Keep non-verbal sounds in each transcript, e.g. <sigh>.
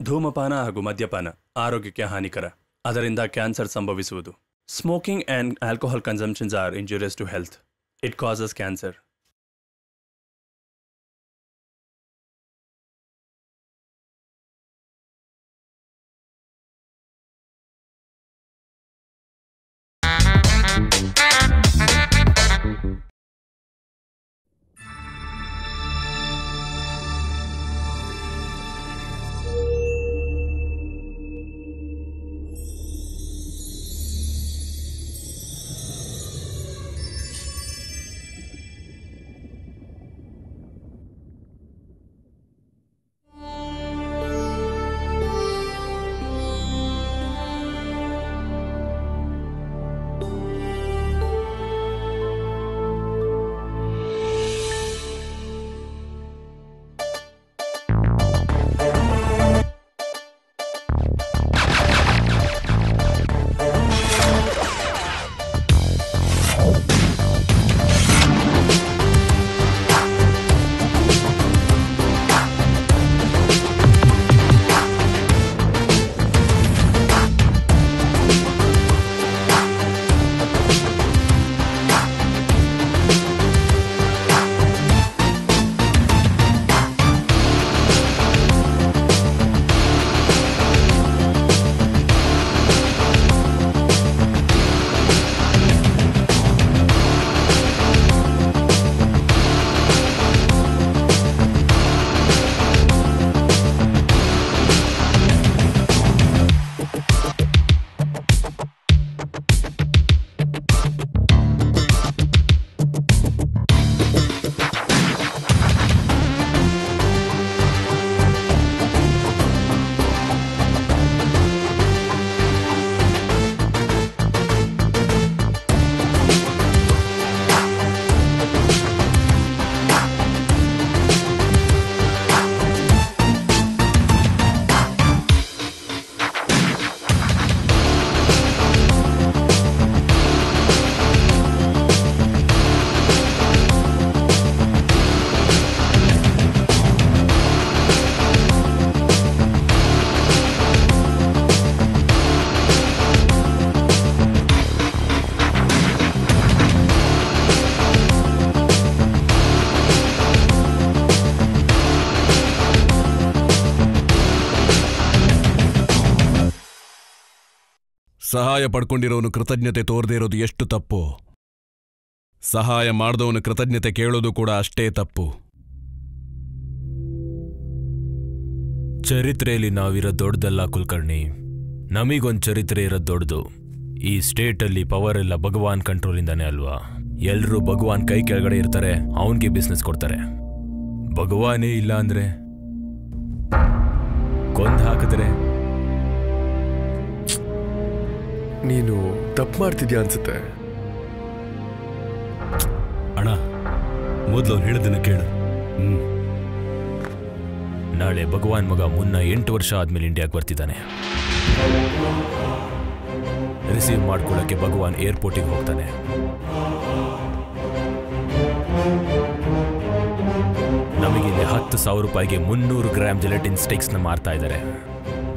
ಧೂಮಪಾನ ಹಾಗೂ ಮದ್ಯಪಾನ ಆರೋಗ್ಯಕ್ಕೆ ಹಾನಿಕರ ಅದರಿಂದ cancer ಸಂಭವಿಸುವುದು smoking and alcohol consumptions are injurious to health it causes cancer ಸಹಾಯ ಪಡ್ಕೊಂಡಿರೋನು ಕೃತಜ್ಞತೆ ತೋರದೇ ಇರೋದು ಎಷ್ಟು ತಪ್ಪು? ಸಹಾಯ ಮಾಡಿದವನು ಕೃತಜ್ಞತೆ ಕೇಳೋದು ಕೂಡ ಅಷ್ಟೇ ತಪ್ಪು. ಚರಿತ್ರೆಯಲ್ಲಿ ನಾವಿರೋ ದೊಡ್ಡದಲ್ಲ ಕುಲಕರ್ಣಿ. ನಮಗೊಂದು ಚರಿತ್ರೆ ಇರೋದು ದೊಡ್ಡದು. ಈ ಸ್ಟೇಟಲ್ಲಿ ಪವರ್ ಎಲ್ಲ ಭಗವಾನ್ ಕಂಟ್ರೋಲಿಂದಾನೇ ಅಲ್ವಾ? ಎಲ್ಲರೂ ಭಗವಾನ್ ಕೈ ಕೆಳಗಡೆ ಇರ್ತಾರೆ, ಅವನಿಗೆ ಬಿಸ್ನೆಸ್ ಕೊಡ್ತಾರೆ. ಭಗವಾನೇ ಇಲ್ಲ ಅಂದರೆ? ಕೊಂದು ಹಾಕಿದ್ರೆ ನೀನು ತಪ್ಪು ಮಾಡ್ತಿದ್ಯಾ ಅನ್ಸುತ್ತೆ? ಅಣ್ಣ, ಮೊದಲು ಅವ್ನು ಹೇಳಿದ್ದನ್ನು ಕೇಳು. ನಾಳೆ ಭಗವಾನ್ ಮಗ ಮುನ್ನ ಎಂಟು ವರ್ಷ ಆದ್ಮೇಲೆ ಇಂಡಿಯಾಗೆ ಬರ್ತಿದ್ದಾನೆ. ರಿಸೀವ್ ಮಾಡ್ಕೊಳ್ಳೋಕ್ಕೆ ಭಗವಾನ್ ಏರ್ಪೋರ್ಟಿಗೆ ಹೋಗ್ತಾನೆ. ನಮಗೆ ಇಲ್ಲಿ ಹತ್ತು ಸಾವಿರ ರೂಪಾಯಿಗೆ ಮುನ್ನೂರು ಗ್ರಾಮ್ ಜೆಲೆಟಿನ್ ಸ್ಟಿಕ್ಸ್ನ ಮಾರ್ತಾ ಇದ್ದಾರೆ.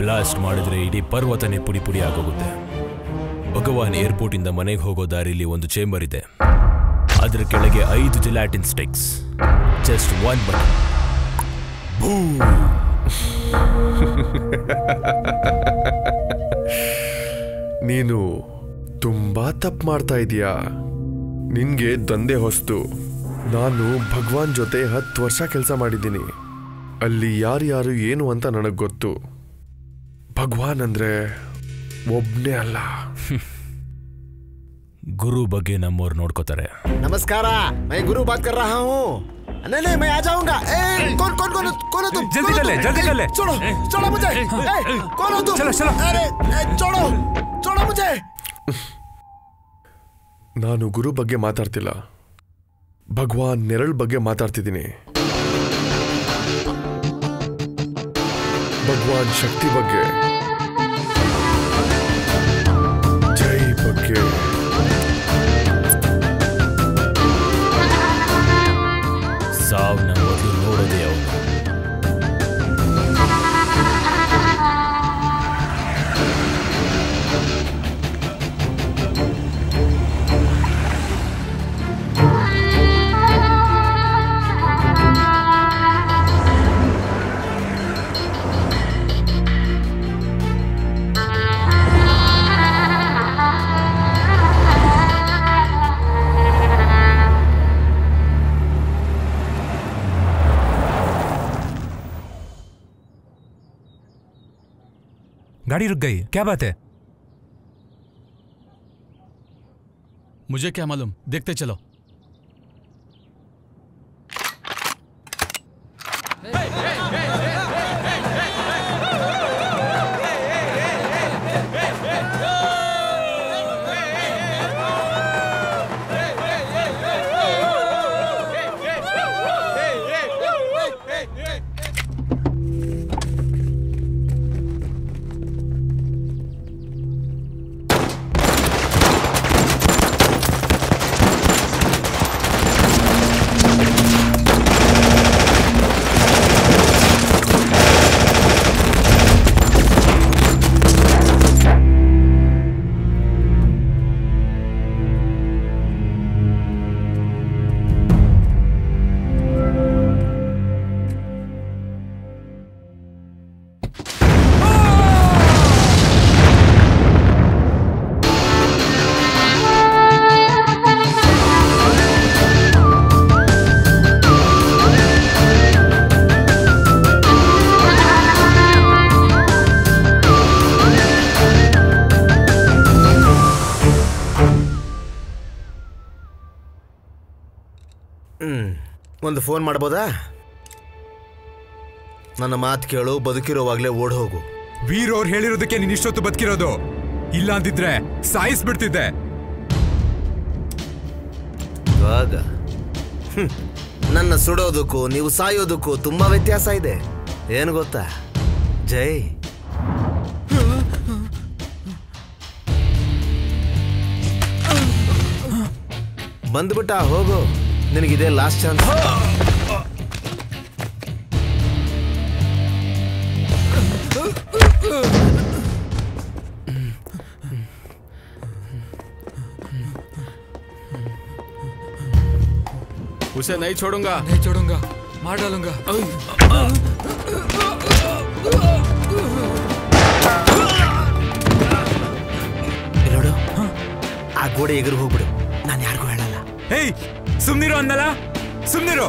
ಬ್ಲಾಸ್ಟ್ ಮಾಡಿದ್ರೆ ಇಡೀ ಪರ್ವತನೇ ಪುಡಿ ಪುಡಿ ಆಗೋಗುತ್ತೆ. ಭಗವಾನ್ ಏರ್ಪೋರ್ಟಿಂದ ಮನೆಗೆ ಹೋಗೋ ದಾರಿಲಿ ಒಂದು ಚೇಂಬರ್ ಇದೆ. ಅದರ ಕೆಳಗೆ ಐದು gelatin sticks just one button ನೀನು ತುಂಬಾ ತಪ್ಪು ಮಾಡ್ತಾ ಇದೀಯಾ? ನಿನ್ಗೆ ದಂಧೆ ಹೊಸ್ತು. ನಾನು ಭಗವಾನ್ ಜೊತೆ ಹತ್ತು ವರ್ಷ ಕೆಲಸ ಮಾಡಿದ್ದೀನಿ. ಅಲ್ಲಿ ಯಾರ್ಯಾರು ಏನು ಅಂತ ನನಗೆ ಗೊತ್ತು. ಭಗವಾನ್ ಅಂದ್ರೆ ಒಬ್ಬನೇ ಅಲ್ಲ. <laughs> ಗುರು ಬಗ್ಗೆ ನಮ್ಮವ್ರು ನೋಡ್ಕೋತಾರೆ नमस्कार मैं गुरु बात कर रहा हूँ नहीं नहीं मैं आ जाऊंगा ए, कौन कौन कौन हो- कौन हो तुम जल्दी कौन हो कर ले, तुम? जल्दी ए, कर ले। छोड़ो छोड़ो मुझे ए, कौन हो तुम चलो, चलो। अरे ए, छोड़ो छोड़ो मुझे ನಾನು ಗುರು ಬಗ್ಗೆ ಮಾತಾಡ್ತಿಲ್ಲ ಭಗವಾನ್ ನೆರಳು ಬಗ್ಗೆ ಮಾತಾಡ್ತಿದ್ದೀನಿ ಭಗವಾನ್ ಶಕ್ತಿ ಬಗ್ಗೆ ಜೈ ಬಗ್ಗೆ गाड़ी रुक गई। क्या बात है? मुझे क्या मालूम? देखते चलो। ಒಂದು ಫೋನ್ ಮಾಡ್ಬೋದಾ? ನನ್ನ ಮಾತು ಕೇಳು ಬದುಕಿರೋವಾಗಲೇ ಓಡ್ ಹೋಗು. ವೀರ್ ಅವ್ರು ಹೇಳಿರೋದಕ್ಕೆ ನೀನ್ ಇಷ್ಟೊತ್ತು ಬದುಕಿರೋದು? ಇಲ್ಲ ಅಂದಿದ್ರೆ ಸಾಯಿಸ್ಬಿಡ್ತಿದ್ದೆ. ಇವಾಗ. ನನ್ನ ಸುಡೋದಕ್ಕೂ ನೀವು ಸಾಯೋದಕ್ಕೂ ತುಂಬಾ ವ್ಯತ್ಯಾಸ ಇದೆ. ಏನು ಗೊತ್ತಾ? ಜೈ. ಬಂದ್ಬಿಟ್ಟ ಹೋಗು. ನಿನಗಿದೆ ಲಾಸ್ಟ್ ಚಾನ್ಸ್ उसे नहीं छोड़ूंगा नहीं छोड़ूंगा मार डालूंगा ಇಲ್ಲಿ ನೋಡು ಆ ಗೋಡೆ ಎದುರು ಹೋಗ್ಬಿಡು ನಾನು ಯಾರಿಗೂ ಹೇಳಲ್ಲ ಹೇಯ್ ಸುಮ್ನಿರು ಅಂದಲ್ಲ? ಸುಮ್ನಿರು.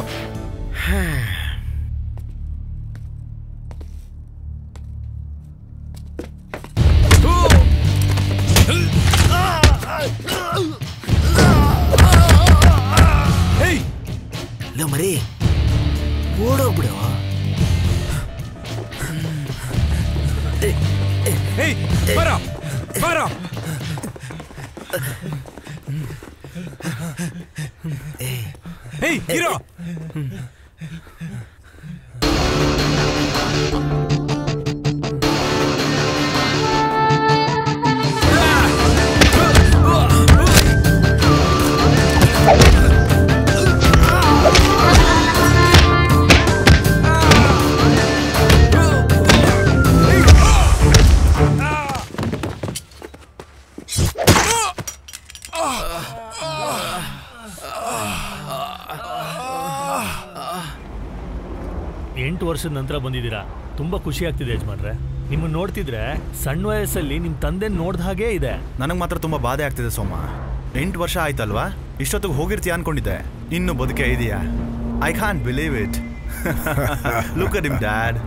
ನಂತರ ಬಂದಿದ್ದೀರಾ? ತುಂಬಾ ಖುಷಿ ಆಗ್ತಿದೆ ಯಜಮಾನ್ರೆ. ನಿಮ್ಮನ್ನ ನೋಡ್ತಿದ್ರೆ ಸಣ್ಣ ವಯಸ್ಸಲ್ಲಿ ನಿಮ್ ತಂದೆ ನೋಡ್ದ ಹಾಗೇ ಇದೆ. ನನಗೆ ಮಾತ್ರ ತುಂಬಾ ಬಾಧೆ ಆಗ್ತಿದೆ ಸೋಮ. ಎಂಟು ವರ್ಷ ಆಯ್ತಲ್ವಾ? ಇಷ್ಟೊತ್ತಿಗೆ ಹೋಗಿರ್ತೀಯ ಅನ್ಕೊಂಡಿದ್ದೆ. ಇನ್ನು ಬದುಕೆ ಇದೆಯಾ? I can believe it look at dad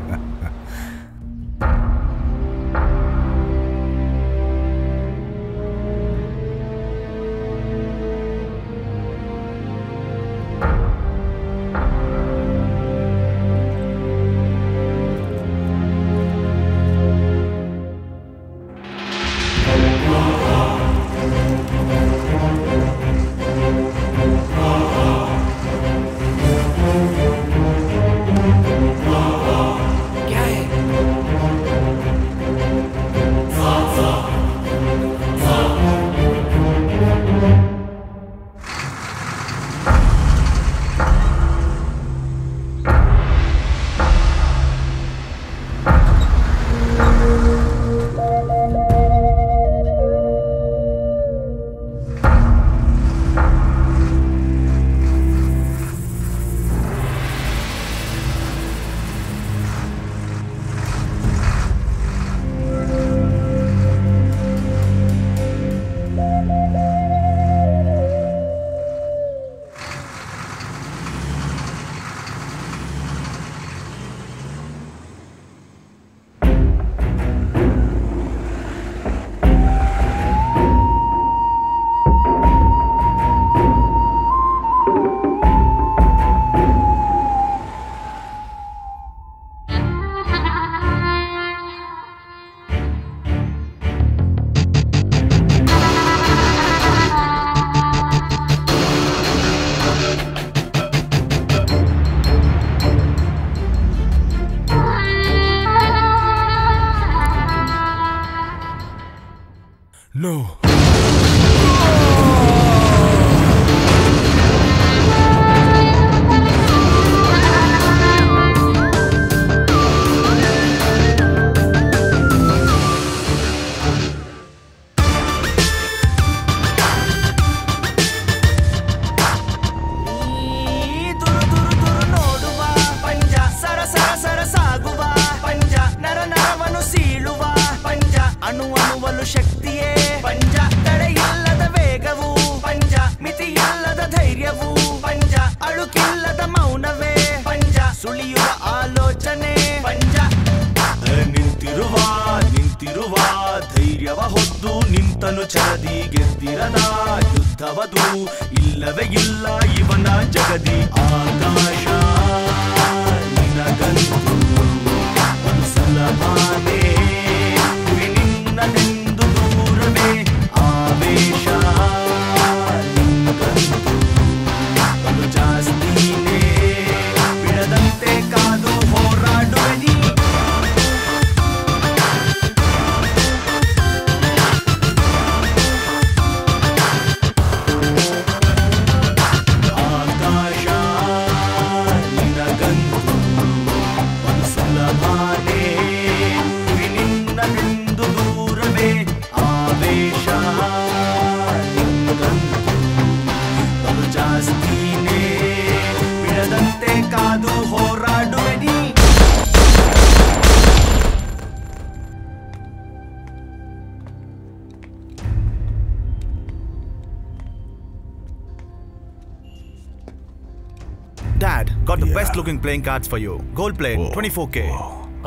for you gold plate twenty four K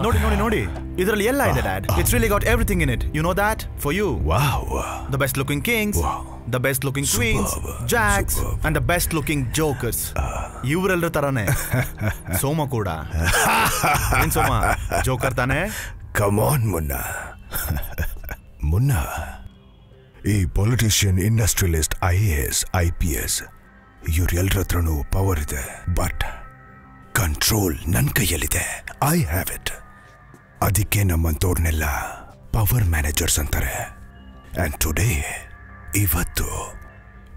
ನೋಡಿ ನೋಡಿ ನೋಡಿ ಇದರಲ್ಲಿ ಎಲ್ಲ ಇದೆ dad it's really got everything in it you know that for you the best looking kings the best looking queens jacks and the best looking jokers ಇವರೆಲ್ಲರ ತರಾನೇ ಸೋಮ ಕೂಡ ಏನ್ ಸೋಮ ಜೋಕರ್ ತಾನೆ ಕಮಾನ್ ಮುನ್ನ ಮುನ್ನ ಈ politician industrialist I A S I P S ಇವ್ರೆಲ್ಲರ ಹತ್ರನೂ power ಇದೆ ಬಟ್ ಕಂಟ್ರೋಲ್ ನನ್ನ ಕೈಯಲ್ಲಿದೆ. ಐ ಹ್ಯಾವ್ ಇಟ್ ಅದಕ್ಕೆ ನಮ್ಮಂಥವ್ರನ್ನೆಲ್ಲ ಪವರ್ ಮ್ಯಾನೇಜರ್ಸ್ ಅಂತಾರೆ. ಆ್ಯಂಡ್ ಟುಡೇ ಇವತ್ತು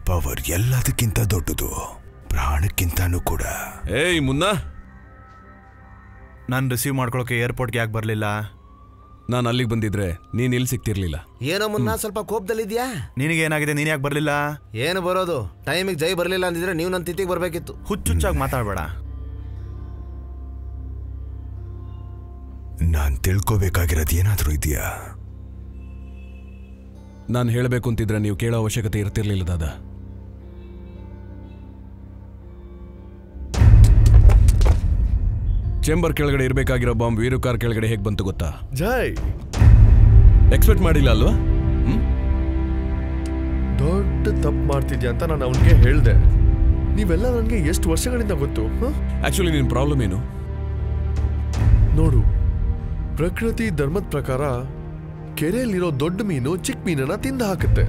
ಪವರ್ ಎಲ್ಲದಕ್ಕಿಂತ ದೊಡ್ಡದು ಪ್ರಾಣಕ್ಕಿಂತನೂ ಕೂಡ. ಏಯ್ ಮುನ್ನ. ನಾನು ರಿಸೀವ್ ಮಾಡ್ಕೊಳಕ್ಕೆ ಏರ್ಪೋರ್ಟ್ಗೆ ಯಾಕೆ ಬರಲಿಲ್ಲ? ನಾನು ಅಲ್ಲಿಗೆ ಬಂದಿದ್ರೆ ನೀನು ಇಲ್ಲಿ ಸಿಕ್ತಿರ್ಲಿಲ್ಲ. ಏನೋ ಮುನ್ನ ಸ್ವಲ್ಪ ಕೋಪದಲ್ಲಿದ್ಯಾ? ನಿನಗೆ ಏನಾಗಿದೆ? ನೀನು ಯಾಕೆ ಬರಲಿಲ್ಲ? ಏನು ಬರೋದು? ಟೈಮಿಗೆ ಜೈ ಬರಲಿಲ್ಲ ಅಂದಿದ್ರೆ ನೀವು ನನ್ನ ತಿಥಿಗೆ ಬರಬೇಕಿತ್ತು. ಹುಚ್ಚುಚ್ಚಾಗಿ ಮಾತಾಡಬೇಡ. ನಾನ್ ತಿಳ್ಕೋಬೇಕಾಗಿರೋದು ಏನಾದರೂ ಇದೆಯಾ? ನಾನು ಹೇಳಬೇಕು ಅಂತಿದ್ರೆ ನೀವು ಕೇಳೋ ಅವಶ್ಯಕತೆ ಇರ್ತಿರ್ಲಿಲ್ಲ ದಾದಾ. ಚೇಂಬರ್ ಕೆಳಗಡೆ ಇರಬೇಕಾಗಿರೋ ಬಾಂಬ್ ವೀರು ಕಾರ್ ಕೆಳಗಡೆ ಹೇಗೆ ಬಂತು ಗೊತ್ತಾ? ಜೈ! ಎಕ್ಸ್ಪೆಕ್ಟ್ ಮಾಡಿಲ್ಲ ಅಲ್ವಾ? ದೊಡ್ಡ ತಪ್ಪು ಮಾಡ್ತಿದ್ಯಾ ಅಂತ ನಾನು ಅವನಿಗೆ ಹೇಳಿದೆ. ನೀವೆಲ್ಲ ನನಗೆ ಎಷ್ಟು ವರ್ಷಗಳಿಂದ ಗೊತ್ತು ಆ್ಯಕ್ಚುಲಿ ಆಕ್ಚುಲಿ ನಿನ್ನ ಪ್ರಾಬ್ಲಮ್ ಏನು? ನೋಡು ಪ್ರಕೃತಿ ಧರ್ಮದ ಪ್ರಕಾರ ಕೆರೆಯಲ್ಲಿರೋ ದೊಡ್ಡ ಮೀನು ಚಿಕ್ಕ ಮೀನನ್ನ ತಿಂದು ಹಾಕುತ್ತೆ.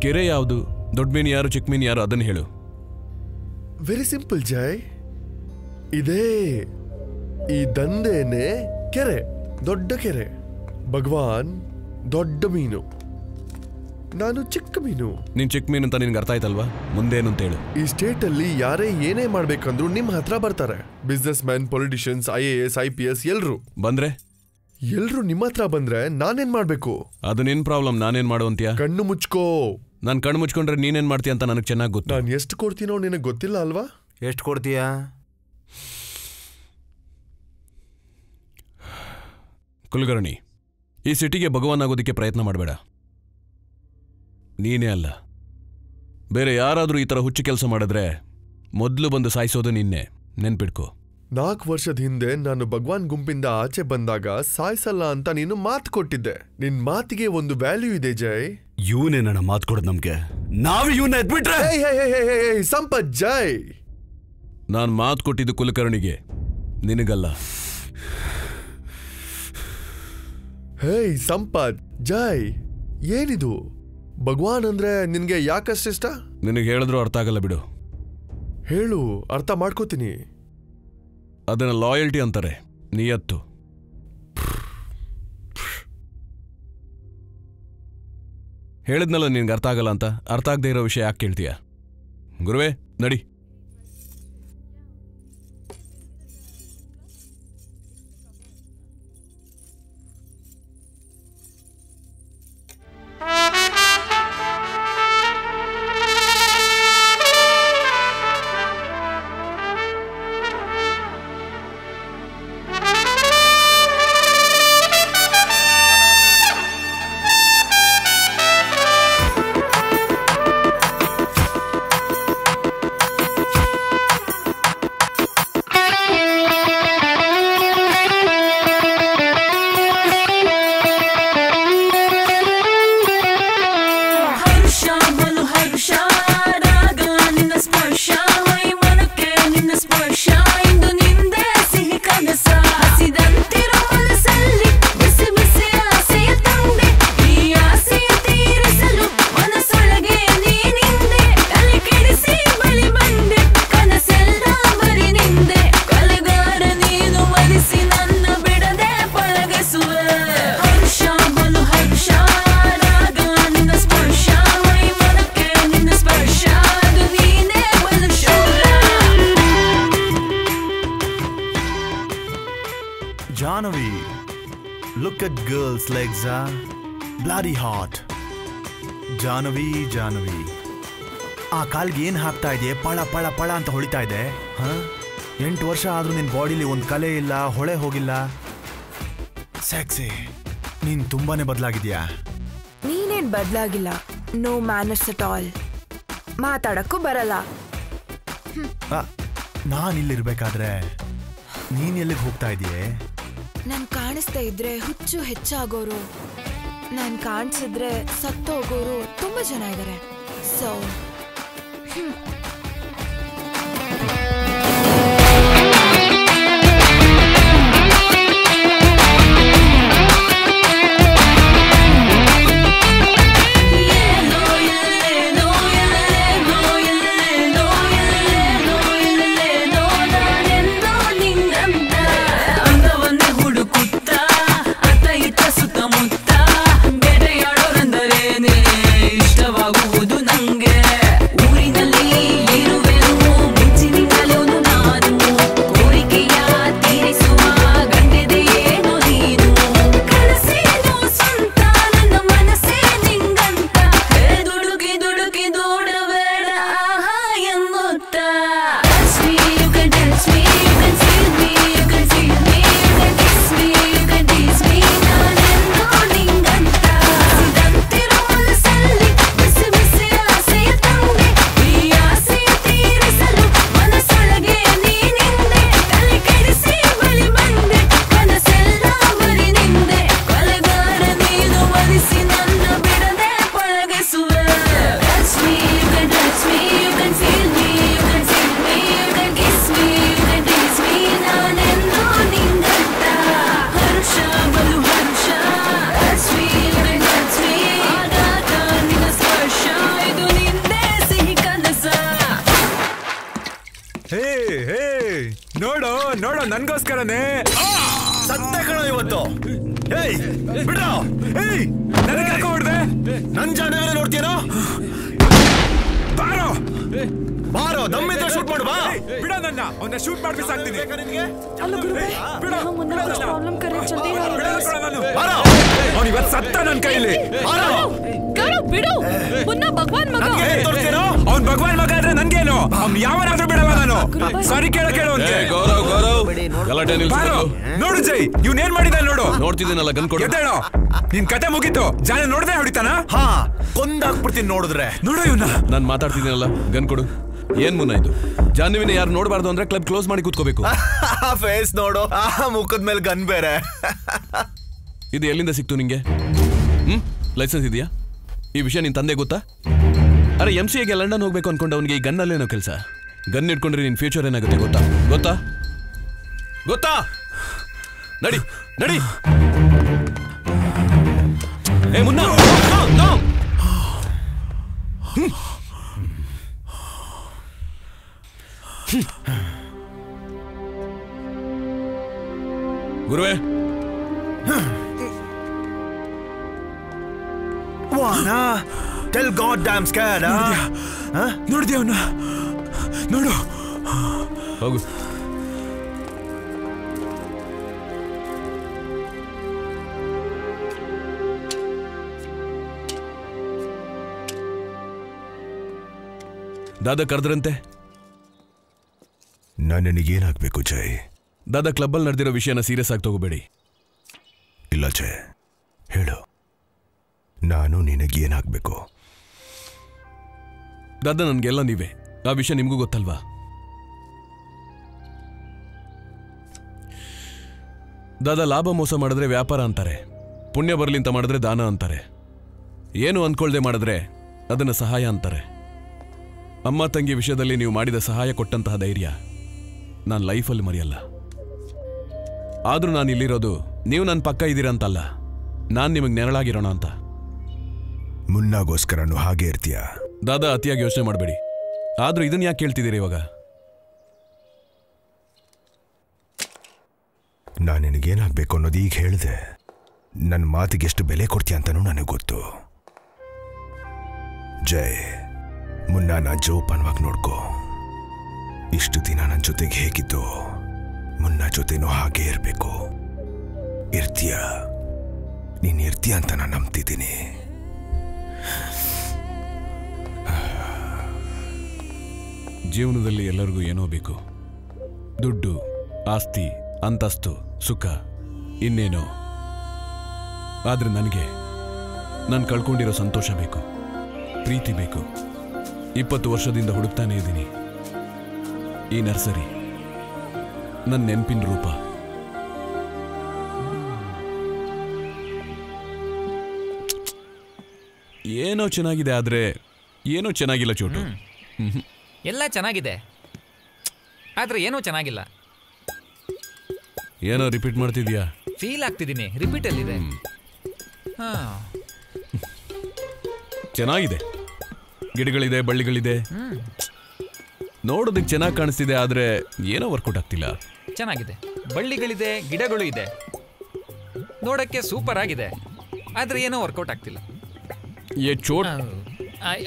ಕೆರೆ ಯಾವುದು? ದೊಡ್ಡ ಮೀನು ಯಾರು ಚಿಕ್ಕ ಮೀನು ಯಾರು? ಅದನ್ನು ಹೇಳು. ವೆರಿ ಸಿಂಪಲ್ ಜೈ ಇದೇ ಈ ದಂಧೆನೇ ಕೆರೆ ದೊಡ್ಡ ಕೆರೆ. ಭಗವಾನ್ ದೊಡ್ಡ ಮೀನು. ನಾನು ಚಿಕ್ಕ ಮೀನು. ನೀನ್ ಚಿಕ್ಕ ಮೀನು ಅಂತ ನಿನ್ಗೆ ಅರ್ಥ ಆಯ್ತಲ್ವಾ? ಮುಂದೇನು ಏನು ಅಂತ ಹೇಳು ಈ ಸ್ಟೇಟ್ ಅಲ್ಲಿ ಯಾರೇ ಏನೇ ಮಾಡ್ಬೇಕಂದ್ರು ನಿಮ್ ಹತ್ರ ಬರ್ತಾರೆ. Business man politicians I A S I P S ಎಲ್ರು. ಬಂದ್ರೆ? ಎಲ್ರು ನಿಮ್ಮ ಹತ್ರ ಬಂದ್ರೆ ನಾನೇನ್ ಮಾಡ್ಬೇಕು? ಅದು ನಿನ್ ಪ್ರಾಬ್ಲಮ್ ನಾನೇನ್ ಮಾಡುವಂತೀಯ ಕಣ್ಣು ಮುಚ್ಕೋ. ನಾನು ಕಣ್ಣು ಮುಚ್ಕೊಂಡ್ರೆ ನೀನೇನ್ ಮಾಡ್ತೀಯ ಅಂತ ನನಗೆ ಚೆನ್ನಾಗಿ ಗೊತ್ತು. ನಾನು ಎಷ್ಟು ಕೊಡ್ತೀನೋ ನಿನಗೆ ಗೊತ್ತಿಲ್ಲ ಅಲ್ವಾ? ಎಷ್ಟು ಕೊಡ್ತೀಯಾ? ಕುಲಕರ್ಣಿ ಈ ಸಿಟಿಗೆ ಭಗವಾನ್ ಆಗೋದಕ್ಕೆ ಪ್ರಯತ್ನ ಮಾಡಬೇಡ. ನೀನೇ ಅಲ್ಲ. ಬೇರೆ ಯಾರಾದರೂ ಈ ಥರ ಹುಚ್ಚು ಕೆಲಸ ಮಾಡಿದ್ರೆ ಮೊದಲು ಬಂದು ಸಾಯಿಸೋದು ನಿನ್ನೆ. ನೆನ್ಪಿಟ್ಕೋ. ನಾಲ್ಕು ವರ್ಷದ ಹಿಂದೆ ನಾನು ಭಗವಾನ್ ಗುಂಪಿಂದ ಆಚೆ ಬಂದಾಗ ಸಾಯಿಸಲ್ಲ ಅಂತ ನೀನು ಮಾತು ಕೊಟ್ಟಿದ್ದೆ. ನಿನ್ ಮಾತಿಗೆ ಒಂದು ವ್ಯಾಲ್ಯೂ ಇದೆ ಜೈ ಇವನೇ ನನ್ನ ಮಾತು ಕೊಡೋದು ನಮ್ಗೆ. ನಾವು ಇವನ್ನ ಎದ್ಬಿಟ್ರೆ! ಹೇ, ಹೇ, ಹೇ, ಹೇ, ಹೇ, ಹೇ, ಸಂಪತ್ ಜೈ ನಾನು ಮಾತು ಕೊಟ್ಟಿದ್ದು ಕುಲಕರ್ಣಿಗೆ. ನಿನಗಲ್ಲ. ಹೇ ಸಂಪತ್ ಜೈ ಏನಿದು? ಭಗವಾನ್ ಅಂದ್ರೆ ನಿನ್ಗೆ ಯಾಕಷ್ಟಿಷ್ಟ ನಿನಗೆ ಹೇಳಿದ್ರು ಅರ್ಥ ಆಗಲ್ಲ ಬಿಡು. ಹೇಳು ಅರ್ಥ ಮಾಡ್ಕೋತೀನಿ. ಅದನ್ನ ಲಾಯಲ್ಟಿ ಅಂತಾರೆ ನಿಯತ್ತು. ಹೇಳಿದ್ನಲ್ಲ ನಿನ್ಗೆ ಅರ್ಥ ಆಗಲ್ಲ ಅಂತ ಅರ್ಥ ಆಗದೆ ಇರೋ ವಿಷಯ ಯಾಕೆ ಕೇಳ್ತೀಯ? ಗುರುವೇ ನಡಿ. ಹಾಕ್ತಾ ಇದೆಯೇ? ಪಳ ಪಳ ಪಳ ಅಂತ ಹೊಳಿತಾ ಇದೆ ಹಾ? ಎಂಟು ವರ್ಷ ಆದ್ರೂ ನಿನ್ ಬಾಡಿಲಿ ಒಂದು ಕಲೆ ಇಲ್ಲ ಹೊಳೆ ಹೋಗಿಲ್ಲ. ಸ್ಯಾಕ್ಸಿ ನೀನ್ ತುಂಬಾನೇ ಬದಲಾಗಿದ್ಯಾ? ನೀನೇನ್ ಬದಲಾಗಿಲ್ಲ? No manners at all. ಮಾತಾಡಕ್ಕೂ ಬರಲ್ಲ. ನಾನು ಇಲ್ಲಿರ್ಬೇಕಾದ್ರೆ ನೀನ್ ಎಲ್ಲಿಗೆ ಹೋಗ್ತಾ ಇದೆಯೇ? ನಾನು ಕಾಣಿಸ್ತಾ ಇದ್ರೆ ಹುಚ್ಚು ಹೆಚ್ಚಾಗೋರು. ನಾನು ಕಾಣಿಸಿದ್ರೆ ಸತ್ತೋಗೋರು ತುಂಬ ಜನ ಇದ್ದಾರೆ ಸೊ ಹೇ ನೋಡು ನೋಡು ನನ್ಗೋಸ್ಕರನೇ. ಸತ್ತ ಇವತ್ತು. ಏಯ್ ಬಿಡ್ರ. ಏಯ್ ನನಗೆ ಹೊಡ್ದೆ? ನನ್ ಜಾಗದಲ್ಲಿ ನೋಡ್ತೀರೋ ಬಾರೋ. ಬಾರೋ ದಮ್ಮಿದ್ರೆ ಶೂಟ್ ಮಾಡು ಬಾ. ಬಿಡ ನನ್ನ. ಅವನ್ನ ಶೂಟ್ ಮಾಡ್ಬಿಸ್ ಆಗ್ತೀನಿ ಬಿಡ ಬಾರೋ. ಇವತ್ತು ಸತ್ತ ನನ್ನ ಕೈಲಿ. ಬಾರೋ. ಬಿಡು ಮುನ್ನ ಭಗವಾನ್ ಮಗ. ಅವ್ನ್ ಭಗವಾನ್ ಮಗ ಆದ್ರೆ ನನ್ಗೇನು? ಅವ್ನ್ ಯಾವನಾದ್ರೂ ಬಿಡಲ್ಲ ನಾನು. ಸಾರಿ ಕೇಳ ಕೇಳು ಅಂತ. ಗೌರವ್ ಗೌರವ್. ಗಲಾಟೆ ನೋಡು ಜೈ ಇವ್ನ್ ಏನ್ ಮಾಡಿದ ನೋಡು. ನೋಡ್ತಿದ್ದೀನಲ್ಲ ಗನ್ ಕೊಡು. ಎದ್ದೇಳು. ನಿನ್ ಕತೆ ಮುಗೀತು. ಜಾನ ನೋಡ್ದೆ ಹೊಡಿತಾನ? ಹಾ ಕೊಂದಾಕ್ಬಿಡ್ತೀನಿ ನೋಡಿದ್ರೆ. ನೋಡು ಇವ್ನ. ನಾನ್ ಮಾತಾಡ್ತಿದ್ದೀನಲ್ಲ ಗನ್ ಕೊಡು. ಏನ್ ಮುನ್ನ ಇದು? ಜಾನ್ವಿನ ಯಾರು ನೋಡಬಾರ್ದು ಅಂದ್ರೆ ಕ್ಲಬ್ ಕ್ಲೋಸ್ ಮಾಡಿ ಕೂತ್ಕೋಬೇಕು. <laughs> ಫೇಸ್ ನೋಡು. ಆ ಮುಖದ ಮೇಲೆ ಗನ್ ಬೇರೆ. ಇದು ಎಲ್ಲಿಂದ ಸಿಕ್ತು ನಿಂಗೆ? ಹ್ಮ್? ಲೈಸೆನ್ಸ್ ಇದೆಯಾ? ಈ ವಿಷಯ ನಿನ್ ತಂದೆ ಗೊತ್ತಾ? ಅರೆ ಎಂ ಸಿ ಎಗೆ ಲಂಡನ್ ಹೋಗ್ಬೇಕು ಅನ್ಕೊಂಡು ಅವನಿಗೆ ಈ ಗನ್ನಲ್ಲೇನೋ ಕೆಲಸ. ಗನ್ ಇಟ್ಕೊಂಡ್ರೆ ನಿನ್ ಫ್ಯೂಚರ್ ಏನಾಗುತ್ತೆ ಗೊತ್ತಾ? ಗೊತ್ತಾ? ಗೊತ್ತಾ? ನಡಿ ನಡಿ. ಮುನ್ನ. ಗುರುವೇ. On, huh? Tell goddamn scared, huh? Huh? ನೋಡಿದ್ಯಾ ಅವನ್ನ ನೋಡು ಹೋಗು ದಾದಾ ಕರೆದ್ರಂತೆ ನಾನು ನಿನಗೇನಾಗಬೇಕು ಜೈ ದಾದಾ ಕ್ಲಬ್ಬಲ್ಲಿ ನಡೆದಿರೋ ವಿಷಯನ ಸೀರಿಯಸ್ ಆಗಿ ತಗೋಬೇಡಿ ಇಲ್ಲ ಜೈ ಹೇಳು ನಾನು ನಿನಗೇನಾಗಬೇಕು? ದಾದಾ ನನಗೆಲ್ಲ ನೀವೇ. ಆ ವಿಷಯ ನಿಮಗೂ ಗೊತ್ತಲ್ವಾ? ದಾದಾ ಲಾಭ ಮೋಸ ಮಾಡಿದ್ರೆ ವ್ಯಾಪಾರ ಅಂತಾರೆ. ಪುಣ್ಯ ಬರಲಿ ಅಂತ ಮಾಡಿದ್ರೆ ದಾನ ಅಂತಾರೆ. ಏನು ಅಂದ್ಕೊಳ್ದೆ ಮಾಡಿದ್ರೆ ಅದನ್ನು ಸಹಾಯ ಅಂತಾರೆ. ಅಮ್ಮ ತಂಗಿ ವಿಷಯದಲ್ಲಿ ನೀವು ಮಾಡಿದ ಸಹಾಯ ಕೊಟ್ಟಂತಹ ಧೈರ್ಯ ನಾನು ಲೈಫಲ್ಲಿ ಮರೆಯಲ್ಲ. ಆದರೂ ನಾನು ಇಲ್ಲಿರೋದು ನೀವು ನನ್ನ ಪಕ್ಕ ಇದ್ದೀರಂತಲ್ಲ. ನಾನು ನಿಮಗೆ ನೆರಳಾಗಿರೋಣ ಅಂತ. ಮುನ್ನಾಗೋಸ್ಕರನು ಹಾಗೆ ಇರ್ತೀಯ? ದಾದಾ ಅತಿಯಾಗಿ ಯೋಚನೆ ಮಾಡಬೇಡಿ. ಆದ್ರೂ ಇದನ್ನ ಯಾಕೆ ಕೇಳ್ತಿದ್ದೀರಿ ಇವಾಗ? ನಾನು ನಿನಗೇನಾಗಬೇಕು ಅನ್ನೋದು ಈಗ ಹೇಳಿದೆ. ನನ್ನ ಮಾತಿಗೆ ಎಷ್ಟು ಬೆಲೆ ಕೊಡ್ತೀಯ ಅಂತನೂ ನನಗೆ ಗೊತ್ತು. ಜೈ. ನಾ ಜೋಪಾನವಾಗಿ ನೋಡ್ಕೋ. ಇಷ್ಟು ದಿನ ನನ್ನ ಜೊತೆಗೆ ಹೇಗಿದ್ದು? ಮುನ್ನ ಜೊತೆನೂ ಹಾಗೆ ಇರಬೇಕು. ಇರ್ತೀಯ? ನೀನು ಇರ್ತೀಯ ಅಂತ ನಾನು ನಂಬ್ತಿದ್ದೀನಿ. ಜೀವನದಲ್ಲಿ ಎಲ್ಲರಿಗೂ ಏನೋ ಬೇಕು. ದುಡ್ಡು, ಆಸ್ತಿ, ಅಂತಸ್ತು, ಸುಖ, ಇನ್ನೇನೋ. ಆದರೆ ನನಗೆ, ನಾನು ಕಳ್ಕೊಂಡಿರೋ ಸಂತೋಷ ಬೇಕು, ಪ್ರೀತಿ ಬೇಕು. ಇಪ್ಪತ್ತು ವರ್ಷದಿಂದ ಹುಡುಕ್ತಾನೇ ಇದ್ದೀನಿ. ಈ ನರ್ಸರಿ ನನ್ನ ನೆನಪಿನ ರೂಪ. ಏನೋ ಚೆನ್ನಾಗಿದೆ ಆದ್ರೆ ಏನೋ ಚೆನ್ನಾಗಿಲ್ಲ ಚೋಟು. ಎಲ್ಲ ಚೆನ್ನಾಗಿದೆ. ಆದ್ರೆ ಏನೂ ಚೆನ್ನಾಗಿಲ್ಲ. ಏನೋ ರಿಪೀಟ್ ಮಾಡ್ತಿದ್ಯಾ? ಫೀಲ್ ಆಗ್ತಿದ್ದೀನಿ ರಿಪೀಟ್ ಅಲ್ಲಿದೆ. ಹಾ. ಚೆನ್ನಾಗಿದೆ. ಗಿಡಗಳಿದೆ ಬಳ್ಳಿಗಳಿದೆ. ನೋಡೋದಕ್ಕೆ ಚೆನ್ನಾಗಿ ಕಾಣಿಸ್ತಿದೆ ಆದ್ರೆ ಏನೋ ವರ್ಕೌಟ್ ಆಗ್ತಿಲ್ಲ. ಚೆನ್ನಾಗಿದೆ. ಬಳ್ಳಿಗಳಿದೆ ಗಿಡಗಳು ಇದೆ. ನೋಡಕ್ಕೆ ಸೂಪರ್ ಆಗಿದೆ. ಆದ್ರೆ ಏನೋ ವರ್ಕೌಟ್ ಆಗ್ತಿಲ್ಲ. ಚೋಟ್.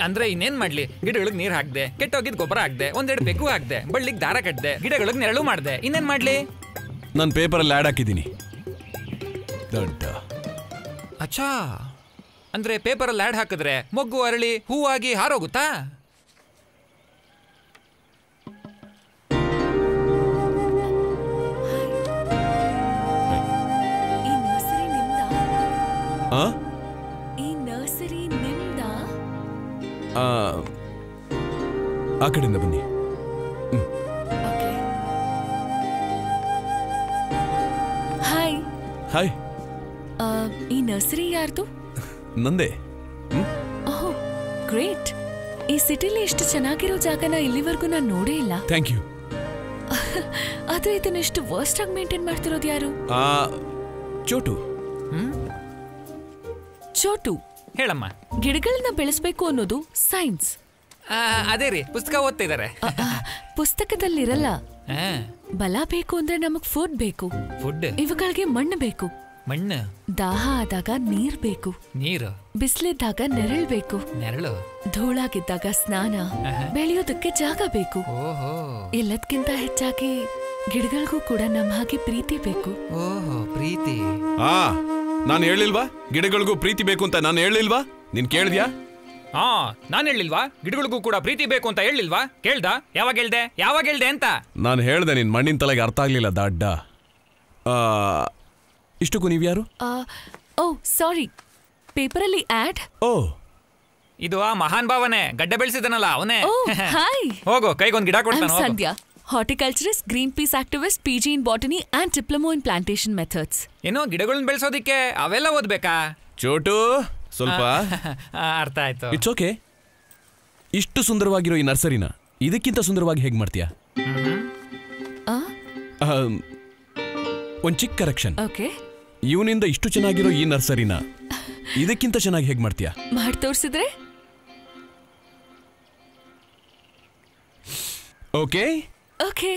ಅಂದ್ರೆ ಇನ್ನೇನ್ ಮಾಡ್ಲಿ? ಗಿಡಗಳಿಗೆ ನೀರ್ ಹಾಕ್ದೆ ಕೆಟ್ಟೋಗಿದ್ ಗೊಬ್ಬರ ಹಾಕ್ದೆ ಒಂದೆರಡು ಬೆಕ್ಕು ಹಾಕ್ದೆ ಬಳ್ಳಿಗೆ ದಾರ ಕಟ್ದೆ ಗಿಡಗಳಿಗೆ ನೆರಳು ಮಾಡ್ದೆ. ಇನ್ನೇನ್ ಮಾಡ್ಲಿ? ನಾನು ಪೇಪರಲ್ಲಿ ಆ್ಯಡ್ ಹಾಕಿದ್ದೀನಿ. ದೊಡ್ಡ ಅಚ್ಚಾ. ಅಂದ್ರೆ ಪೇಪರಲ್ಲಿ ಆಡ್ ಹಾಕಿದ್ರೆ ಮೊಗ್ಗು ಅರಳಿ ಹೂವಾಗಿ ಹಾರೋಗುತ್ತಾ? ಈ ಆ, ಕಡೆಯಿಂದ ಬನ್ನಿ. ಹಾಯ್ ಹಾಯ್ ಆ, ಈ ನರ್ಸರಿ ಯಾರ್ದು? ನಂದೇ. Oh great. ಈ ಸಿಟಿಲಿ ಎಷ್ಟು ಚೆನ್ನಾಗಿರೋ ಜಾಗನ ಇಲ್ಲಿವರೆಗೂ ನಾನು ನೋಡೇ ಇಲ್ಲ. ಥ್ಯಾಂಕ್ ಯು <laughs> ಆದ್ರೆ ಇದನ್ನ ಇಷ್ಟು ವರ್ಸ್ಟ್ ಆಗಿ ಮೇಂಟೈನ್ ಮಾಡ್ತಿರೋದು ಯಾರು? ಚೋಟು. ಚೋಟು. ಹೇಳಮ್ಮ. ಗಿಡಗಳನ್ನ ಬೆಳೆಸ್ಬೇಕು ಅನ್ನೋದು ಸೈನ್ಸ್. ಆ, ಅದೇ ರೀ ಪುಸ್ತಕ ಓದ್ತಿದ್ದಾರೆ. ಪುಸ್ತಕದಲ್ಲಿರಲ್ಲ. ಬಲ ಬೇಕು ಅಂದ್ರೆ ನಮಗ್ ಫುಡ್ ಬೇಕು. ಫುಡ್? ಇವುಗಳಿಗೆ ಮಣ್ಣು ಬೇಕು. ಮಣ್ಣು? ದಾಹ ಆದಾಗ ನೀರ್ ಬೇಕು. ನೀರು? ಬಿಸಿಲಿದ್ದಾಗ ನೆರಳು ಬೇಕು. ನೆರಳು? ಧೂಳಾಗಿದ್ದಾಗ ಸ್ನಾನ. ಬೆಳೆಯೋದಕ್ಕೆ ಜಾಗ ಬೇಕು. ಓಹೋ. ಎಲ್ಲದಕ್ಕಿಂತ ಹೆಚ್ಚಾಗಿ ಗಿಡಗಳಿಗೂ ಕೂಡ ನಮ್ಮ ಹಾಗೆ ಪ್ರೀತಿ ಬೇಕು. ಓಹೋ ಪ್ರೀತಿ. ಆ ನಾನು ಹೇಳಿಲ್ವಾ? ಗಿಡಗಳಿಗೂ ಪ್ರೀತಿ ಬೇಕು ಅಂತ ನಾನು ಹೇಳಿಲ್ವಾ? ನೀನ್ ಕೇಳಿದ್ಯಾ? ಹಾ ನಾನು ಹೇಳಿಲ್ವಾ? ಗಿಡಗಳಿಗೂ ಕೂಡ ಪ್ರೀತಿ ಬೇಕು ಅಂತ ಹೇಳಿಲ್ವಾ? ಕೇಳ್ದ? ಯಾವಾಗ ಹೇಳ್ದೆ? ಯಾವಾಗ ಹೇಳ್ದೆ ಅಂತ? ನಾನು ಹೇಳ್ದೆ ನಿನ್ ಮಣ್ಣಿನ ತಲೆಗೆ ಅರ್ಥ ಆಗ್ಲಿಲ್ಲ ದಡ್ಡ. ಆ, ಇಷ್ಟಕ್ಕೂ ನೀವ್ಯಾರು? ಆ, ಓ ಸಾರಿ. ಪೇಪರಲ್ಲಿ ಆಡ್? ಓ. ಇದು ಆ ಮಹಾನ್ ಭಾವನೆ. ಗಡ್ಡೆ ಬೆಳೆಸಿದನಲ್ಲ ಅವನೇ. ಹಾಯ್. ಹೋಗೋ ಕೈಗೊಂದು ಗಿಡ ಕೊಡ್ತಾನೆ. Sandhya horticulturist Greenpeace activist P G in botany and diploma in plantation methods ಏನೋ ಗಿಡಗಳನ್ನ ಬೆಳೆಸೋದಿಕ್ಕೆ ಅವೆಲ್ಲ ಓದ್ಬೇಕಾ? ಚೋಟು ಸ್ವಲ್ಪ. <laughs> ಅರ್ಥ ಆಯ್ತು. ಇಟ್ಸ್ ಓಕೆ ಇಷ್ಟು ಸುಂದರವಾಗಿರೋ ಈ ನರ್ಸರಿನ ಇದಕ್ಕಿಂತ ಸುಂದರವಾಗಿ ಹೇಗೆ ಮಾಡ್ತೀಯಾ? ಒಂದು ಚಿಕ್ಕ ಕರೆಕ್ಷನ್ ಓಕೆ ಇವನಿಂದ ಇಷ್ಟು ಚೆನ್ನಾಗಿರೋ ಈ ನರ್ಸರಿನ ಇದಕ್ಕಿಂತ ಚೆನ್ನಾಗಿ ಹೇಗೆ ಮಾಡ್ತೀಯಾ? ಮಾಡಿ ತೋರಿಸಿದ್ರೆ? ಓಕೆ ಓಕೆ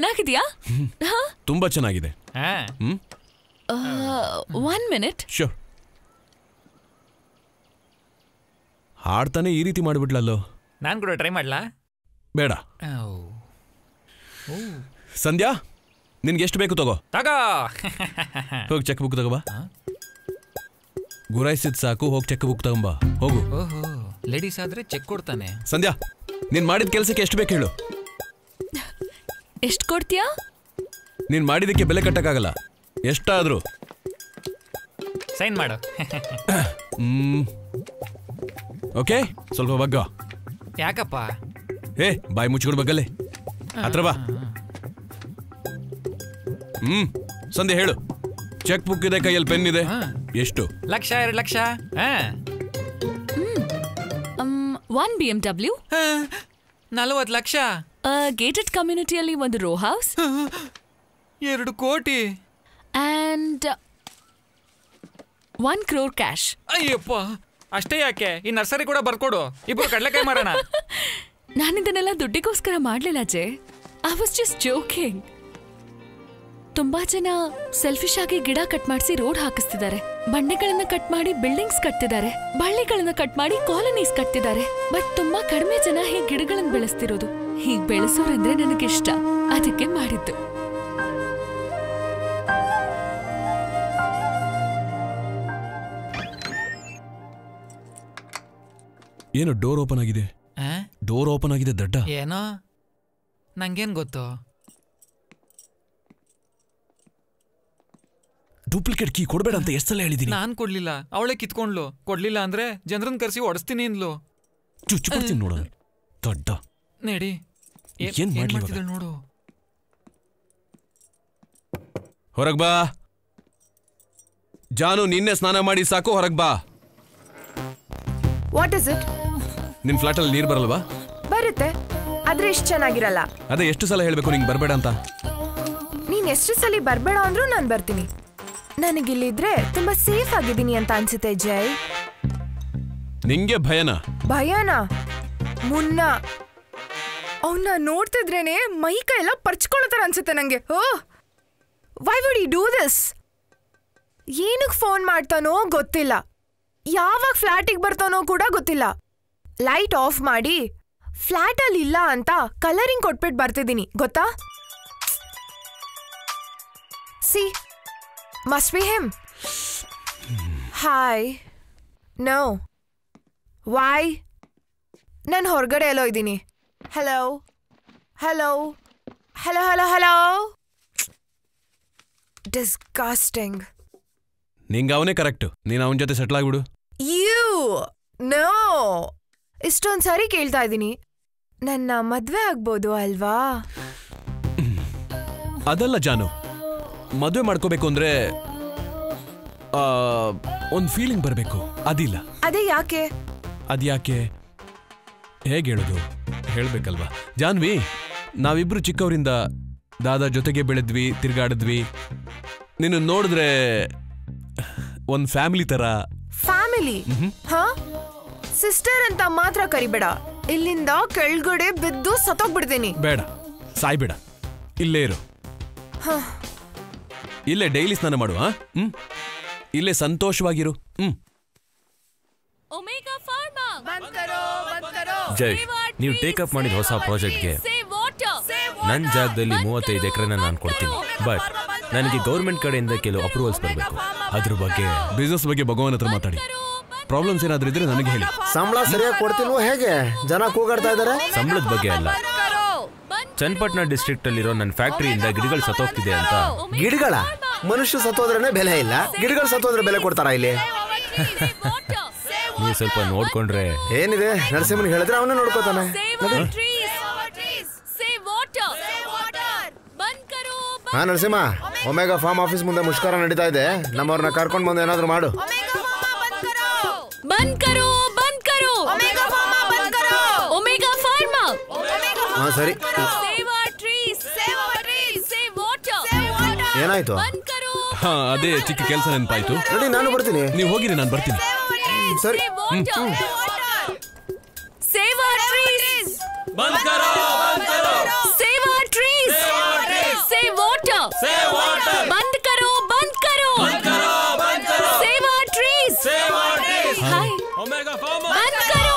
ಚೆನ್ನಾಗಿದ್ಯಾ? ತುಂಬಾ ಚೆನ್ನಾಗಿದೆ. ಹ್ಮ್? ಒನ್ ಮಿನಿಟ್ ಶೋರ್ ಹಾಡ್ತಾನೆ ಈ ರೀತಿ ಮಾಡಿಬಿಡ್ಲಲ್ಲೋ ನಾನು ಕೂಡ ಟ್ರೈ ಮಾಡ್ಲಾ? ಬೇಡ. ಸಂಧ್ಯಾ ನಿನ್ಗೆ ಎಷ್ಟು ಬೇಕು ತಗೋ. ತಗೋ. ಹೋಗಿ ಚೆಕ್ ಬುಕ್ ತಗೋಬಾ ಗುರಾಯಿಸಿದ್ ಸಾಕು ಹೋಗಿ ಚೆಕ್ ಬುಕ್ ತಗೊಂಬಾ ಹೋಗು. ಓಹೋ ಲೇಡೀಸ್ ಆದ್ರೆ ಚೆಕ್ ಕೊಡ್ತಾನೆ. ಸಂಧ್ಯಾ ನೀನ್ ಮಾಡಿದ ಕೆಲಸಕ್ಕೆ ಎಷ್ಟು ಬೇಕು ಹೇಳು. ಎಷ್ಟು ಕೊಡ್ತೀಯಾ? ನೀನ್ ಮಾಡಿದಕ್ಕೆ ಬೆಲೆ ಕಟ್ಟಕ್ಕಾಗಲ್ಲ. ಎಷ್ಟಾದ್ರೂ. ಸೈನ್ ಮಾಡು. ಹ್ಮ್. ಓಕೆ ಸ್ವಲ್ಪ ಬಗ್ಗ. ಯಾಕಪ್ಪ? ಏ ಬಾಯಿ ಮುಚ್ಚಿಕೊಡು ಬಗ್ಗಲ್ಲೇ. ಹತ್ರ ಬಾ. ಹ್ಮ್ ಸಂಧ್ಯಾ ಹೇಳು. ಚೆಕ್ ಬುಕ್ ಇದೆ ಕೈಯಲ್ಲಿ ಪೆನ್ ಇದೆ. ಎಷ್ಟು? ಲಕ್ಷ ಎರಡು ಲಕ್ಷ. ಹಾ. One B M W? ನಲವತ್ತು ಲಕ್ಷ. ಗೇಟೆಡ್ ಕಮ್ಯುನಿಟಿಯಲ್ಲಿ ಒಂದು ರೋ ಹೌಸ್ ಎರಡು ಕೋಟಿ. And one crore cash Ayyappa ಅಷ್ಟೇ ಯಾಕೆ? ಈ ನರ್ಸರಿ ಕೂಡ ಬರ್ಕೊಡು. ಇಬ್ಬರು ಮಾಡೋಣ ಮಾರೋಣ. <laughs> ನಾನಿದನ್ನೆಲ್ಲ ದುಡ್ಡಿಗೋಸ್ಕರ ಮಾಡ್ಲಿಲ್ಲ ಜೆ ಐ ವಾಸ್ ಜಸ್ಟ್ ಜೋಕಿಂಗ್ ತುಂಬಾ ಜನ ಸೆಲ್ಫಿಶ್ ಆಗಿ ಗಿಡ ಕಟ್ ಮಾಡಿಸಿ ರೋಡ್ ಹಾಕಿಸ್ತಿದ್ದಾರೆ. ಬಂಡೆಗಳನ್ನ ಕಟ್ ಮಾಡಿ ಬಿಲ್ಡಿಂಗ್ಸ್ ಕಟ್ತಿದ್ದಾರೆ. ಬಳ್ಳಿಗಳನ್ನ ಕಟ್ ಮಾಡಿ ಕಾಲೋನೀಸ್ ಕಟ್ತಿದ್ದಾರೆ. ಬಟ್ ತುಂಬಾ ಕಡಿಮೆ ಜನ ಈ ಗಿಡಗಳನ್ನ ಬೆಳೆಸ್ತಿರೋದು. ಹೀಗ್ ಬೆಳೆಸೋರಂದ್ರೆ ನನಗಿಷ್ಟ. ಅದಕ್ಕೆ ಮಾಡಿದ್ದು. ಏನು ಡೋರ್ ಓಪನ್ ಆಗಿದೆ? ಆ? ಡೋರ್ ಓಪನ್ ಆಗಿದೆ ದಡ್ಡ. ಏನೋ? ನಂಗೇನ್ ಗೊತ್ತು? ಡೂಪ್ಲಿಕೇಟ್ ಕೀ ಕೊಡಬೇಡ ಅಂತ ಎಷ್ಟು ಸಲ ಹೇಳಿದೀನಿ. ನಾನು ಕೊಡ್ಲಿಲ್ಲ. ಅವಳೆ ಕಿತ್ಕೊಂಡ್ಲು ಕೊಡ್ಲಿಲ್ಲ ಅಂದ್ರೆ ಜನರನ್ನ ಕರೆಸಿ ಒಡಿಸ್ತೀನಿ ಅಂದ್ಲು ಚುಚ್ಚು ಬಿಡ್ತೀನಿ ನೋಡೋಣ ದಡ್ಡ. ನಡಿ. ಏನ್ ಮಾಡ್ಲಿ ನೋಡು. ಹೊರಗ್ ಬಾ. ಜಾನು ನಿನ್ನೆ ಸ್ನಾನ ಮಾಡಿ ಸಾಕು ಹೊರಗ್ ಬಾ. ವಾಟ್ ಇಸ್ ಇಟ್ ನಿನ್ ಫ್ಲಾಟ್ ಅಲ್ಲಿ ನೀರ್ ಬರಲ್ವಾ? ಬರುತ್ತೆ. ಆದ್ರೆ ಇಷ್ಟು ಚೆನ್ನಾಗಿರಲ್ಲ. ಅದೇ ಎಷ್ಟು ಸಲ ಹೇಳ್ಬೇಕು ನಿಂಗೆ ಬರಬೇಡ ಅಂತ? ನೀನ್ ಎಷ್ಟು ಸಲ ಬರಬೇಡ ಅಂದ್ರೂ ನಾನು ಬರ್ತೀನಿ. ನನಗಿಲ್ಲಿದ್ರೆ ತುಂಬಾ ಸೇಫ್ ಆಗಿದ್ದೀನಿ ಅಂತ ಅನ್ಸುತ್ತೆ ಜೈ ನಿಂಗೆ ಭಯನಾ? ಭಯನಾ? ಮುನ್ನ? ಅವನ್ನ ನೋಡ್ತಿದ್ರೇನೆ ಮೈ ಕೈ ಎಲ್ಲ ಪರ್ಚ್ಕೊಳ್ಳೋತರ ಅನ್ಸುತ್ತೆ ನಂಗೆ. ಓ why would you do this ಏನಕ್ಕೆ ಫೋನ್ ಮಾಡ್ತಾನೋ ಗೊತ್ತಿಲ್ಲ. ಯಾವಾಗ ಫ್ಲಾಟಿಗೆ ಬರ್ತಾನೋ ಕೂಡ ಗೊತ್ತಿಲ್ಲ. ಲೈಟ್ ಆಫ್ ಮಾಡಿ ಫ್ಲಾಟಲ್ಲಿ ಇಲ್ಲ ಅಂತ ಕಲರಿಂಗ್ ಕೊಟ್ಬಿಟ್ಟು ಬರ್ತಿದ್ದೀನಿ, ಗೊತ್ತಾ? See must be him hi no why ನಾನು ಹೊರಗಡೆ ಎಲ್ಲೋ ಇದ್ದೀನಿ. Hello hello hello hello hello Disgusting. ನಿಂಗೆ ಅವನೇ ಕರೆಕ್ಟ್. ನೀನು ಅವನ ಜೊತೆ ಸೆಟ್ಲ್ ಆಗ್ಬಿಡು. ಯೂ ನೋ ಇಷ್ಟೊಂದು ಸಾರಿ ಕೇಳ್ತಾ ಇದ್ದೀನಿ. ನನ್ನ ಮದುವೆ ಆಗ್ಬೋದು ಅಲ್ವಾ? ಅದಲ್ಲ ಜಾನು. ಮದುವೆ ಮಾಡ್ಕೋಬೇಕು ಅಂದ್ರೆ ಒಂದು ಫೀಲಿಂಗ್ ಬರಬೇಕು. ಅದಿಲ್ಲ. ಅದೇ ಯಾಕೆ? ಅದ್ಯಾಕೆ? ಹೇಗೆ ಹೇಳೋದು? ಹೇಳ್ಬೇಕಲ್ವಾ? ಜಾನ್ವಿ ನಾವಿಬ್ರು ಚಿಕ್ಕವರಿಂದ ದಾದಾ ಜೊತೆಗೆ ಬೆಳೆದ್ವಿ ತಿರ್ಗಾಡಿದ್ವಿ. ನಿನ್ನ ನೋಡಿದ್ರೆ ಒಂದು ಫ್ಯಾಮಿಲಿ ತರ. ಫ್ಯಾಮಿಲಿ? ಹಾ? ಸಿಸ್ಟರ್ ಅಂತ ಮಾತ್ರ ಕರಿಬೇಡ. ಇಲ್ಲಿಂದ ಕೆಳಗಡೆ ಬಿದ್ದು ಸತ್ತೋಗ್ಬಿಡ್ತೀನಿ. ಬೇಡ ಸಾಯ್ಬೇಡ. ಇಲ್ಲೇ ಇರು. ಹ, ಇಲ್ಲೇ ಡೈಲಿ ಸ್ನಾನ ಮಾಡುವ ಹಾ? ಹ್ಮ್ ಇಲ್ಲೇ ಸಂತೋಷವಾಗಿರು. ಹ್ಮ್ ಜೈ ನೀವು ಟೇಕಪ್ ಮಾಡಿದ ಹೊಸ ಪ್ರಾಜೆಕ್ಟ್ಗೆ ನನ್ನ ಜಾಗದಲ್ಲಿ ಮೂವತ್ತೈದು ಎಕರೆನ ನಾನು ಕೊಡ್ತೀನಿ. ಬಟ್ ನನಗೆ ಗೌರ್ಮೆಂಟ್ ಕಡೆಯಿಂದ ಕೆಲವು ಅಪ್ರೂವಲ್ಸ್ ಬರಬೇಕು. ಅದ್ರ ಬಗ್ಗೆ ಬಿಸ್ನೆಸ್ ಬಗ್ಗೆ ಭಗವಾನ್ ಹತ್ರ ಮಾತಾಡಿ. ಪ್ರಾಬ್ಲಮ್ಸ್ ಏನಾದ್ರೂ ಇದ್ರೆ ನನಗೆ ಹೇಳಿ. ಸಂಬಳ ಸರಿಯಾಗಿ ಕೊಡ್ತಿಲ್ವೋ ಹೇಗೆ? ಜನ ಕೂಗಾಡ್ತಾ ಇದಾರೆ? ಸಂಬಳದ ಬಗ್ಗೆ ಅಲ್ಲ. ಚನ್ನಪಟ್ಟಣ ಡಿಸ್ಟ್ರಿಕ್ಟ್ ಅಲ್ಲಿರೋ ನನ್ನ ಫ್ಯಾಕ್ಟರಿಯಿಂದ ಗಿಡಗಳು ಸತ್ತೋಗ್ತಿದೆ ಅಂತ. ಗಿಡಗಳ? ಮನುಷ್ಯ ಸತ್ತೋದ್ರೇನೆ ಬೆಲೆ ಇಲ್ಲ. ಗಿಡಗಳು ಸತ್ತೋದ್ರೆ ಬೆಲೆ ಕೊಡ್ತಾರಾ ಇಲ್ಲಿ? ನೀವು ಸ್ವಲ್ಪ ನೋಡ್ಕೊಂಡ್ರೆ ಏನಿದೆ? ನರಸಿಂಹನ್ ಹೇಳಿದ್ರೆ ಅವನು ನೋಡ್ಕೋತಾನೆ. ಹಾ ನರಸಿಂಹ. ಒಮೆಗಾ ಫಾರ್ಮ್ ಆಫೀಸ್ ಮುಂದೆ ಮುಷ್ಕರ ನಡೀತಾ ಇದೆ. ನಮ್ಮವ್ರನ್ನ ಕರ್ಕೊಂಡು ಬಂದು ಏನಾದ್ರು ಮಾಡು. ಹಾ ಸರಿ. Save our trees save our save water ಏನಾಯ್ತು? ಹಾ ಅದೇ ಚಿಕ್ಕ ಕೆಲಸ ನೆನಪಾಯ್ತು. ನೋಡಿ ನಾನು ಬರ್ತೀನಿ. ನೀವು ಹೋಗಿರಿ ನಾನು ಬರ್ತೀನಿ. सर सेव आवर ट्रीज बंद करो बंद करो save our trees save water save water बंद करो बंद करो बंद करो बंद करो save our trees save our trees hi omega farmer बंद करो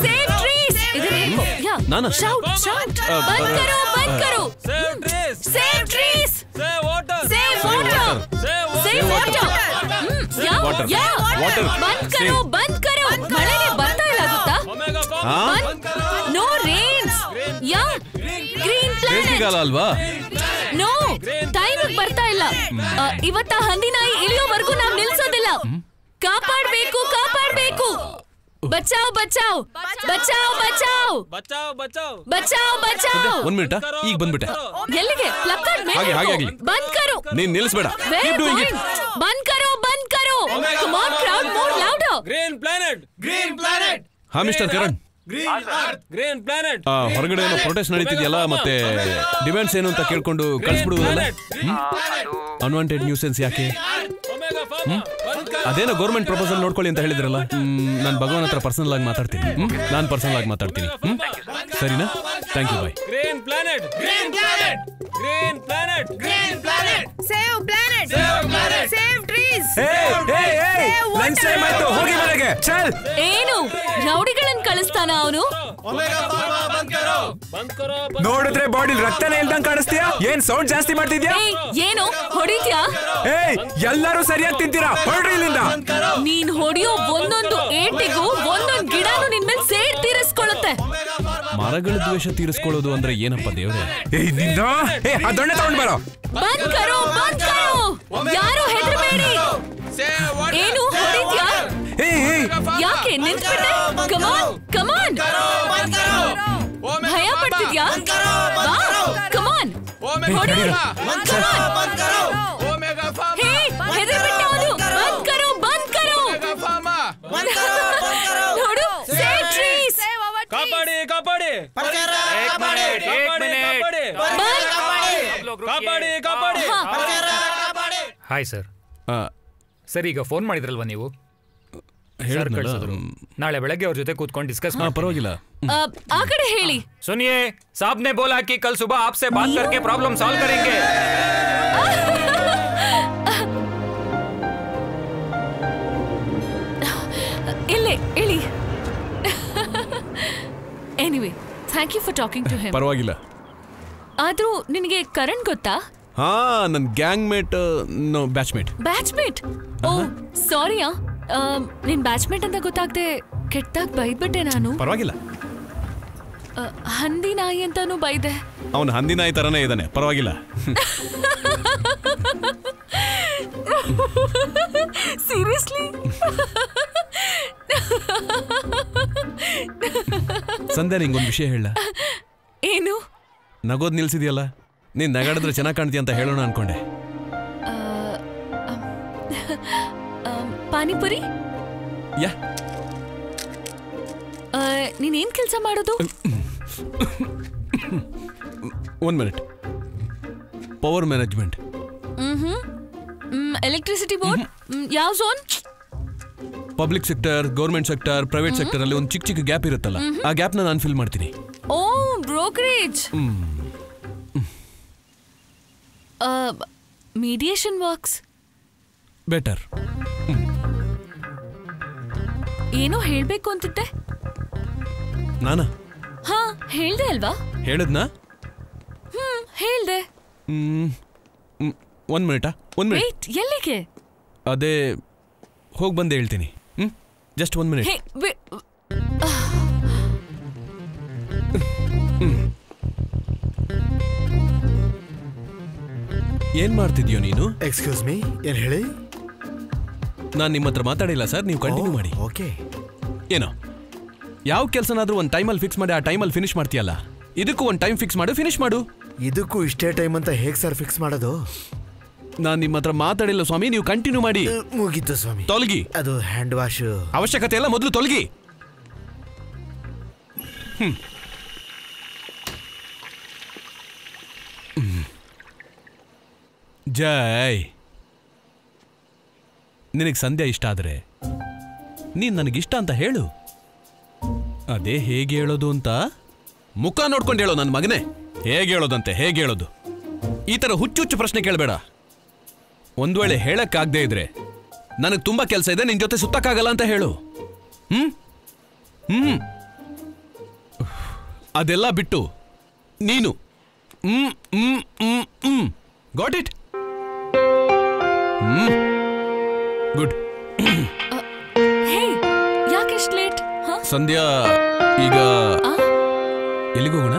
सेव ट्रीज इधर देखो या ना ना शाउट शाउट बंद करो बंद करो save trees save trees save water save water save water water. Water. ಬಂದ್ ಕರೋ ಬಂದ್ ಕರೋ. ಮಳೆಗೆ ಬರ್ತಾ ಇಲ್ಲ ಗೊತ್ತಾ ನೋ ರೇನ್ಸ್. ಯಾ? ಗ್ರೀನ್ ಬೇಸಿಗೆಗಾಲ ಅಲ್ವಾ? ನೋ ಟೈಮ್ ಬರ್ತಾ ಇಲ್ಲ. ಇವತ್ತ ಹಂದಿನಾಯಿ ಇಳಿಯೋವರೆಗೂ ನಾವು ನಿಲ್ಸೋದಿಲ್ಲ. ಕಾಪಾಡಬೇಕು ಕಾಪಾಡ್ಬೇಕು. ಬಚಾವ್ ಬಚಾವ್. ಬಚಾವ್ ಬಚಾವ್. ಬಚಾವ್ ಬಚಾವ್. ಬಚಾವ್ ಬಚಾವ್. ಒಂದ್ ಮಿನಿಟ್ ಈಗ ಬಂದ್ಬಿಟ್ಟೆ. ಎಲ್ಲಿಗೆ? ಹಾಗೆ, ಹಾಗೆ ಆಗ್ಲಿ. ಬಂದ್ ಕರು. ನೀನ್ ನಿಲ್ಲಿಸ್ಬೇಡ. Keep doing? ಬಂದ್ ಕರು ಬಂದ್ ಕರು. Come on crowd more louder green planet green planet ಹಾ mister Karan green green planet ಆ, ಹೊರಗಡೆ ಏನೋ ಪ್ರೊಟೆಸ್ಟ್ ನಡೀತಿದೆಯಲ್ಲ ಮತ್ತೆ ಡಿಮ್ಯಾಂಡ್ಸ್ ಏನು ಅಂತ ಕೇಳ್ಕೊಂಡು ಕಳಿಸ್ಬಿಡುವುದಲ್ಲ ಅನ್ವಾಂಟೆಡ್ ನ್ಯೂಸೆನ್ಸ್ ಯಾಕೆ? ಅದೇನೋ ಗೌರ್ಮೆಂಟ್ ಪ್ರಪೋಸಲ್ ನೋಡ್ಕೊಳ್ಳಿ ಅಂತ ಹೇಳಿದ್ರಲ್ಲ? ನಾನು ಭಗವಾನ್ ಹತ್ರ ಪರ್ಸನಲ್ ಆಗಿ ಮಾತಾಡ್ತೀನಿ. ನಾನು ಪರ್ಸನಲ್ ಆಗಿ ಮಾತಾಡ್ತೀನಿ. ಹ್ಮ್? ಸರಿನಾ? Thank you bye green planet green planet green planet green planet save planet Save planet. Save ಹೋಗಿ ಮನೆಗೆ. ಚಲ್. ಏನು? ರೌಡಿಗಳನ್ನ ಕಳಿಸ್ತಾನ ಅವನು? ನೋಡಿದ್ರೆ ಬಾಡಿ ರಕ್ತನೇ ಇಲ್ದಂಗ್ ಕಾಣಿಸ್ತೀಯಾ? ಏನ್ ಸೌಂಡ್ ಜಾಸ್ತಿ ಮಾಡ್ತಿದ್ಯಾ? ಏನು? ಹೊಡಿತ್ಯಾ? ಏಯ್ ಎಲ್ಲರೂ ಸರಿಯಾಗಿ ತಿಂತೀರಾ? ಹೊಡ್ರಿ ಇಲ್ಲಿಂದ. ನೀನ್ ಹೊಡಿಯೋ ಒಂದೊಂದು ಏಟಿಗೂ ಒಂದೊಂದು ಗಿಡನು ನಿನ್ ಮೇಲೆ ತೀರಿಸ್ಕೊಳ್ಳುತ್ತೆ ಮರಗಳ ದ್ವೇಷ ತೀರಿಸ್ಕೊಳ್ಳೋದು ಅಂದ್ರೆ ಏನಪ್ಪ ದೇವ್ರೆ? ಬರೋ. ಬಂದ್ ಕರೋ ಬಂದ್ ಕರೋ. ಯಾರು ಹೆದರಬೇಡಿ. ಏನು ಹೊಡಿತ್ಯಾ? ಯಾಕೆ ನಿಂತ್ಬಿಟ್ಟೆ? ಕಮಾನ್ ಕಮಾನ್ ಭಯ ಪಡ್ತಿದ್ಯಾ? ಕಮಾನ್ ಹೊಡಿ. ಹೇ एक मिनट एक मिनट हाय सर ಸರ್ ಈಗ ಫೋನ್ ಮಾಡಿದ್ರಲ್ವಾ ನೀವು ನಾಳೆ ಬೆಳಗ್ಗೆ ಅವ್ರ ಜೊತೆ ಕೂತ್ಕೊಂಡು ಡಿಸ್ಕಸ್ ಪರವಾಗಿಲ್ಲ ಆ ಕಡೆ ಹೇಳಿ ಸುನಿಯೇ ಸಾಬ್ ನೆ ಬೋಲಾ ಕಿ ಕಲ್ ಸುಬಹ ಆಪ್ಸೆ ಬಾತ್ ಕರ್ಕೆ ಪ್ರಾಬ್ಲಮ್ ಸಾಲ್ವ್ ಕರೆಂಗೆ ಇಲ್ಲೇ ಇಳಿ anyway thank you for talking to him ಪರವಾಗಿಲ್ಲ. ಆದರೂ ನಿನಗೆ ಕರಣ್ ಗೊತ್ತಾ? ಹಾ ನನ್ನ gang mate no batch mate batchmate? Oh ಸಾರಿಯಾ? ನಿನ್ ಬ್ಯಾಚ್ಮೇಟ್ ಅಂತ ಗೊತ್ತಾಗ್ದೆ ಕೆಟ್ಟಾಗಿ ಬೈದ್ಬಿಟ್ಟೆ ನಾನು. ಪರವಾಗಿಲ್ಲ. ಹಂದಿ ನಾಯಿ ಅಂತಾನು ಬೈದೆ. ಅವನು ಹಂದಿನಾಯಿ ತರನೇ ಇದ್ದಾನೆ ಪರವಾಗಿಲ್ಲ. ಸೀರಿಯಸ್ಲಿ ಸಂಧ್ಯಾ ನಿಂಗೊಂದು ವಿಷಯ ಹೇಳ. ಏನು? ನಗೋದ್ ನಿಲ್ಸಿದ್ಯಲ್ಲ? ನೀನ್ ನಗಾಡಿದ್ರೆ ಚೆನ್ನಾಗಿ ಕಾಣ್ತೀಯ ಅಂತ ಹೇಳೋಣ ಅನ್ಕೊಂಡೆ. ಪಾನಿಪುರಿ? ಯಾ. ಏನ್ ನೀನೇನ್ ಕೆಲಸ ಮಾಡೋದು? One minute power management electricity board ಯಾವ zone public sector government sector private sector ಅಲ್ಲಿ ಒಂದು ಚಿಕ್ಕ ಚಿಕ್ಕ ಗ್ಯಾಪ್ ಇರುತ್ತಲ್ಲ ಆ ಗ್ಯಾಪ್ನ ನಾನು ಫಿಲ್ ಮಾಡ್ತೀನಿ. ಓ ಬ್ರೋಕರೇಜ್ ಹ್ಮ್. ಮೀಡಿಯೇಷನ್ ವರ್ಕ್ಸ್ ಬೆಟರ್ ಏನೋ ಹೇಳಬೇಕು ಅಂತಿದ್ದೆ. ನಾನಾ? ಹಾ ಹೇಳ್ದೆ ಅಲ್ವಾ? ಹೇಳದ್ನಾ? ಹ್ಮ್ ಹೇಳ್ದೆ. ಒಂದ್ ಮಿನಿಟಾ ಒಂದ್ ಮಿನಿಟ್. ವೇಟ್ ಎಲ್ಲಿಗೆ? ಅದೇ ಹೋಗಿ ಬಂದೆ ಹೇಳ್ತೀನಿ. ಹ್ಮ್ ಜಸ್ಟ್ ಒಂದ್ ಮಿನಿಟ್. ಹೇ ವೆ- ಏನ್ ಮಾಡ್ತಿದ್ಯೋ ನೀನು? ಎಕ್ಸ್ಕ್ಯೂಸ್ ಮೀ ಏನ್ ಹೇಳಿ? ನಾನು ನಿಮ್ಮ ಹತ್ರ ಮಾತಾಡಿಲ್ಲ ಸರ್ ನೀವು ಕಂಟಿನ್ಯೂ ಮಾಡಿ. ಓಕೆ ಏನೋ? ಯಾವ ಕೆಲಸನಾದ್ರೂ ಒಂದು ಟೈಮಲ್ಲಿ ಫಿಕ್ಸ್ ಮಾಡಿ ಆ ಟೈಮಲ್ಲಿ ಫಿನಿಶ್ ಮಾಡ್ತೀಯಲ್ಲ? ಇದಕ್ಕೂ ಒಂದು ಟೈಮ್ ಫಿಕ್ಸ್ ಮಾಡು ಫಿನಿಶ್ ಮಾಡು. ಇದಕ್ಕೂ ಇಷ್ಟೇ ಟೈಮ್ ಅಂತ ಹೇಗೆ ಸರ್ ಫಿಕ್ಸ್ ಮಾಡೋದು? ನಾನು ನಿಮ್ಮ ಹತ್ರ ಮಾತಾಡಿಲ್ಲ ಸ್ವಾಮಿ ನೀವು ಕಂಟಿನ್ಯೂ ಮಾಡಿ. ಮುಗಿತು ಸ್ವಾಮಿ. ತೊಲಗಿ. ಅದು ಹ್ಯಾಂಡ್ ವಾಶ್ ಅವಶ್ಯಕತೆ ಎಲ್ಲ ಮೊದಲು ತೊಲಗಿ. ಜೈ. ನಿನಗೆ ಸಂಧ್ಯಾ ಇಷ್ಟ ಆದರೆ ನೀನು ನನಗಿಷ್ಟ ಅಂತ ಹೇಳು. ಅದೇ ಹೇಗೆ ಹೇಳೋದು ಅಂತ? ಮುಖ ನೋಡ್ಕೊಂಡು ಹೇಳೋ ನನ್ನ ಮಗನೇ. ಹೇಗೆ ಹೇಳೋದಂತೆ ಹೇಗೆ ಹೇಳೋದು? ಈ ಥರ ಹುಚ್ಚು ಪ್ರಶ್ನೆ ಕೇಳಬೇಡ. ಒಂದು ವೇಳೆ ಹೇಳೋಕ್ಕಾಗದೇ ಇದ್ರೆ ನನಗೆ ತುಂಬಾ ಕೆಲಸ ಇದೆ ನಿನ್ನ ಜೊತೆ ಸುತ್ತಕ್ಕಾಗಲ್ಲ ಅಂತ ಹೇಳು. ಹ್ಮ್? ಹ್ಞೂ ಅದೆಲ್ಲ ಬಿಟ್ಟು ನೀನು. ಹ್ಮ್ ಹ್ಞೂ ಹ್ಞೂ ಹ್ಞೂ ಗಾಟ್ ಇಟ್ ಹ್ಮ್. ಗುಡ್ ಯಾಕೆ ಲೇಟ್ ಸಂಧ್ಯಾ ಈಗ ಎಲ್ಲಿಗೆ ಹೋಗೋಣ?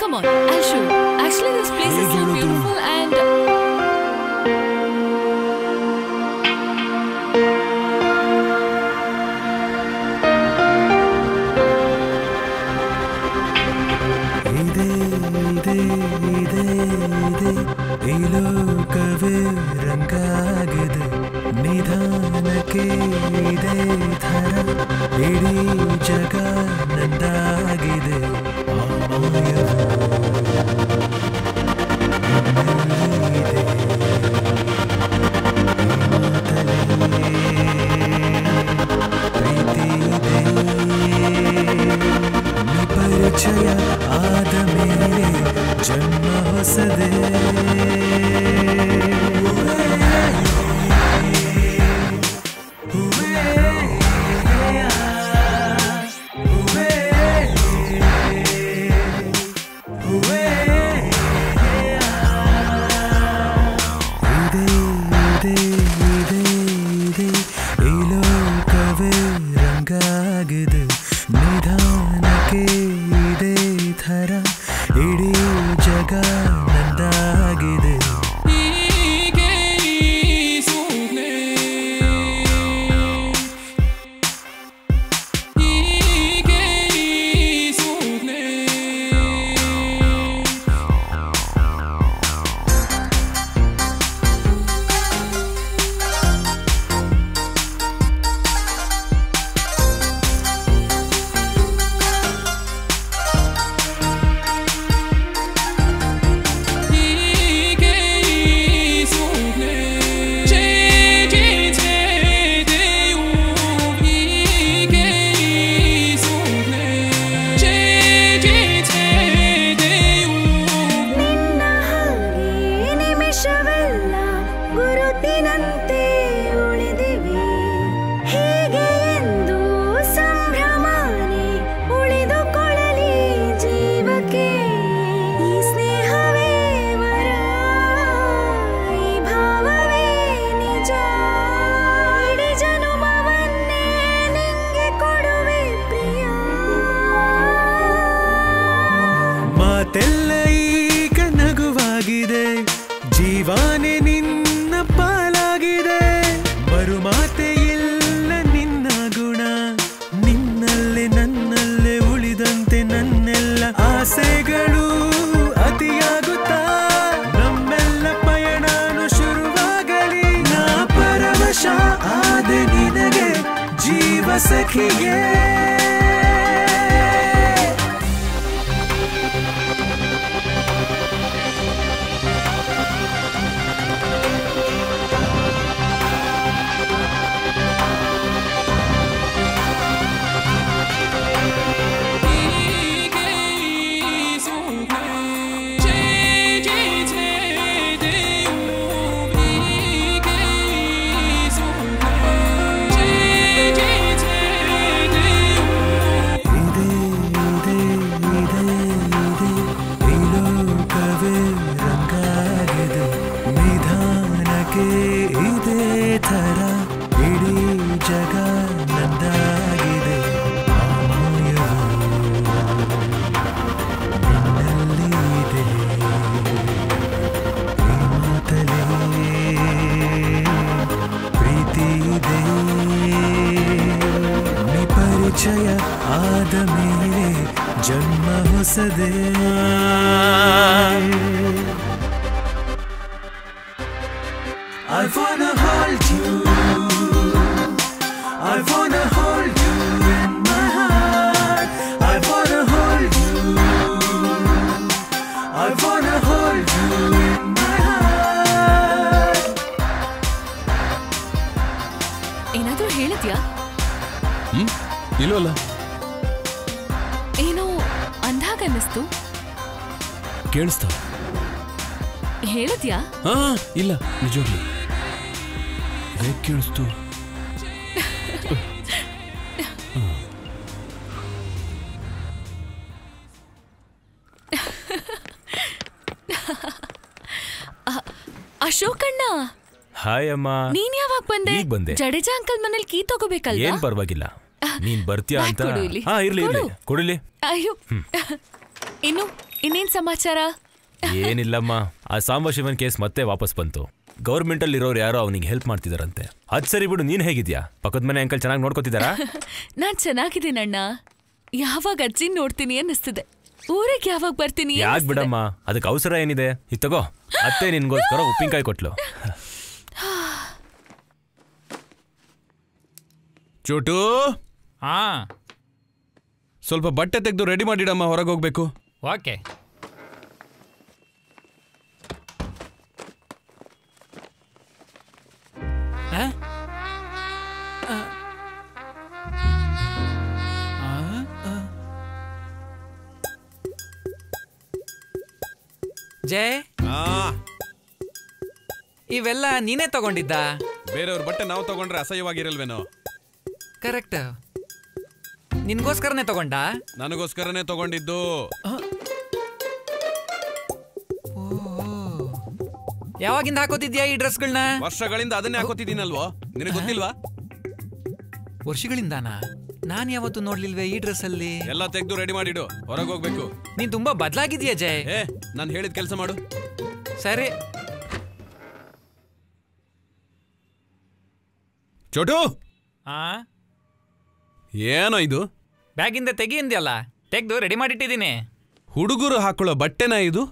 Come on I show actually this place is so beautiful and ಇದೆ ಇದೆ ಇದೆ ಇದೆ. ಈ ಲೋಕವೇ ರಂಗಾಗಿದೆ. ನಿಧಾನಕ್ಕೆ ಇದೆ ಥರ ಇಡೀ ಜಗ ನಂದಾಗಿದೆ ಆಮಾಯವು ನನ್ನಲ್ಲಿದೆ. ಈ ಮಾತಲ್ಲಿ ಪ್ರೀತಿ ಇದೆ ನಿ ಪರಿಚಯ ಆದ ಮೇಲೆ ಜನ್ಮ ಹೊಸದೇ ಅಮ್ಮ ನೀನ್ ಯಾವಾಗ ಬಂದೆ? ಈಗ ಬಂದೆ. ಜಡೇಜಾ ಅಂಕಲ್ ಮನೇಲಿ ಕೀ ತಗೋಬೇಕಲ್ವಾ? ಏನ್ ಪರವಾಗಿಲ್ಲ. ನೀನ್ ಬರ್ತೀಯಾ ಅಂತ. ಕೊಡು ಇಲ್ಲಿ. ಹಾ ಇರ್ಲಿ ಇರ್ಲಿ. ಕೊಡು. ಕೊಡಿಲಿ. ಅಯ್ಯೋ. ಇನ್ನು ಇನ್ನೇನ್ ಸಮಾಚಾರ? ಏನಿಲ್ಲಮ್ಮ. ಆ ಸಾಂಬಶಿವನ್ ಕೇಸ್ ಮತ್ತೆ ವಾಪಸ್ ಬಂತು. ಗೌರ್ಮೆಂಟ್ ಅಲ್ಲಿ ಇರೋರು ಯಾರೋ ಅವನಿಗೆ ಹೆಲ್ಪ್ ಮಾಡ್ತಿದಾರಂತೆ. ಅದ್ ಸರಿ ಬಿಡು ನೀನ್ ಹೇಗಿದ್ಯಾ? ಪಕ್ಕದ ಮನೆ ಅಂಕಲ್ ಚೆನ್ನಾಗಿ ನೋಡ್ಕೋತಿದಾರಾ? <laughs> ನಾನ್ ಚೆನ್ನಾಗಿದ್ದೀನಿ ಅಣ್ಣ. ಯಾವಾಗ ಅಜ್ಜಿ ನೋಡ್ತೀನಿ ಅನ್ನಿಸ್ತಿದೆ. ಊರಿಗೆ ಯಾವಾಗ ಬರ್ತೀನಿ ಯಾಕ್ ಅನ್ನಿಸ್ತಿದೆ. ಬಿಡಮ್ಮ? ಅದಕ್ಕೆ ಅವಸರ ಏನಿದೆ? ಇತ್ತಗೋ ತಗೋ. ಅತ್ತೆ ನಿನ್ಗೋಸ್ಕರ ಉಪ್ಪಿನಕಾಯಿ ಕೊಟ್ಲು. ಚೋಟು. ಹಾ. ಸ್ವಲ್ಪ ಬಟ್ಟೆ ತೆಗೆದು ರೆಡಿ ಮಾಡಿಡಮ್ಮ ಹೊರಗೆ ಹೋಗ್ಬೇಕು. ಓಕೆ. ಜಯ? ಇವೆಲ್ಲ ನೀನೇ ತಗೊಂಡಿದ್ದ? ಬೇರೆಯವ್ರ ಬಟ್ಟೆ ನಾವು ತಗೊಂಡ್ರೆ ಅಸಹ್ಯವಾಗಿರಲ್ವೇನೋ? ಕರೆಕ್ಟ್. ನಿನ್ಗೋಸ್ಕರನೇ ತಗೊಂಡ? ನನಗೋಸ್ಕರನೇ ತಗೊಂಡಿದ್ದು. ಯಾವಾಗಿಂದ ಹಾಕೋತಿದ್ಯಾ ಈ ಡ್ರೆಸ್ಗಳನ್ನ? ವರ್ಷಗಳಿಂದ ಅದನ್ನೇ ಹಾಕೋತಿದ್ದೀನಲ್ವೋ? ನಿನಗೆ ಗೊತ್ತಿಲ್ವಾ? ವರ್ಷಗಳಿಂದಾನಾ? ನಾನ್ ಯಾವತ್ತು ನೋಡ್ಲಿಲ್ವೇ ಈ ಡ್ರೆಸ್ ಅಲ್ಲಿ ಎಲ್ಲ ತೆಗೆದು ರೆಡಿ ಮಾಡಿಡು. ಹೊರಗೆ ಹೋಗ್ಬೇಕು ನೀನ್ ತುಂಬಾ ಬದಲಾಗಿದ್ಯಾ ಜಯ್? ಏ ನಾನು ಹೇಳಿದ ಕೆಲಸ ಮಾಡು. ಸರಿ. ಚೋಟು! ಆ? ಏನೋ ಇದು? ಬ್ಯಾಗಿಂದ ತೆಗಿ ಅಂದ್ಯಲ್ಲ ತೆಗೆದು ರೆಡಿ ಮಾಡಿಟ್ಟಿದ್ದೀನಿ. ಹುಡುಗರು ಹಾಕೊಳ್ಳೋ ಬಟ್ಟೆನ ಇದು?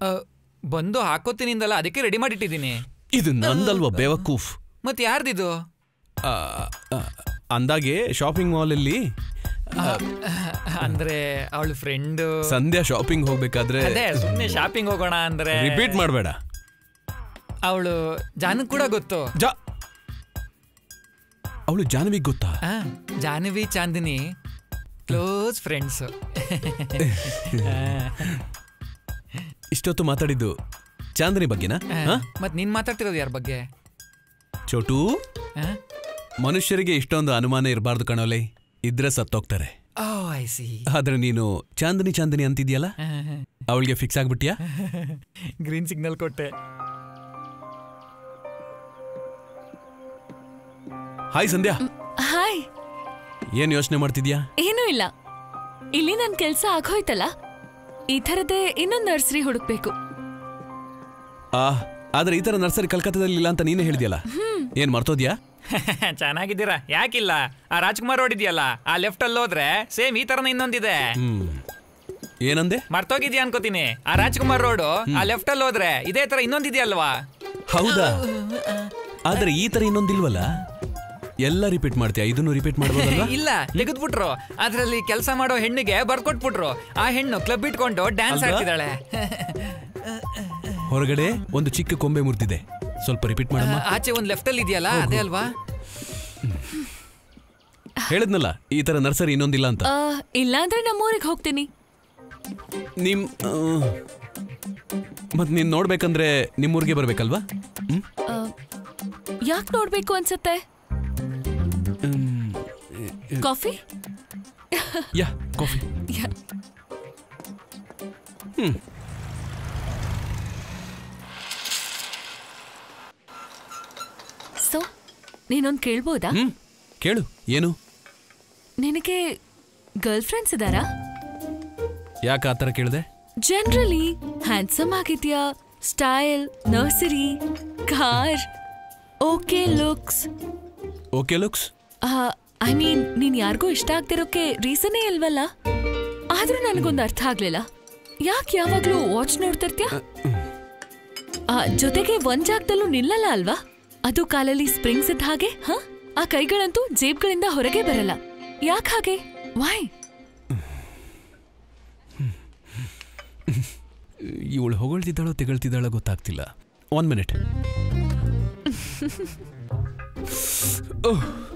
ಬಂದು ಹಾಕೋತೀನಿಂದಲ್ಲ ಅದಕ್ಕೆ ರೆಡಿ ಮಾಡಿಟ್ಟಿದ್ದೀನಿ. ಇದು ನಂದಲ್ವಾ ಬೇವಕೂಫ್? ಮತ್ತೆ ಯಾರ್ದಿದು? ಅಂದಾಗೆ ಶಾಪಿಂಗ್ ಮಾಲಲ್ಲಿ ಅಂದ್ರೆ ಅವಳು ಫ್ರೆಂಡ್ ಸಂಧ್ಯಾ ಶಾಪಿಂಗ್ ಹೋಗ್ಬೇಕಾದ್ರೆ ಅದೇ ಸುಮ್ಮನೆ ಶಾಪಿಂಗ್ ಹೋಗೋಣ ಅಂದ್ರೆ. ರಿಪೀಟ್ ಮಾಡಬೇಡ. ಅವಳು ಜಾನಕ್ ಕೂಡ ಗೊತ್ತು. ಜಾ ಅವಳು ಜಾನ್ವಿ ಗೊತ್ತಾ? ಆ, ಜಾಹ್ನವಿ ಚಾಂದಿನಿ ಕ್ಲೋಸ್ ಫ್ರೆಂಡ್ಸ್ <laughs> ಇಷ್ಟೊತ್ತು ಮಾತಾಡಿದ್ದು ಚಾಂದಿನಿ ಬಗ್ಗೆನಾ? ಹಾ? ಮತ್ ನೀನ್ ಮಾತಾಡ್ತಿರೋದು ಯಾರ ಬಗ್ಗೆ? ಚೋಟು ಆ? ಮನುಷ್ಯರಿಗೆ ಇಷ್ಟೊಂದು ಅನುಮಾನ ಇರಬಾರ್ದು ಕಣೋಲೆ. ಇದ್ರೆ ಸತ್ತೋಗ್ತಾರೆ. ಓ ಐ ಸಿ ಆದ್ರೆ ನೀನು ಚಾಂದಿನಿ ಚಾಂದಿನಿ ಅಂತಿದ್ಯಲ್ಲ? ಅವಳಿಗೆ ಫಿಕ್ಸ್ ಆಗ್ಬಿಟ್ಯಾ? <laughs> ಗ್ರೀನ್ ಸಿಗ್ನಲ್ ಕೊಟ್ಟೆ. ಹಾಯ್ ಸಂಧ್ಯಾ ಹಾಯ್ ಏನ್ ಯೋಚನೆ ಮಾಡ್ತಿದ್ಯಾ? ಏನೂ ಇಲ್ಲ. ಇಲ್ಲಿ ನನ್ ಕೆಲ್ಸ ಆಗೋಯ್ತಲ್ಲ ಈ ಥರದೇ ಇನ್ನೊಂದ್ ನರ್ಸರಿ ಹುಡುಕ್ಬೇಕು. ಆ ಆದ್ರೆ ಈ ತರ ನರ್ಸರಿ ಕಲ್ಕತ್ತಾದಲ್ಲಿ ಇಲ್ಲ ಅಂತ ನೀನೇ ಹೇಳಿದ್ಯಲ್ಲ? ಏನ್ ಮರ್ತೋದ್ಯಾ? <laughs> ಚೆನ್ನಾಗಿದ್ದೀರಾ? ಯಾಕಿಲ್ಲ? ಆ ರಾಜ್ಕುಮಾರ್ ರೋಡ್ ಇದೆಯಲ್ಲ ಆ ಲೆಫ್ಟ್ ಅಲ್ಲಿ ಹೋದ್ರೆ ಸೇಮ್ ಈ ತರನ ಇನ್ನೊಂದಿದೆ. ಏನಂದೆ? ಮರ್ತೋಗಿದ್ಯಾ ಅನ್ಕೋತೀನಿ. ಆ ರಾಜ್ಕುಮಾರ್ ರೋಡ್ ಆ ಲೆಫ್ಟ್ ಅಲ್ಲಿ ಹೋದ್ರೆ ಇದೇ ತರ ಇನ್ನೊಂದಿದೆಯಲ್ವಾ? ಹೌದಾ? ಆದ್ರೆ ಈ ತರ ಇನ್ನೊಂದಿಲ್ವಲ್ಲ? ಎಲ್ಲ ರಿಪೀಟ್ ಮಾಡ್ತೀಯಾ? ಇದನ್ನು ರಿಪೀಟ್ ಮಾಡ್ಬೋದಲ್ಲ <laughs> ಇಲ್ಲ ತೆಗೆದ್ಬಿಟ್ರು. ಅದರಲ್ಲಿ ಕೆಲಸ ಮಾಡೋ ಹೆಣ್ಣಿಗೆ ಬರ್ಕೊಟ್ಬಿಟ್ರು. ಆ ಹೆಣ್ಣು ಕ್ಲಬ್ ಇಟ್ಕೊಂಡು ಡ್ಯಾನ್ಸ್ ಹಾಕಿದಾಳೆ ಆಡ್ತಿದ್ದಾಳೆ. <laughs> ಹೊರಗಡೆ ಒಂದು ಚಿಕ್ಕ ಕೊಂಬೆ ಮುರಿದಿದೆ. ಸ್ವಲ್ಪ ರಿಪೀಟ್ ಮಾಡಮ್ಮ. ಆಚೆ ಒಂದು ಲೆಫ್ಟ್ ಅಲ್ಲಿ ಇದೆಯಲ್ಲ ಅದೇ ಅಲ್ವಾ? ಹೇಳಿದ್ನಲ್ಲ ಈ ತರ ನರ್ಸರಿ ಇನ್ನೊಂದಿಲ್ಲ ಅಂತ? ಇಲ್ಲ ಅಂದ್ರೆ ನಮ್ಮ ಊರಿಗೆ ಹೋಗ್ತೀನಿ. ನಿಮ್ ಮತ್ತೆ ಮತ್ ನೀನ್ ನೋಡ್ಬೇಕಂದ್ರೆ ನಿಮ್ಮೂರಿಗೆ ಬರ್ಬೇಕಲ್ವಾ? ಯಾಕೆ ನೋಡ್ಬೇಕು ಅನ್ಸತ್ತೆ? Coffee yeah coffee yeah. Hmm so ನೀನೊಂದು ಕೇಳ್ಬೋದಾ? ಹ್ಮ್ ಕೇಳು. ಏನು? ನಿನಗೆ ಗರ್ಲ್ ಫ್ರೆಂಡ್ಸ್ ಇದ್ದಾರಾ ಯಾಕೆ ಆ ಥರ ಕೇಳಿದೆ? ಜನರಲಿ ಹ್ಯಾಂಡ್ಸಮ್ ಆಗಿದ್ಯಾ? Style nursery car okay looks. Okay looks? I mean ನೀನ್ ಯಾರಿಗೂ ಇಷ್ಟ ಆಗ್ತಿರೋಕೆ ರೀಸನೇ ಇಲ್ವಲ್ಲ? ಆದ್ರೂ ನನಗೊಂದು ಅರ್ಥ ಆಗ್ಲಿಲ್ಲ. ಯಾಕೆ ಯಾವಾಗ್ಲೂ ವಾಚ್ ನೋಡ್ತಿರ್ತೀಯ? ಆ, ಜೊತೆಗೆ ಒಂದ್ ಜಾಗದಲ್ಲೂ ನಿಲ್ಲಲ್ಲ ಅಲ್ವಾ? ಅದು ಕಾಲಲ್ಲಿ ಸ್ಪ್ರಿಂಗ್ಸ್ ಇದ್ದ ಹಾಗೆ ಹ? ಆ ಕೈಗಳಂತೂ ಜೇಬ್ಗಳಿಂದ ಹೊರಗೆ ಬರಲ್ಲ. ಯಾಕೆ ಹಾಗೆ? ವಾಯ್ ಇವಳು ಹೊಗಳ್ತಿದ್ದಾಳೋ ತೆಗಳ್ತಿದ್ದಾಳೋ ಗೊತ್ತಾಗ್ತಿಲ್ಲ. ಒನ್ ಮಿನಿಟ್ <laughs>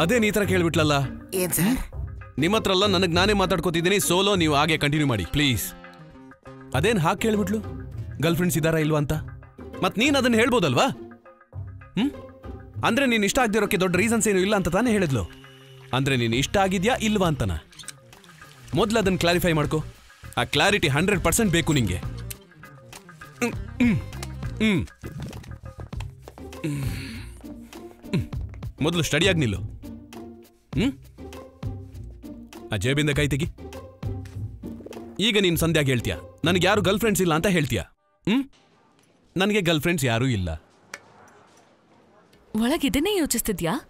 ಅದೇನ್ ಈ ಥರ ಕೇಳ್ಬಿಟ್ಲಲ್ಲ? ಏನ್ ಸರ್? ನಿಮ್ಮ ಹತ್ರ ಅಲ್ಲ ನನಗೆ ನಾನೇ ಮಾತಾಡ್ಕೋತಿದ್ದೀನಿ. ಸೋಲೋ ನೀವು ಹಾಗೆ ಕಂಟಿನ್ಯೂ ಮಾಡಿ. ಪ್ಲೀಸ್ ಅದೇನ್ ಹಾಗೆ ಕೇಳ್ಬಿಟ್ಲು? ಗರ್ಲ್ ಫ್ರೆಂಡ್ಸ್ ಇದ್ದಾರಾ ಇಲ್ವಾ ಅಂತ? ಮತ್ ನೀನ್ ಅದನ್ನ ಹೇಳ್ಬೋದಲ್ವಾ? ಹ್ಮ್? ಅಂದ್ರೆ ನೀನ್ ಇಷ್ಟ ಆಗದಿರೋಕೆ ದೊಡ್ಡ ರೀಸನ್ಸ್ ಏನು ಇಲ್ಲ ಅಂತ ತಾನೇ ಹೇಳಿದ್ಲು? ಅಂದ್ರೆ ನೀನ್ ಇಷ್ಟ ಆಗಿದ್ಯಾ ಇಲ್ವಾ ಅಂತನ? ಮೊದ್ಲು ಅದನ್ನ ಕ್ಲಾರಿಫೈ ಮಾಡ್ಕೋ. ಆ ಕ್ಲಾರಿಟಿ ಹಂಡ್ರೆಡ್ ಪರ್ಸೆಂಟ್ ಬೇಕು ನಿಂಗೆ. ಮೊದಲು ಸ್ಟಡಿಯಾಗಿ ನಿಲ್ಲು. ಹ್ಮ್? ಆ ಜೇಬಿಂದ ಕೈ ತೆಗಿ. ಈಗ ನೀನು ಸಂಧ್ಯಾಗ ಹೇಳ್ತೀಯ? ನನಗೆ ಯಾರು ಗರ್ಲ್ ಫ್ರೆಂಡ್ಸ್ ಇಲ್ಲ ಅಂತ ಹೇಳ್ತೀಯ? ಹ್ಮ್? ನನಗೆ ಗರ್ಲ್ ಫ್ರೆಂಡ್ಸ್ ಯಾರೂ ಇಲ್ಲ. ಒಳಗಿದ್ದೇನೆ ಇದನ್ನೇ ಯೋಚಿಸ್ತಿದ್ಯಾ?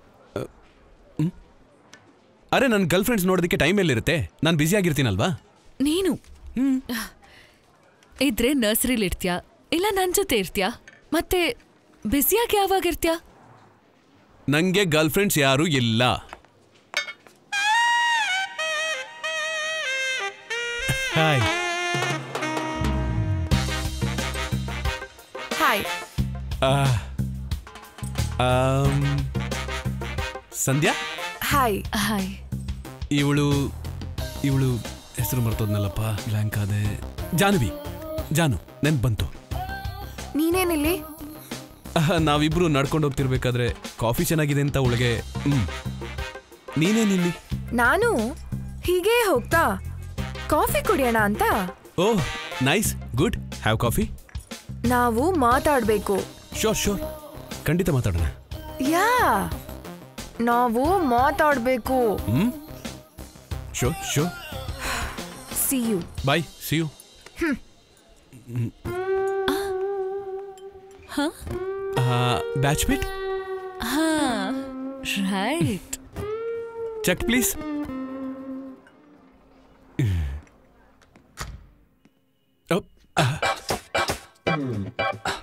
ಅರೆ ನನ್ನ ಗರ್ಲ್ ಫ್ರೆಂಡ್ಸ್ ನೋಡೋದಕ್ಕೆ ಟೈಮ್ ಎಲ್ಲಿರುತ್ತೆ? ನಾನು ಬ್ಯುಸಿ ಆಗಿರ್ತೀನಲ್ವಾ? ನೀನು? ಇದ್ರೆ ನರ್ಸರಿಲಿ ಇರ್ತೀಯ? ಇಲ್ಲ ನನ್ನ ಜೊತೆ ಇರ್ತೀಯ? ಮತ್ತೆ ಬ್ಯುಸಿಯಾಗಿ ಯಾವಾಗ ಇರ್ತೀಯ? ನನಗೆ ಗರ್ಲ್ ಫ್ರೆಂಡ್ಸ್ ಯಾರೂ ಇಲ್ಲ. Hi hi Sandhya? Hi hi ಇವಳು ಇವಳು ಹೆಸರು ಮರ್ತೋದ್ನಲ್ಲಪ್ಪ ಬ್ಲ್ಯಾಂಕ್ ಆದೆ ಜಾನ್ವಿ. ಜಾನು ನೆನ್ಪು ಬಂತು ನೀನೇನಿಲ್ಲಿ? ಆಹ್, ನಾವಿಬ್ರು ನಡ್ಕೊಂಡು ಹೋಗ್ತಿರ್ಬೇಕಾದ್ರೆ ಕಾಫಿ ಚೆನ್ನಾಗಿದೆ ಅಂತ ಅವಳಿಗೆ ಹ್ಮ್. ನೀನೇನಿಲ್ಲಿ? ನಾನು ಹೀಗೇ ಹೋಗ್ತಾ ಕಾಫಿ ಕುಡಿಯೋಣ ಅಂತ. Oh nice good. Have coffee? ನಾವು ಮಾತಾಡ್ಬೇಕು. ಶೋರ್ ಶೋರ್ ಖಂಡಿತ ಮಾತಾಡೋಣ. ಯಾ ನಾವು ಮಾತಾಡ್ಬೇಕು. ಹ್ಮ್? So so see you bye see you ಹ? ಬ್ಯಾಚ್ ಬಿಟ್ ಹಾ right check please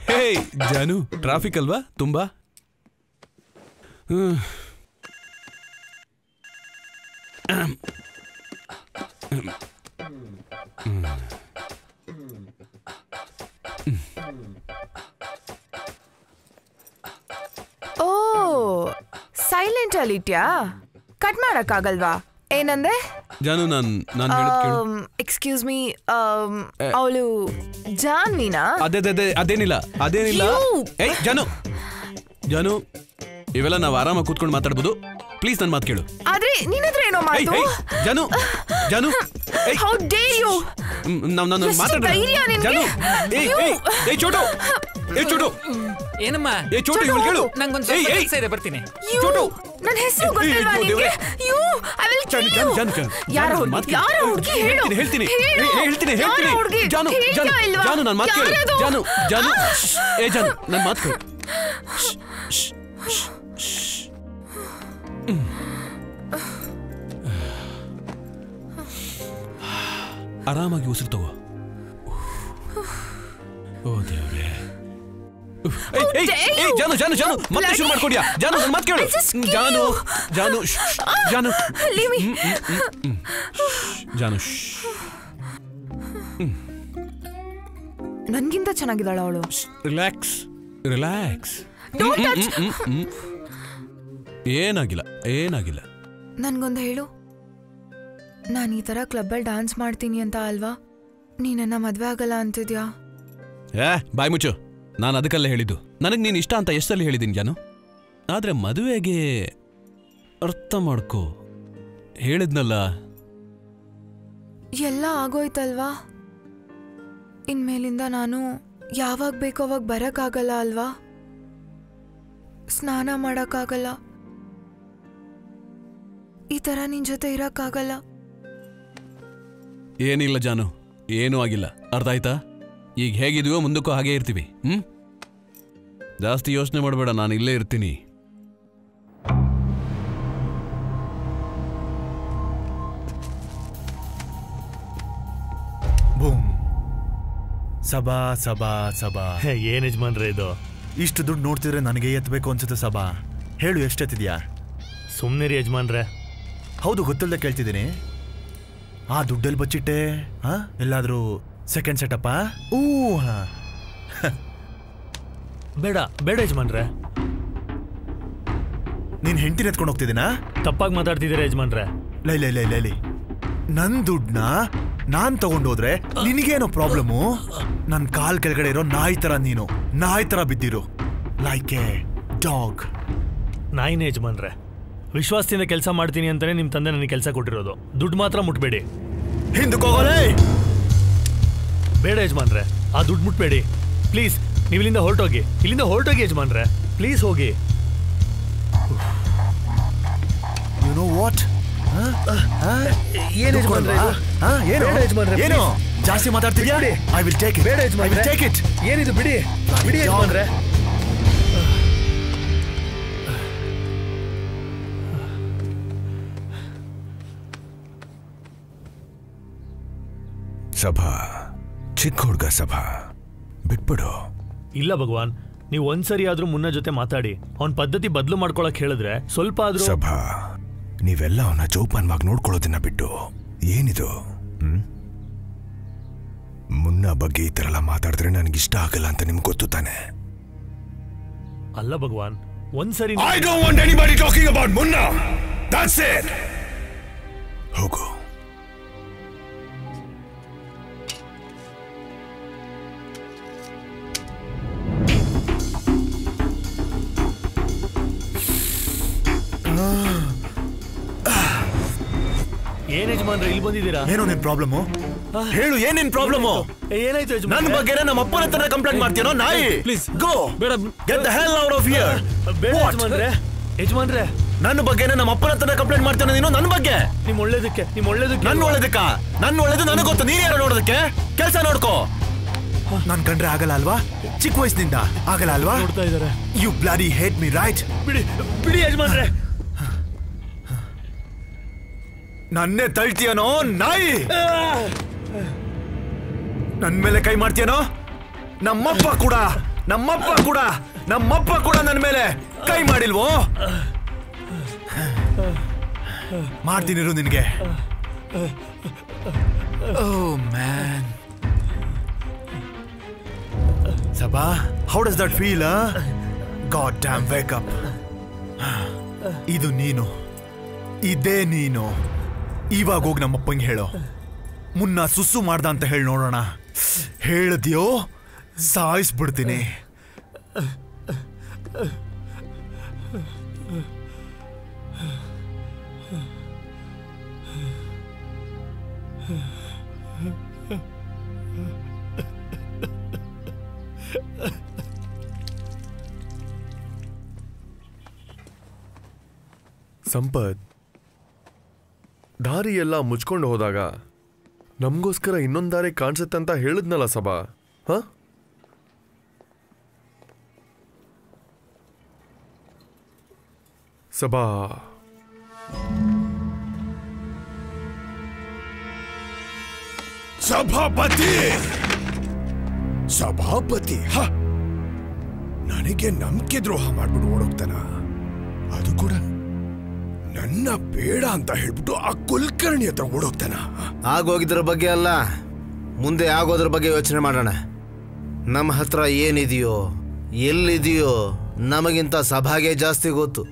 hey Jaanu traffic ಅಲ್ವಾ? ತುಂಬಾ. ಓ ಸೈಲೆಂಟ್ ಅಲ್ಲಿಟ್ಯಾ ಕಟ್ ಮಾಡಕ್ಕಾಗಲ್ವಾ? ಏನಂದೆ ಜಾನು ನಾನು ನಾನು ಎಕ್ಸ್ಕ್ಯೂಸ್ ಮೀ. ಅವಳು ಜಾನ್ವಿನಾ ಅದೇ ಅದೇ ಅದೇ ಅದೇನಿಲ್ಲ ಅದೇನಿಲ್ಲ. ಏಯ್ ಜಾನು. ಜಾನು ಇವೆಲ್ಲ ನಾವು ಆರಾಮಾಗಿ ಕೂತ್ಕೊಂಡು ಮಾತಾಡ್ಬೋದು. ಪ್ಲೀಸ್ ನನ್ನ ಮಾತು ಕೇಳು. ಆದ್ರೆ ನಿನ್ನ ಹತ್ರ ಏನೋ ಮಾತು? ಜಾನು ಜಾನು ಹೌ ಡೇ ಯು ನಾನು ನಾನು ಮಾತಾಡ್ತೀನಿ? ಜಾನು ಏಯ್ ಏಯ್ ಏಯ್ ಚೋಟು. ಏಯ್ ಚೋಟು. ಏನಮ್ಮ? ಏಯ್ ಚೋಟು ಇವಳು ಕೇಳು. ನಂಗೊಂದು ಏಯ್ ಸ್ವಲ್ಪ ಏಯ್ ಕೆಲಸ ಇದೆ ಬರ್ತೀನಿ. ಚೋಟು. ನನ್ನ ಹೆಸರು ಗೊತ್ತಿಲ್ವಾ ಅಯ್ಯೋ, ನಿನ್ಗೆ ದೇವ್ರೇ. You I will Jaanu kill Jaanu you Jaanu Jaanu ಯಾರ ಜಾನು, ಹುಡುಗಿ ಮಾತು ಯಾರ ಕೇಳು. ಹುಡುಗಿ ಹೇಳು. ಹೇಳ್ತೀನಿ. ಹೇಳ್ತೀನಿ ಹೇಳು. ಏಯ್, ಹೇಳ್ತೀನಿ ಯಾರ ಹೇಳ್ತೀನಿ ಹುಡುಗಿ? ಜಾನು ಹೇಳ್ತೀಯಾ ಜಾನು ಇಲ್ವಾ? ಜಾನು ನನ್ನ ಮಾತು ಕೇಳು ಯಾರದು? ಜಾನು ಜಾನು. ಏ ಜಾನು ನನ್ನ ಮಾತು ಕೇಳು ಆರಾಮಾಗಿ ಉಸಿರು ತಗೋ. ಓ ದೇವ್ರೆ. ಏಯ್, ಏಯ್, ಏಯ್, ಜಾನು ಜಾನು ಜಾನು ಮತ್ತೆ ಶುರು ಮಾಡ್ಕೊಡ್ಯಾ? ಜಾನು ನನ್ನ ಮಾತು ಕೇಳು. ಜಾನು ಜಾನು ಶ್ಶ್, ಜಾನು. ಜಾನು. ನನ್ಗಿಂತ ಚೆನ್ನಾಗಿದ್ದಾಳ ಅವಳು. Relax relax. ಏನಾಗಿಲ್ಲ ಏನಾಗಿಲ್ಲ. ನನ್ಗೊಂದು ಹೇಳು. ನಾನು ಈ ಥರ ಕ್ಲಬ್ಬಲ್ಲಿ ಡ್ಯಾನ್ಸ್ ಮಾಡ್ತೀನಿ ಅಂತ ಅಲ್ವಾ? ನೀನನ್ನ ಮದ್ವೆ ಆಗಲ್ಲ ಅಂತಿದ್ಯಾ? ಏ ಬಾಯ್ ಮುಚ್ಚು. ನಾನು ಅದಕ್ಕಲ್ಲೇ ಹೇಳಿದ್ದು. ನನಗೆ ನೀನು ಇಷ್ಟ ಅಂತ ಎಷ್ಟಲ್ಲಿ ಹೇಳಿದ್ದೀನಿ ಜಾನು? ಆದರೆ ಮದುವೆಗೆ ಅರ್ಥ ಮಾಡ್ಕೋ. ಹೇಳಿದ್ನಲ್ಲ. ಎಲ್ಲ ಆಗೋಯ್ತಲ್ವಾ? ಇನ್ಮೇಲಿಂದ ನಾನು ಯಾವಾಗ ಬೇಕೋ ಅವಾಗ ಬರೋಕ್ಕಾಗಲ್ಲ ಅಲ್ವಾ? ಸ್ನಾನ ಮಾಡೋಕ್ಕಾಗಲ್ಲ. ಈ ಥರ ನಿನ್ನ ಜೊತೆ ಇರೋಕ್ಕಾಗಲ್ಲ. ಏನಿಲ್ಲ ಜಾನು. ಏನೂ ಆಗಿಲ್ಲ. ಅರ್ಥ ಆಯ್ತಾ? ಈಗ ಹೇಗಿದೀವೋ ಮುಂದಕ್ಕೂ ಹಾಗೆ ಇರ್ತೀವಿ ಹ್ಞೂ ಜಾಸ್ತಿ ಯೋಚನೆ ಮಾಡಬೇಡ ನಾನು ಇಲ್ಲೇ ಇರ್ತೀನಿ. ಬೂಮ್. ಸಬಾ ಸಬಾ ಸಬಾ ಹೇ ಏನ್ ಯಜಮಾನ್ರೆ ಇದು? ಇಷ್ಟು ದುಡ್ಡು ನೋಡ್ತಿದ್ರೆ ನನಗೆ ಎತ್ತಬೇಕು ಅನ್ಸುತ್ತೆ ಸಭಾ. ಹೇಳು ಎಷ್ಟೆತ್ತಿದ್ಯಾ? ಸುಮ್ಮನೆ ರೀ ಯಜಮಾನ್ರೆ. ಹೌದು ಗೊತ್ತಿಲ್ಲದೆ ಕೇಳ್ತಿದ್ದೀನಿ. ಆ ದುಡ್ಡಲ್ಲಿ ಬಚ್ಚಿಟ್ಟೆ ಹಾ ಎಲ್ಲಾದರೂ ಸೆಕೆಂಡ್ ಸೆಟಪ್ಪ ಊ ಹಾ. ಬೇಡ ಬೇಡ ಯಜಮಾನ್ರೆ. ನೀನ್ ಹೆಂಡತಿನ ಎತ್ಕೊಂಡು ಹೋಗ್ತಿದ್ದೀನಾ? ತಪ್ಪಾಗಿ ಮಾತಾಡ್ತಿದ್ದೀರಾ ಯಜಮಾನ್ರೆ? ಲೈ ಲೈ ಲೈ ಲೈ ನನ್ ದುಡ್ಡನ್ನ ನಾನ್ ತಗೊಂಡೋದ್ರೆ ನಿನಗೇನೋ ಪ್ರಾಬ್ಲಮ್ಮು ನನ್ ಕಾಲ್ ಕೆಳಗಡೆ ಇರೋ ನಾಯಿ ತರ ನೀನು. ನಾಯಿ ತರ ಬಿದ್ದಿರು. ಲೈಕ್ ಎ ಡಾಗ್ ನಾಯಿನೇ ಯಜಮಾನ್ರೆ. ವಿಶ್ವಾಸದಿಂದ ಕೆಲಸ ಮಾಡ್ತೀನಿ ಅಂತಾನೆ ನಿಮ್ ತಂದೆ ನನಗೆ ಕೆಲಸ ಕೊಟ್ಟಿರೋದು. ದುಡ್ಡು ಮಾತ್ರ ಮುಟ್ಬೇಡಿ. ಹಿಂದಕ್ಕೋಗೋಲೇ ಬೇಡ ಯಜಮಾನ್ರೆ ಆ ದುಡ್ಡು ಮುಟ್ಬೇಡಿ. ಪ್ಲೀಸ್ ನೀವು ಇಲ್ಲಿಂದ ಹೊರಟೋಗಿ ಇಲ್ಲಿಂದ ಹೊರಟೋಗಿ ಯಜಮಾನ್ರೆ. ಪ್ಲೀಸ್ ಹೋಗಿ. ಯು ನೋ ವಾಟ್ ಏನ್ ಯಜಮಾನ್ರೆ ಇದು? ಏನು? ಬೇಡ ಯಜಮಾನ್ರೆ, ಏನು? please. ಜಾಸ್ತಿ ಮಾತಾಡ್ತಿದ್ಯಾ? ಬಿಡಿ. ಐ ವಿಲ್ ಟೇಕ್ ಇಟ್ ಬೇಡ ಐ ಯಜಮಾನ್ರೆ. ವಿಲ್ ಟೇಕ್ ಇಟ್ ಏನಿದು ಬಿಡಿ? ಬಿಡಿ ಯಜಮಾನ್ರೆ. ಸಭಾ. ಚಿಕ್ಕ ಹುಡುಗ ಸಭಾ ಬಿಟ್ಬಿಡು ಇಲ್ಲ ಭಗವಾನ್ ನೀವು ಒಂದ್ಸರಿ ಆದ್ರೂ ಮುನ್ನ ಜೊತೆ ಮಾತಾಡಿ ಅವನ ಪದ್ಧತಿ ಬದಲು ಮಾಡ್ಕೊಳಕ್ ಹೇಳಿದ್ರೆ ಸ್ವಲ್ಪ ಆದ್ರೂ ಸಭಾ ನೀವೆಲ್ಲ ಅವನ ಜೋಪಾನವಾಗಿ ನೋಡ್ಕೊಳ್ಳೋದನ್ನ ಬಿಟ್ಟು ಏನಿದು? ಮುನ್ನ ಬಗ್ಗೆ ಈ ಥರ ಎಲ್ಲ ಮಾತಾಡಿದ್ರೆ ನನಗಿಷ್ಟ ಆಗಲ್ಲ ಅಂತ ನಿಮ್ಗೆ ಗೊತ್ತು ತಾನೆ ಅಲ್ಲ ಭಗವಾನ್ ಒಂದ್ಸರಿ I don't want anybody talking about Munna. That's it. ಯಜಮಾನ್ರೆ ಇಲ್ಲಿ ಬಂದಿದ್ದೀರಾ? ಏನೋ ನಿನ್ ಪ್ರಾಬ್ಲಮ್ ಹೇಳು ಏನೇನ್ ನಿನ್ ಪ್ರಾಬ್ಲಮ್ಮು ಏನಾಯ್ತು? ನನ್ನ ಬಗ್ಗೆ ನಮ್ಮ ಅಪ್ಪನ ಹತ್ರ ಕಂಪ್ಲೇಂಟ್ ಮಾಡ್ತೀನೋ ನಾಯಿ? ಪ್ಲೀಸ್ ಗೋ ಬೇಡ. Get the hell out of here ಬೇಡ ಯಜಮಾನ್ರೆ. ಯಜಮಾನ್ರೆ. ನನ್ನ ಬಗ್ಗೆ ನಮ್ಮ ಅಪ್ಪನ ಹತ್ರ ಕಂಪ್ಲೇಂಟ್ ಮಾಡ್ತೀನೋ ನೀನು? ನನ್ನ ಬಗ್ಗೆ? ನಿಮ್ ಒಳ್ಳೇದಕ್ಕೆ ನಿಮ್ ಒಳ್ಳೇದಕ್ಕೆ. ನನ್ನ ಒಳ್ಳೇದಕ್ಕ? ನನ್ನ ಒಳ್ಳೇದು ನನಗೆ ಗೊತ್ತು. ನೀನ್ ಯಾರು ನೋಡೋದಕ್ಕೆ? ಕೆಲಸ ನೋಡ್ಕೋ. ನನ್ ಕಂಡ್ರೆ ಆಗಲ್ಲ ಅಲ್ವಾ? ಚಿಕ್ಕ ವಯಸ್ಸಿನಿಂದ ಆಗಲ್ಲ ಅಲ್ವಾ? ನೋಡ್ತಾ ಇದಾರೆ you bloody hate me right ಬಿಡಿ ಬಿಡಿ ಯಜಮಾನ್ರೆ. ನನ್ನೇ ತಳ್ತಿಯನೋ? ನಾಯಿ! ನನ್ ಮೇಲೆ ಕೈ ಮಾಡ್ತೀಯನೋ? ನಮ್ಮಪ್ಪ ಕೂಡ ನಮ್ಮಪ್ಪ ಕೂಡ ನಮ್ಮಪ್ಪ ಕೂಡ ನನ್ನ ಮೇಲೆ ಕೈ ಮಾಡಿಲ್ವೋ? ಮಾಡ್ತೀನಿರು ನಿನಗೆ. Oh, man. Saba how does that feel god damn wake up ಇದು ನೀನು. ಇದೇ ನೀನು. ಇವಾಗ ಹೋಗಿ ನಮ್ಮಪ್ಪಂಗೆ ಹೇಳೋ. ಮುನ್ನ ಸುಸ್ಸು ಮಾಡ್ದ ಅಂತ ಹೇಳಿ ನೋಡೋಣ. ಹೇಳ್ದ್ಯೋ? ಸಾಯಿಸ್ಬಿಡ್ತೀನಿ. ಸಂಪತ್ ದಾರಿ ಎಲ್ಲ ಮುಚ್ಕೊಂಡು ಹೋದಾಗ ನಮಗೋಸ್ಕರ ಇನ್ನೊಂದು ದಾರಿ ಕಾಣಿಸುತ್ತೆ ಅಂತ ಹೇಳಿದ್ನಲ್ಲ ಸಭಾ ಹ? ಸಭಾ ಸಭಾಪತಿ! ಸಭಾಪತಿ? ಹ. ನನಗೆ ನಂಬಿಕೆ ದ್ರೋಹ ಮಾಡ್ಬಿಟ್ಟು ಓಡೋಗ್ತಾನ? ಅದು ಕೂಡ ನನ್ನ ಬೇಡ ಅಂತ ಹೇಳ್ಬಿಟ್ಟು ಆ ಕುಲ್ಕರ್ಣಿ ಹತ್ರ ಓಡೋಗ್ತಾನ. ಆಗೋಗಿದ್ರ ಬಗ್ಗೆ ಅಲ್ಲ, ಮುಂದೆ ಆಗೋದ್ರ ಬಗ್ಗೆ ಯೋಚನೆ ಮಾಡೋಣ. ನಮ್ಮ ಹತ್ರ ಏನಿದೆಯೋ, ಎಲ್ಲಿದೆಯೋ ನಮಗಿಂತ ಸಭಾಗೆ ಜಾಸ್ತಿ ಗೊತ್ತು.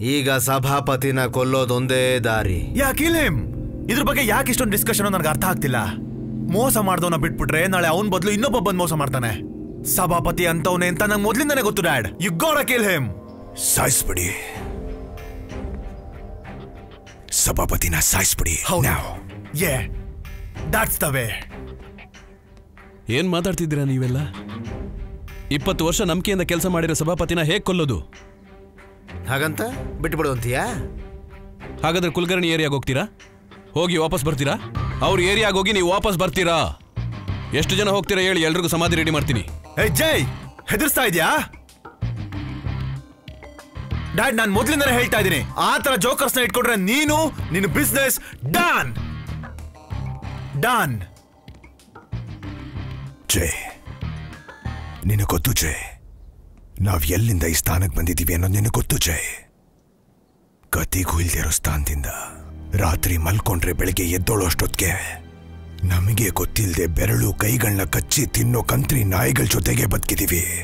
ಈಗ ಸಭಾಪತಿನ ಕೊಲ್ಲೋದೊಂದೇ ದಾರಿ. ಯಾಕಿಲೇಮ್ ಇದ್ರ ಬಗ್ಗೆ ಯಾಕೆ ಇಷ್ಟೊಂದು ಡಿಸ್ಕಷನ್ ನನಗೆ ಅರ್ಥ ಆಗ್ತಿಲ್ಲ. ಮೋಸ ಮಾಡ್ದವನ ಬಿಟ್ಬಿಟ್ರೆ ನಾಳೆ ಅವನ ಬದಲು ಇನ್ನೊಬ್ಬ ಬಂದು ಮೋಸ ಮಾಡ್ತಾನೆ. ಸಭಾಪತಿ ಅಂತವನೇ ಅಂತ ನಂಗೆ ಮೊದ್ಲಿಂದಾನೇ ಗೊತ್ತು dad. You gotta kill him ಸಾಯಿಸ್ಬಿಡಿ. ಸಭಾಪತಿನ ಸಾಯಿಸ್ಬಿಡಿ ಯೇ ದಟ್ಸ್ ದ ವೇ ಏನ್ ಮಾತಾಡ್ತಿದ್ದೀರಾ ನೀವೆಲ್ಲ? ಇಪ್ಪತ್ತು ವರ್ಷ ನಂಬಿಕೆಯಿಂದ ಕೆಲಸ ಮಾಡಿರೋ ಸಭಾಪತಿನ ಹೇಗೆ ಕೊಲ್ಲೋದು? ಹಾಗಂತ? ಬಿಟ್ಬಿಡು ಅಂತೀಯಾ ಹಾಗಾದ್ರೆ ಕುಲಕರ್ಣಿ ಏರಿಯಾಗ ಹೋಗ್ತೀರಾ? ಹೋಗಿ ವಾಪಸ್ ಬರ್ತೀರಾ? ಅವ್ರ ಏರಿಯಾಗ ಹೋಗಿ ನೀವು ವಾಪಸ್ ಬರ್ತೀರಾ? ಎಷ್ಟು ಜನ ಹೋಗ್ತೀರಾ ಹೇಳಿ ಎಲ್ರಿಗೂ ಸಮಾಧಿ ರೆಡಿ ಮಾಡ್ತೀನಿ. ಹೇ ಜೈ! ಹೆದರ್ಸ್ತಾ ಇದೆಯಾ? ಡ್ಯಾಡ್ ನಾನು ಮೊದಲಿಂದನೇ ಹೇಳ್ತಾ ಇದ್ದೀನಿ. ಆ ಥರ ಜೋಕರ್ಸ್ನ ಇಟ್ಕೊಂಡ್ರೆ ನೀನು ನಿನ್ನ ಬಿಸ್ನೆಸ್ ಡಾನ್! ಡಾನ್! ಜೈ. ನಿನಗೆ ಗೊತ್ತು ಜೈ. ನಾವ್ ಎಲ್ಲಿಂದ ಈ ಸ್ಥಾನಕ್ಕೆ ಬಂದಿದ್ದೀವಿ ಅನ್ನೋದು ನಿನಗೆ ಗೊತ್ತು ಜಯ್? ಕತಿಗೂ ಇಲ್ದಿರೋ ಸ್ಥಾನದಿಂದ ರಾತ್ರಿ ಮಲ್ಕೊಂಡ್ರೆ ಬೆಳಗ್ಗೆ ಎದ್ದೋಳು ಅಷ್ಟೊತ್ತಿಗೆ ನಮಗೆ ಗೊತ್ತಿಲ್ಲದೆ ಬೆರಳು ಕೈಗಳನ್ನ ಕಚ್ಚಿ ತಿನ್ನೋ ಕಂತ್ರಿ ನಾಯಿಗಳ ಜೊತೆಗೆ ಬದುಕಿದೀವಿ.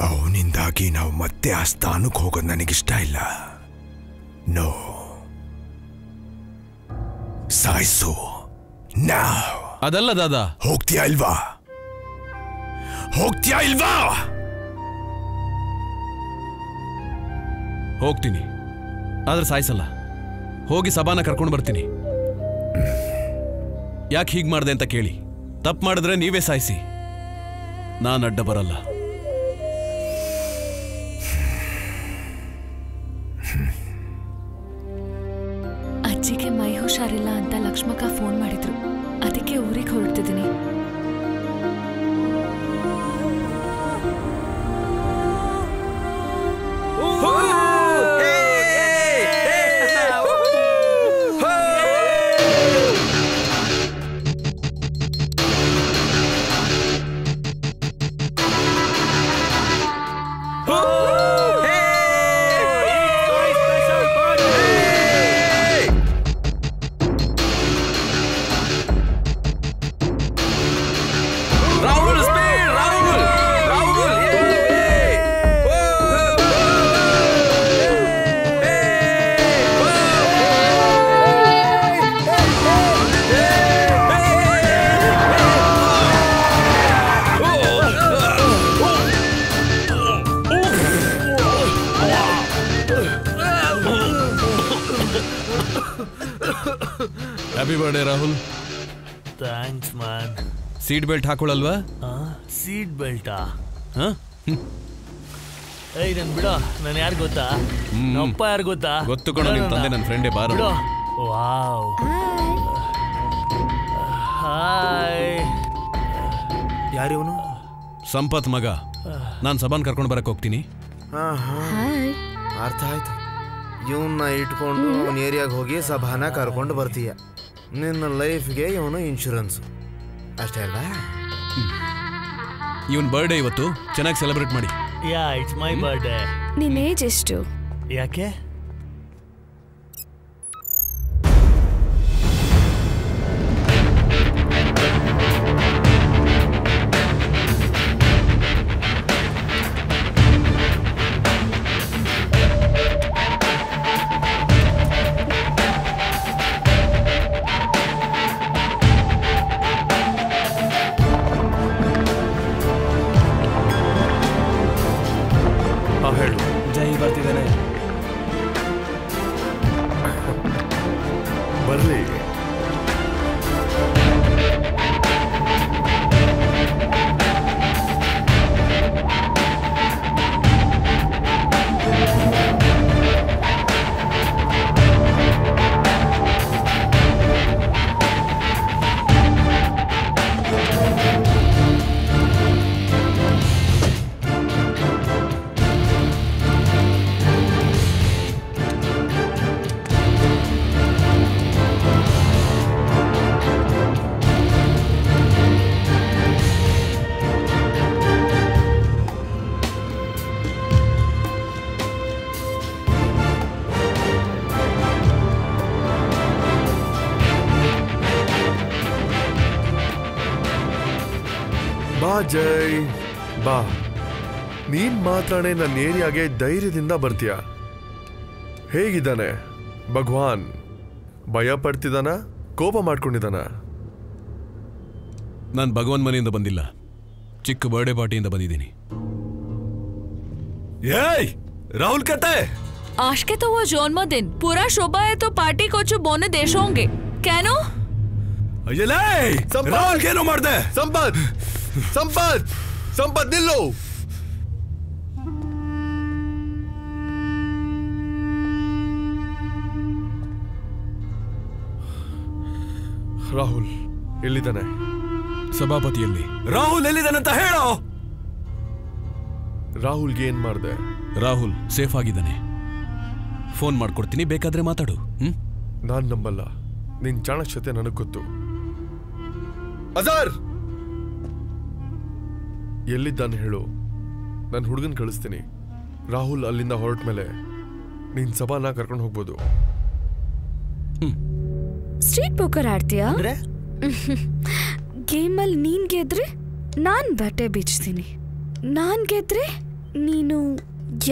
ಅವನಿಂದಾಗಿ ನಾವು ಮತ್ತೆ ಆ ಸ್ಥಾನಕ್ಕೆ ಹೋಗೋದು ನನಗಿಷ್ಟ ಇಲ್ಲ. ನೋ. ಸಾಯಿಸು. ನಾ ಅದಲ್ಲ ದಾದಾ. ಹೋಗ್ತೀಯಾ ಇಲ್ವಾ? ಹೋಗ್ತೀಯಾ ಇಲ್ವಾ? ಹೋಗ್ತೀನಿ. ಆದ್ರೆ ಸಾಯಿಸಲ್ಲ. ಹೋಗಿ ಸಭಾನ ಕರ್ಕೊಂಡು ಬರ್ತೀನಿ. ಯಾಕೆ ಹೀಗೆ ಮಾಡಿದೆ ಅಂತ ಕೇಳಿ. ತಪ್ಪು ಮಾಡಿದ್ರೆ ನೀವೇ ಸಾಯಿಸಿ. ನಾನು ಅಡ್ಡ ಬರಲ್ಲ. ಅಜ್ಜಿಗೆ ಮೈ ಹುಷಾರಿಲ್ಲ ಅಂತ ಲಕ್ಷ್ಮಕ್ಕ ಫೋನ್ ಮಾಡಿದ್ರು. ಅದಕ್ಕೆ ಊರಿಗೆ ಹೊರಡ್ತಿದ್ದೀನಿ. ರಾಹುಲ್ ಸೀಟ್ ಬೆಲ್ಟ್ ಹಾಕೊಳ್ಳಲ್ವಾ? ಸೀಟ್ ಬೆಲ್ಟಾ? ಹಾ? ಏಯ್ ನನ್ ಬಿಡೋ. ನಾನು ಯಾರು ಗೊತ್ತಾ. ನಮ್ಮಪ್ಪ ಯಾರು ಗೊತ್ತಾ? ಗೊತ್ತು ಕಣೋ, ನಿಮ್ ತಂದೆ ನನ್ನ ಫ್ರೆಂಡೇ ಬಾರೋ. ಬಿಡೋ. ವಾವ್. ಹಾಯ್. ಇವನು? ಸಂಪತ್ ಮಗ. ನಾನು ಸಬಾನ್ ಕರ್ಕೊಂಡು ಬರಕ್ ಹೋಗ್ತೀನಿ. ಹಾ ಹಾ. ಅರ್ಥ ಆಯ್ತು. ಇವನ್ನ ಇಟ್ಕೊಂಡು ಅವನ ಏರಿಯಾಗ ಹೋಗಿ ಸಭಾನ ಕರ್ಕೊಂಡು ಬರ್ತೀಯ. ನಿನ್ನ ಲೈಫ್ಗೆ ಇವನು ಇನ್ಶೂರೆನ್ಸ್ ಅಷ್ಟೇ ಅಲ್ವಾ? ಇವನ್ ಬರ್ಡೇ ಇವತ್ತು. ಚೆನ್ನಾಗಿ ಸೆಲೆಬ್ರೇಟ್ ಮಾಡಿ. ಯಾ ಇಟ್ಸ್ ಮೈ ಬರ್ಡೇ ನಿನ್ನ ಏಜ್ ಎಷ್ಟು? ಯಾಕೆ? ಬಾ ಜೈ ಬಾ ನೀನ್ ಮಾತ್ರನೇ ನನ್ನ ಏರಿಯಾಗೆ ಧೈರ್ಯದಿಂದ ಬರ್ತೀಯ ಹೇಗಿದ್ದಾನೆ ಭಗವಾನ್ ಭಯ ಪಡ್ತಿದ್ದಾನ ಕೋಪ ಮಾಡ್ಕೊಂಡಿದ್ದಾನ ನಾನು ಭಗವಾನ್ ಮನೆಯಿಂದ ಬಂದಿಲ್ಲ ಚಿಕ್ಕ ಬರ್ಡೇ ಪಾರ್ಟಿಯಿಂದ ಬಂದಿದ್ದೀನಿ ಏಯ್ ರಾಹುಲ್ ಕತೆ आज के तो वो जन्मदिन पूरा शोभा है तो पार्टी को जो बोने देश होंगे कैनो ಅಯ್ಯಲೇ ರಾಹುಲ್ ಏನೋ ಮಾಡ್ದೆ ಸಂಪತ್ ಸಂಪತ್ ಸಂಪತ್ ನಿಲ್ಲು ರಾಹುಲ್ ಎಲ್ಲಿದ್ದಾನೆ? ಸಭಾಪತಿಯಲ್ಲಿ. ರಾಹುಲ್ ಎಲ್ಲಿದ್ದಾನಂತ ಹೇಳೋ? ರಾಹುಲ್ಗೆ ಏನ್ ಮಾಡ್ದೆ? ರಾಹುಲ್ ಸೇಫ್ ಆಗಿದ್ದಾನೆ. ಫೋನ್ ಮಾಡ್ಕೊಡ್ತೀನಿ ಬೇಕಾದ್ರೆ ಮಾತಾಡು ಹ್ಮ್? ನಾನು ನಂಬಲ್ಲ. ನಿನ್ ಚಾಣಕ್ಷತೆ ನನಗೆ ಗೊತ್ತು. ಅಜಾರ್! ಎಲ್ಲಿದ್ದಾನೆ ಹೇಳು ನಾನು ಹುಡುಗನ್ ಕಳಿಸ್ತೀನಿ ರಾಹುಲ್ ಅಲ್ಲಿಂದ ಹೊರಟ ಮೇಲೆ ನಿನ್ ಸಭಾನ ಕರ್ಕೊಂಡು ಹೋಗ್ಬೋದು ಸ್ಟ್ರೀಟ್ ಪೋಕರ್ ಆಡ್ತೀಯಾ <laughs> ಗೇಮಲ್ಲಿ ನೀನ್ ಗೆದ್ರೆ ನಾನ್ ಬಟ್ಟೆ ಬಿಚ್ತೀನಿ ನಾನ್ ಗೆದ್ರೆ ನೀನು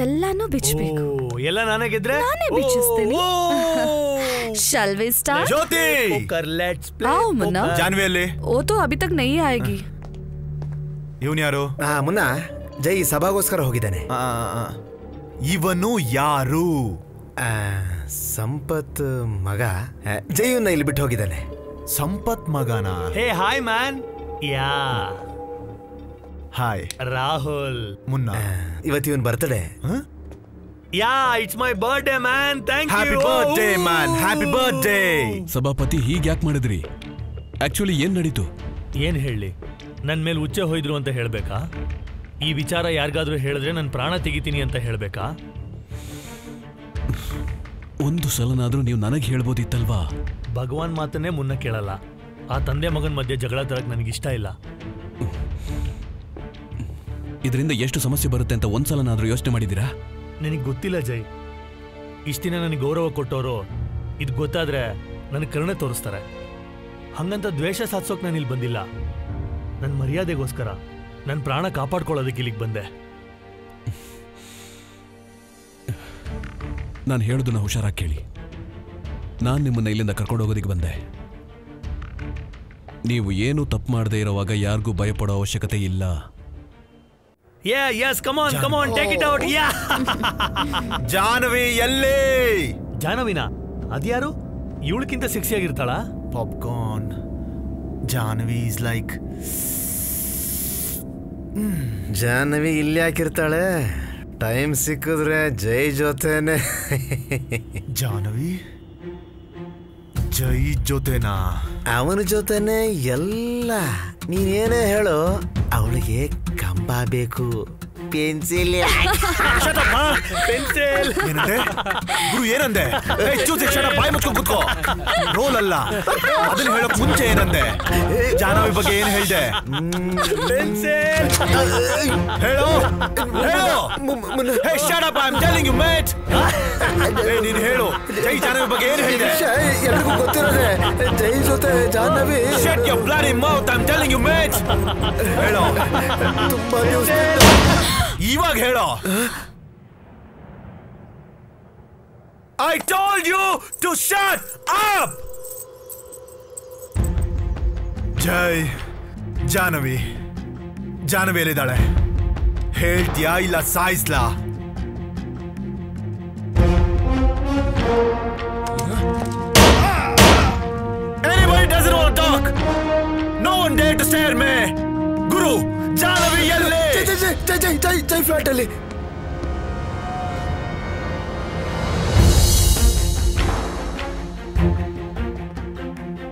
ಎಲ್ಲಾನು ಬಿಚ್ಚಬೇಕು ಎಲ್ಲ ನಾನೇ ಗೆದ್ರೆ ನಾನೇ ಬಿಚ್ಚಿಸ್ತೀನಿ शैल वी स्टार्ट ज्योति कर लेट्स आओ मुन्ना ಜಾನ್ವಿ ಅಲ್ಲಿ वो तो अभी तक नहीं आएगी ಇವನ್ ಯಾರು? ಹಾ ಮುನ್ನ ಜೈ ಸಭಾಗೋಸ್ಕರ ಹೋಗಿದ್ದಾನೆ. ಇವನು ಯಾರು? ಸಂಪತ್ ಮಗ. ಜೈವನ್ನ ಇಲ್ಲಿ ಬಿಟ್ಟು ಹೋಗಿದ್ದಾನೆ. ಸಂಪತ್ ಮಗನ? Hey hi man. Yeah. Hi. Rahul. ಮುನ್ನ. ಇವತ್ತು ಇವನ್ birthday. Yeah it's my birthday man. Thank you. Birthday man. Happy birthday. Sabhapati ಹೀಗೆ ಯಾಕೆ ಮಾಡಿದ್ರಿ? ಆಕ್ಚುಲಿ ಏನ್ ನಡೀತು? ಏನ್ ಹೇಳಿ? ನನ್ ಮೇಲೆ ಉಚ್ಚೆ ಹೋಯ್ದ್ರು ಅಂತ ಹೇಳಬೇಕಾ? ಈ ವಿಚಾರ ಯಾರಿಗಾದ್ರೂ ಹೇಳಿದ್ರೆ ನಾನು ಪ್ರಾಣ ತೆಗಿತೀನಿ ಅಂತ ಹೇಳಬೇಕಾ? ಒಂದು ಸಲನಾದ್ರೂ ನೀವು ನನಗೆ ಹೇಳ್ಬೋದಿತ್ತಲ್ವಾ? ಭಗವಾನ್ ಮಾತನ್ನೇ ಮುನ್ನ ಕೇಳಲ್ಲ. ಆ ತಂದೆ ಮಗನ ಮಧ್ಯೆ ಜಗಳ ತರಕ್ ನನಗಿಷ್ಟ ಇಲ್ಲ. ಇದರಿಂದ ಎಷ್ಟು ಸಮಸ್ಯೆ ಬರುತ್ತೆ ಅಂತ ಒಂದ್ಸಲನಾದ್ರೂ ಯೋಚನೆ ಮಾಡಿದ್ದೀರಾ? ನನಗೆ ಗೊತ್ತಿಲ್ಲ ಜೈ ಇಷ್ಟು ದಿನ ನನಗೆ ಗೌರವ ಕೊಟ್ಟವರು ಇದು ಗೊತ್ತಾದ್ರೆ ನನಗೆ ಕರುಣೆ ತೋರಿಸ್ತಾರೆ. ಹಂಗಂತ ದ್ವೇಷ ಸಾಧಿಸೋಕೆ ನಾನು ಇಲ್ಲಿ ಬಂದಿಲ್ಲ. ನನ್ನ ಮರ್ಯಾದೆಗೋಸ್ಕರ ನನ್ನ ಪ್ರಾಣ ಕಾಪಾಡ್ಕೊಳ್ಳೋದಕ್ಕೆ ಇಲ್ಲಿಗೆ ಬಂದೆ. ನಾನು ಹೇಳೋದನ್ನ ಹುಷಾರಾಗಿ ಕೇಳಿ. ನಾನು ನಿಮ್ಮನ್ನ ಇಲ್ಲಿಂದ ಕರ್ಕೊಂಡು ಹೋಗೋದಿಕ್ಕೆ ಬಂದೆ. ನೀವು ಏನು ತಪ್ಪು ಮಾಡದೇ ಇರೋವಾಗ ಯಾರಿಗೂ ಭಯಪಡೋ ಅವಶ್ಯಕತೆ ಇಲ್ಲ. Yeah yes come on come on take it out yeah Jahnavi ಎಲ್ಲಿ? ಜಾನವಿನ ಅದ್ಯಾರು? ಇವಳಕ್ಕಿಂತ ಸಿಕ್ಸಿಯಾಗಿರ್ತಾಳ ಆಗಿರ್ತಾಳ? Popcorn Jahnavi is like Jahnavi ಇಲ್ಲಿ ಹಾಕಿರ್ತಾಳೆ. ಟೈಮ್ ಸಿಕ್ಕಿದ್ರೆ ಜೈ ಜೊತೆನೆ. ಜಾಹ್ನವಿ? ಜೈ ಜೊತೆನಾ? ಅವನ ಜೊತೆನೆ ಎಲ್ಲ. ನೀನೇನೇ ಹೇಳು ಅವಳಿಗೆ ಕಂಬ ಬೇಕು. ಪೆನ್ಸಿಲ್. ಪೆನ್ಸಿಲ್. ಏನಂದೆ ಗುರು ಏನಂದೆ? ಏ, ಚೂಸಿ ಕ್ಷಣ ಬಾಯಿ ಮುಚ್ಕೊಂಡು ಕೂತ್ಕೋ. ರೋಲ್ ಅಲ್ಲ. ಅದನ್ನ ಹೇಳಕ್ ಮುಂಚೆ ಏನಂದೆ? ಜಾಹ್ನವಿ ಬಗ್ಗೆ ಏನ್ ಹೇಳ್ದೆ? ಪೆನ್ಸಿಲ್. ಹೇಳು? ಹೇಳು? Hey shut up I am telling you mate ಏ ನೀನು ಹೇಳು. ಜೈ ಜಾಹ್ನವಿ ಬಗ್ಗೆ ಏನ್ ಹೇಳಿದೆ? ಎಲ್ರಿಗೂ ಗೊತ್ತಿರೋದೆ ಜೈ ಜೊತೆ Jahnavi. Shut your bloody mouth I am telling you mate ಹೇಳು? ತುಂಬಾ ದಿವಸ ಇವಾಗ ಹೇಳೋ. I told you to shut up Jai Jahnavi Jahnavi ಎಲ್ಲಿದ್ದಾಳೆ? ಹೇಳ್ತೀಯಾ ಇಲ್ಲ ಸಾಯಿಸ್ಲಾ? Anybody doesn't want to talk. No one dare to stare me. ಗುರು ಜಾನವಿ ಎಲ್ಲಿ ಜೈ ಜೈ ಜೈ ಜೈ ಜೈ ಜೈ ಫ್ಲಾಟ್ ಅಲ್ಲಿ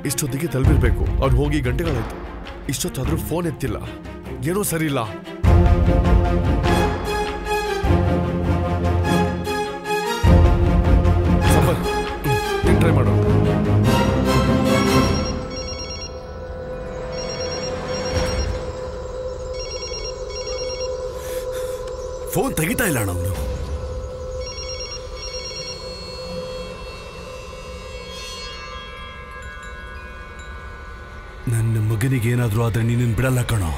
ಇಷ್ಟೊತ್ತಿಗೆ ತಲುಪಿರ್ಬೇಕು ಅವ್ರು ಹೋಗಿ ಗಂಟೆಗಳಾಯ್ತು ಇಷ್ಟೊತ್ತಾದ್ರೂ ಫೋನ್ ಎತ್ತಿಲ್ಲ ಏನೋ ಸರಿ ಇಲ್ಲ ಸಂಪತ್ ನೀನ್ ಟ್ರೈ ಮಾಡು ಫೋನ್ ತೆಗಿತಾ ಇಲ್ಲ ಅಣ್ಣ ಅವನು. ನನ್ನ ಮಗನಿಗೆ ಏನಾದರೂ ಆದರೆ ನೀನನ್ನು ಬಿಡಲ್ಲ ಕಣೋ.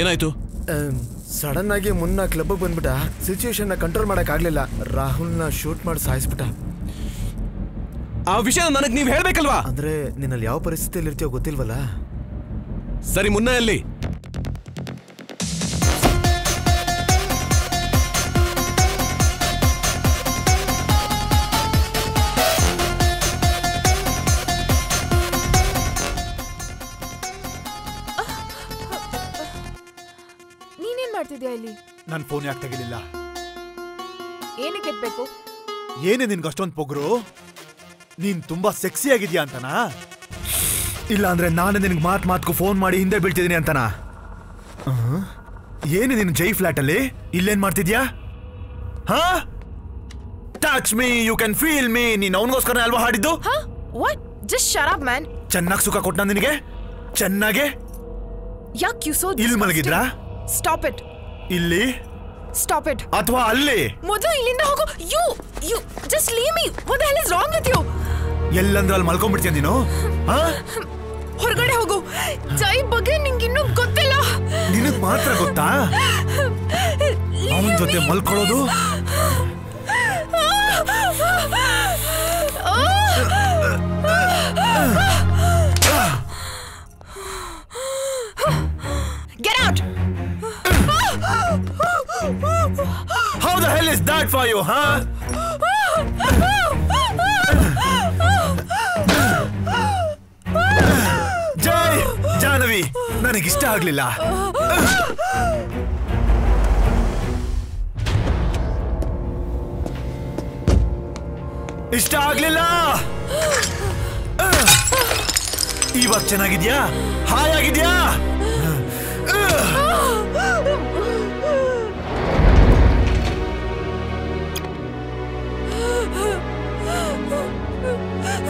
ಏನಾಯ್ತು? ಸಡನ್ ಆಗಿ ಮುನ್ನ ಕ್ಲಬ್ ಬಂದ್ಬಿಟ್ಟ ಸಿಚುವೇಶನ್ನ ಕಂಟ್ರೋಲ್ ಮಾಡಕ್ ಆಗ್ಲಿಲ್ಲ. ನ ಶೂಟ್ ಮಾಡಿ ಸಾಯಿಸ್ಬಿಟ್ಟ. ಆ ವಿಷಯ ನನಗೆ ನೀವು ಹೇಳ್ಬೇಕಲ್ವಾ? ಅಂದ್ರೆ ನಿನ್ನಲ್ಲಿ ಯಾವ ಪರಿಸ್ಥಿತಿಯಲ್ಲಿ ಇರ್ತೀಯೋ ಗೊತ್ತಿಲ್ವಲ್ಲ? ಸರಿ ಮುನ್ನ ಎಲ್ಲಿ ಯಾಕೆ ತೆಗಿಲಿಲ್ಲ ಏನಕ್ಕೆ ಎದ್ಬೇಕು ಏನೇ ನಿನ್ಗೆ ಅಷ್ಟೊಂದು ಪೊಗ್ರು? ನೀನ್ ತುಂಬಾ ಸೆಕ್ಸಿ ಆಗಿದ್ಯಾ ಅಂತನಾ? ಇಲ್ಲ ಅಂದ್ರೆ ನಾನು ನಿನ್ಗೆ ಮಾತ್ ಮಾತ್ಕು ಫೋನ್ ಮಾಡಿ ಹಿಂದೆ ಬೀಳ್ತಿದ್ದೀನಿ ಅಂತನಾ? ಏನು ನೀನು ಜೈ ಫ್ಲಾಟ್ ಅಲ್ಲಿ? ಇಲ್ಲೇನ್ ಮಾಡ್ತಿದ್ಯಾ? ಹಾ? Touch me you can feel me ನೀನ್ ಅವನಿಗೋಸ್ಕರ ಅಲ್ವಾ ಹಾಡಿದ್ದು? What just shut up man ಚೆನ್ನಾಗಿ ಸುಖ ಕೊಟ್ಟ ನಿನಗೆ? ಚೆನ್ನಾಗೆ? ಯಾಕ್ ಯು ಸೋ ಇಲ್ಲಿ ಮಲಗಿದ್ರಾ? ಸ್ಟಾಪ್ ಇಟ್ ಇಲ್ಲಿ? ಸ್ಟಾಪ್ ಇಟ್ ಅಥವಾ ಅಲ್ಲಿ? ಮೊದಲು ಇಲ್ಲಿಂದ ಹೋಗು. You you just leave me what the hell is wrong with you ಎಲ್ಲಂದ್ರೆ ಅಲ್ಲಿ ಮಲ್ಕೊಂಡ್ಬಿಡ್ತೀಯ ನೀನು? ಹೊರಗಡೆ ಹೋಗು. ಜೈ ಬಗ್ಗೆ ನಿಂಗೆ ಇನ್ನೂ ಗೊತ್ತಿಲ್ಲ. ನಿನಗೆ ಮಾತ್ರ ಗೊತ್ತಾ? ಅವನ ಜೊತೆ ಮಲ್ಕೊಳ್ಳೋದು? Get out! How the hell is that for you, huh? ಜೈ ಜಾನವಿ ನನಗಿಷ್ಟ ಆಗ್ಲಿಲ್ಲ. ಇಷ್ಟ ಆಗ್ಲಿಲ್ಲ. ಇವಾಗ ಚೆನ್ನಾಗಿದ್ಯಾ? ಹಾಯಾಗಿದ್ಯಾ?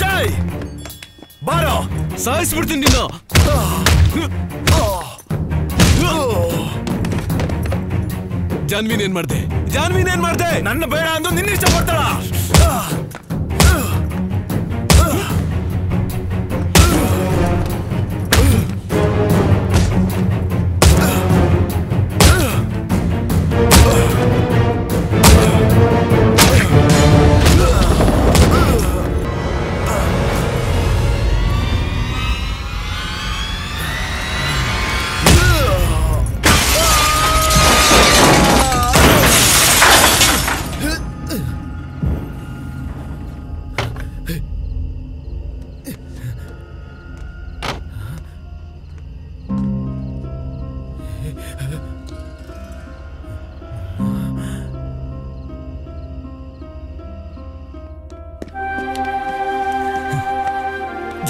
ಜೈ ಬಾರೋ, ಸಾಯಿಸ್ಬಿಡ್ತೀನಿ ನಿನ್ನ. ಜಾನ್ವಿನ್ ಏನ್ ಮಾಡ್ದೆ? ಜಾನ್ವಿನ್ ಏನ್ ಮಾಡ್ದೆ? ನನ್ನ ಬೇಡ ಅಂದು ನಿನ್ನ ಇಷ್ಟ ಪಡ್ತಾಳ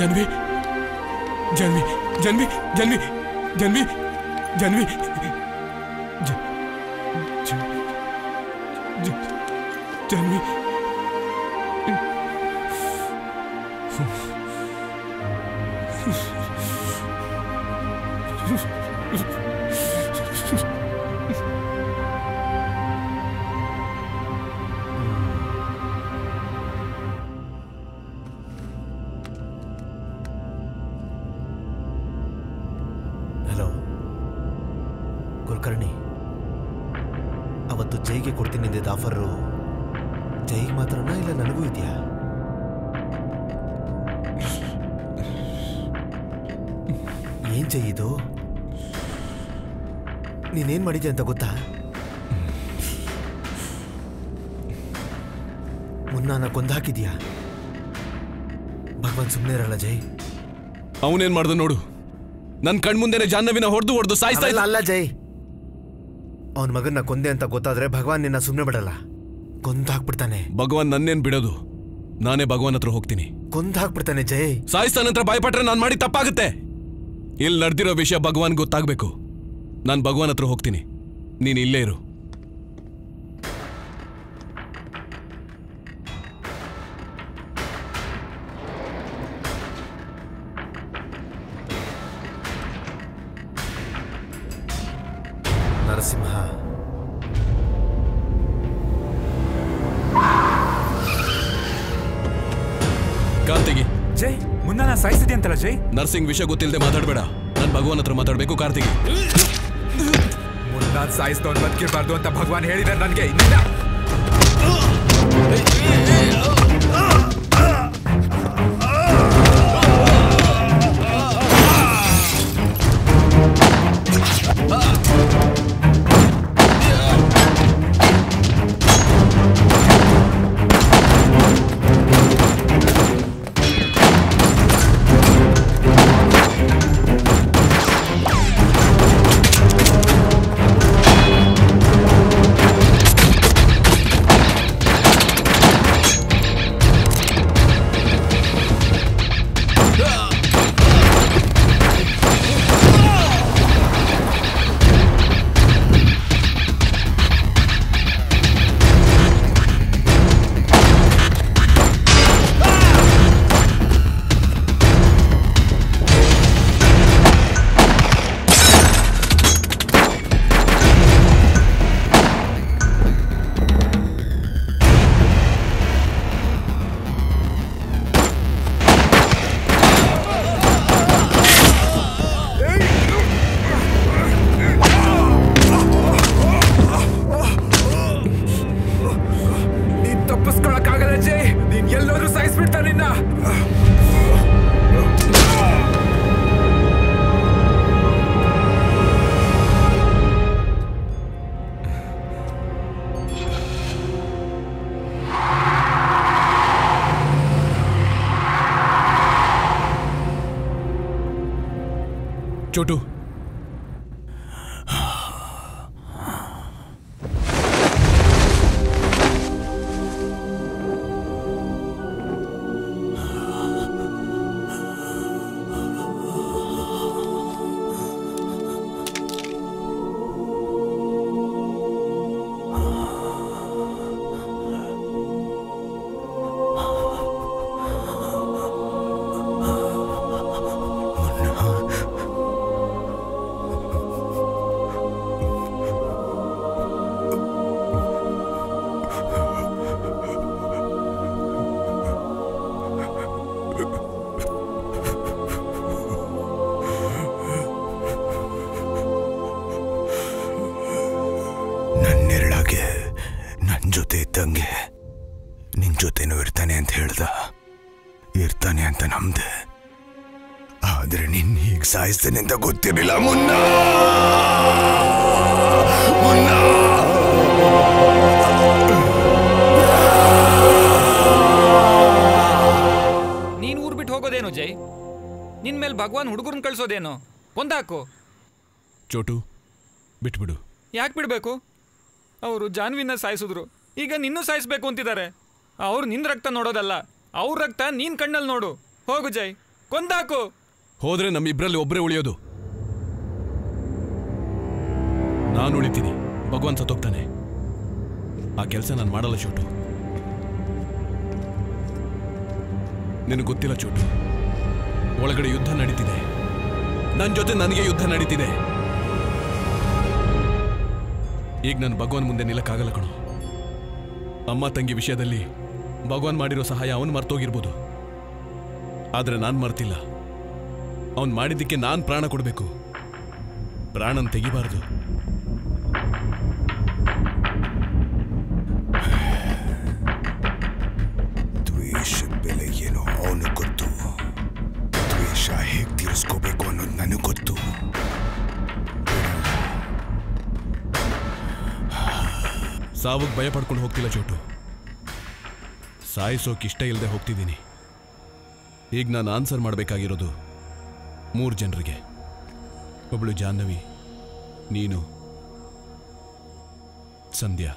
ಜನ್ವಿ ಜನ್ವಿ ಜನ್ವಿ ಜನ್ವಿ ಜನ್ವಿ ಜನ್ವಿ ಅಂತ ಗೊತ್ತಾ? ಮುನ್ನಾನ ಕೊಂದಾಕಿದ್ಯಾ ಭಗವಾನ್ ಸುಮ್ಮನೆ ಇರಲ್ಲ ಜೈ. ಅವನೇನ್ ಮಾಡ್ದ ನೋಡು? ನನ್ನ ಕಣ್ಮುಂದೆನೆ ಜಾಹ್ನವಿನ ಹೊಡೆದು ಹೊಡೆದು ಸಾಯಿಸ್ತಾ ಇಲ್ಲ ಅಲ್ಲ ಜೈ. ಅವನ ಮಗನ್ನ ಕೊಂದೆ ಅಂತ ಗೊತ್ತಾದ್ರೆ ಭಗವಾನ್ ನಿನ್ನ ಸುಮ್ಮನೆ ಬಿಡಲ್ಲ. ಕೊಂದಾಕ್ಬಿಡ್ತಾನೆ ಭಗವಾನ್ ನನ್ನೇನ್ ಬಿಡೋದು? ನಾನೇ ಭಗವಾನ್ ಹತ್ರ ಹೋಗ್ತೀನಿ. ಕೊಂದಾಕ್ಬಿಡ್ತಾನೆ ಜೈ. ಸಾಯಿಸ್ತಾನಂತ್ರ ಭಯಪಟ್ರೆ ನಾನು ಮಾಡಿ ತಪ್ಪಾಗುತ್ತೆ. ಇಲ್ಲಿ ನಡೆದಿರೋ ವಿಷಯ ಭಗವಾನ್ ಗೊತ್ತಾಗ್ಬೇಕು. ನಾನು ಭಗವಾನ್ ಹತ್ರ ಹೋಗ್ತೀನಿ. ನೀನು ಇಲ್ಲೇ ಇರು. ನರಸಿಂಹ. ಕಾರ್ತಿಗಿ ಜೈ ಮುನ್ನ ಸಾಯಿಸಿದೆ ಅಂತಲ್ಲ ಜೈ? ನರ್ಸಿಂಗ್ ವಿಷಯ ಗೊತ್ತಿಲ್ಲದೆ ಮಾತಾಡಬೇಡ. ನಾನು ಭಗವಾನ್ ಹತ್ರ ಮಾತಾಡಬೇಕು ಕಾರ್ತಿಗಿ ಮುನ್ನ ಸಾಯಿಸ್ದವನ್ ಬದುಕಿರ್ಬಾರ್ದು ಅಂತ ಭಗವಾನ್ ಹೇಳಿದಾರೆ ನನಗೆ ಇನ್ನಿಲ್ಲ ಅಂತ ಗೊತ್ತಿರಲಿಲ್ಲ ಮುನ್ನ ಮುನ್ನ ನೀನ್ ಊರ್ ಬಿಟ್ಟು ಹೋಗೋದೇನು ಜೈ? ನಿನ್ ಮೇಲೆ ಭಗವಾನ್ ಹುಡುಗರನ್ನ ಕಳ್ಸೋದೇನು? ಕೊಂದಾಕು ಚೋಟು ಬಿಟ್ಬಿಡು. ಯಾಕೆ ಬಿಡಬೇಕು? ಅವರು ಜಾನ್ವಿನ ಸಾಯಿಸಿದ್ರು. ಈಗ ನಿನ್ನೂ ಸಾಯಿಸ್ಬೇಕು ಅಂತಿದ್ದಾರೆ ಅವ್ರು ನಿನ್ನ ರಕ್ತ ನೋಡೋದಲ್ಲ. ಅವ್ರ ರಕ್ತ ನೀನ್ ಕಣ್ಣಲ್ಲಿ ನೋಡು. ಹೋಗು ಜೈ. ಕೊಂದಾಕು ಹೋದ್ರೆ ನಮ್ಮಿಬ್ರಲ್ಲಿ ಒಬ್ಬರೇ ಉಳಿಯೋದು. ನಾನು ಉಳಿತೀನಿ. ಭಗವಾನ್ ಸತ್ತೋಗ್ತಾನೆ. ಆ ಕೆಲಸ ನಾನು ಮಾಡಲ್ಲ ಚೋಟು. ನಿನಗೆ ಗೊತ್ತಿಲ್ಲ ಚೋಟು. ಒಳಗಡೆ ಯುದ್ಧ ನಡೀತಿದೆ. ನನ್ನ ಜೊತೆ ನನಗೆ ಯುದ್ಧ ನಡೀತಿದೆ. ಈಗ ನಾನು ಭಗವಾನ್ ಮುಂದೆ ನಿಲ್ಲಕ್ಕಾಗಲ್ಲ ಕಣು. ಅಮ್ಮ ತಂಗಿ ವಿಷಯದಲ್ಲಿ ಭಗವಾನ್ ಮಾಡಿರೋ ಸಹಾಯ ಅವನು ಮರ್ತೋಗಿರ್ಬೋದು. ಆದರೆ ನಾನು ಮರ್ತಿಲ್ಲ. ಅವನ್ ಮಾಡಿದ್ದಕ್ಕೆ ನಾನ್ ಪ್ರಾಣ ಕೊಡಬೇಕು. ಪ್ರಾಣನ್ ತೆಗಿಬಾರ್ದು. ದ್ವೇಷದ ಬೆಲೆ ಏನೋ ಅವನು ಗೊತ್ತು. ದ್ವೇಷ ಹೇಗ್ ತೀರಿಸ್ಕೋಬೇಕು ಅನ್ನೋದು ನನಗೆ ಗೊತ್ತು. ಸಾವಕ್ ಭಯ ಪಡ್ಕೊಂಡು ಹೋಗ್ತಿಲ್ಲ ಚೋಟು. ಸಾಯಿಸೋಕೆ ಇಷ್ಟ ಇಲ್ಲದೆ ಹೋಗ್ತಿದ್ದೀನಿ. ಈಗ ನಾನು ಆನ್ಸರ್ ಮಾಡಬೇಕಾಗಿರೋದು ಮೂರು ಜನರಿಗೆ. ಒಬ್ಳು ಜಾಹ್ನವಿ ನೀನು ಸಂಧ್ಯಾ.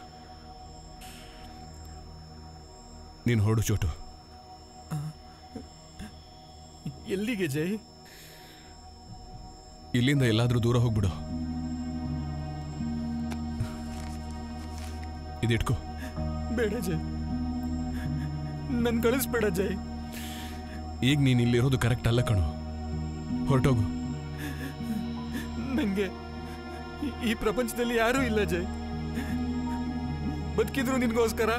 ನೀನು ಹೊರಡು ಚೋಟು. ಎಲ್ಲಿಗೆ ಜೈ? ಇಲ್ಲಿಂದ ಎಲ್ಲಾದ್ರೂ ದೂರ ಹೋಗ್ಬಿಡು. ಇದಿಟ್ಕೋ. ಬೇಡ ಜೈ. ನನ್ ಕಳಿಸ್ಬೇಡ ಜೈ. ಈಗ ನೀನು ಇಲ್ಲಿರೋದು ಕರೆಕ್ಟ್ ಅಲ್ಲ ಕಣು. ಹೊರಟೋಗು. ನಂಗೆ ಈ- ಪ್ರಪಂಚದಲ್ಲಿ ಯಾರೂ ಇಲ್ಲ ಜಯ್. ಬದುಕಿದ್ರು ನಿನ್ಗೋಸ್ಕರ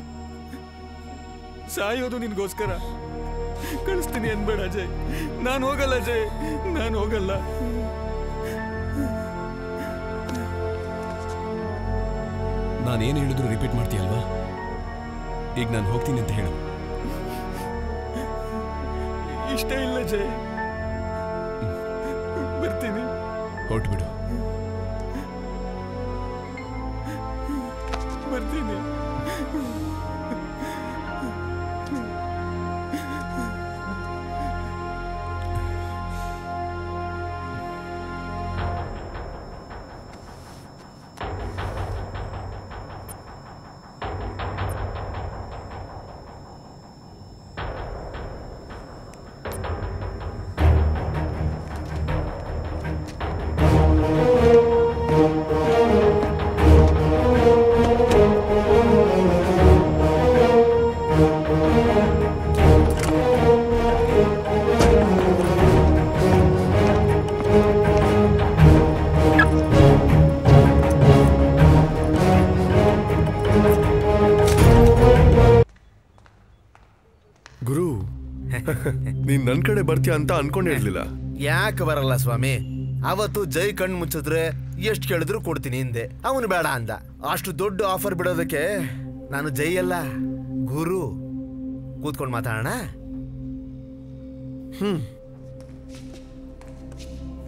ಸಾಯೋದು ನಿನ್ಗೋಸ್ಕರ. ಕಳಿಸ್ತೀನಿ ಅನ್ಬೇಡ ಜಯ್. ನಾನು ಹೋಗಲ್ಲ ಜಯ್. ನಾನು ಹೋಗಲ್ಲ. ನಾನು ಏನು ಹೇಳಿದ್ರು ರಿಪೀಟ್ ಮಾಡ್ತೀಯಲ್ವಾ? ಈಗ ನಾನು ಹೋಗ್ತೀನಿ ಅಂತ ಹೇಳು. ಇಷ್ಟ ಇಲ್ಲ ಜೈ ಬರ್ತೀನಿ ಹೊರಟ್ಬಿಡು. ಬರ್ತೀನಿ. ಅಂತ ಅನ್ಕೊಂಡಿರ್ಲಿಲ್ಲ. ಯಾಕೆ ಬರಲ್ಲ ಸ್ವಾಮಿ? ಅವತ್ತು ಜೈ ಕಣ್ ಮುಚ್ಚಿದ್ರೆ ಎಷ್ಟು ಕೇಳಿದ್ರು ಕೊಡ್ತೀನಿ ಹಿಂದೆ. ಅವನು ಬೇಡ ಅಂದ. ಅಷ್ಟು ದೊಡ್ಡ ಆಫರ್ ಬಿಡೋದಕ್ಕೆ ನಾನು ಜೈ ಅಲ್ಲ ಗುರು. ಕೂತ್ಕೊಂಡು ಮಾತಾಡೋಣ? ಹ್ಮ್.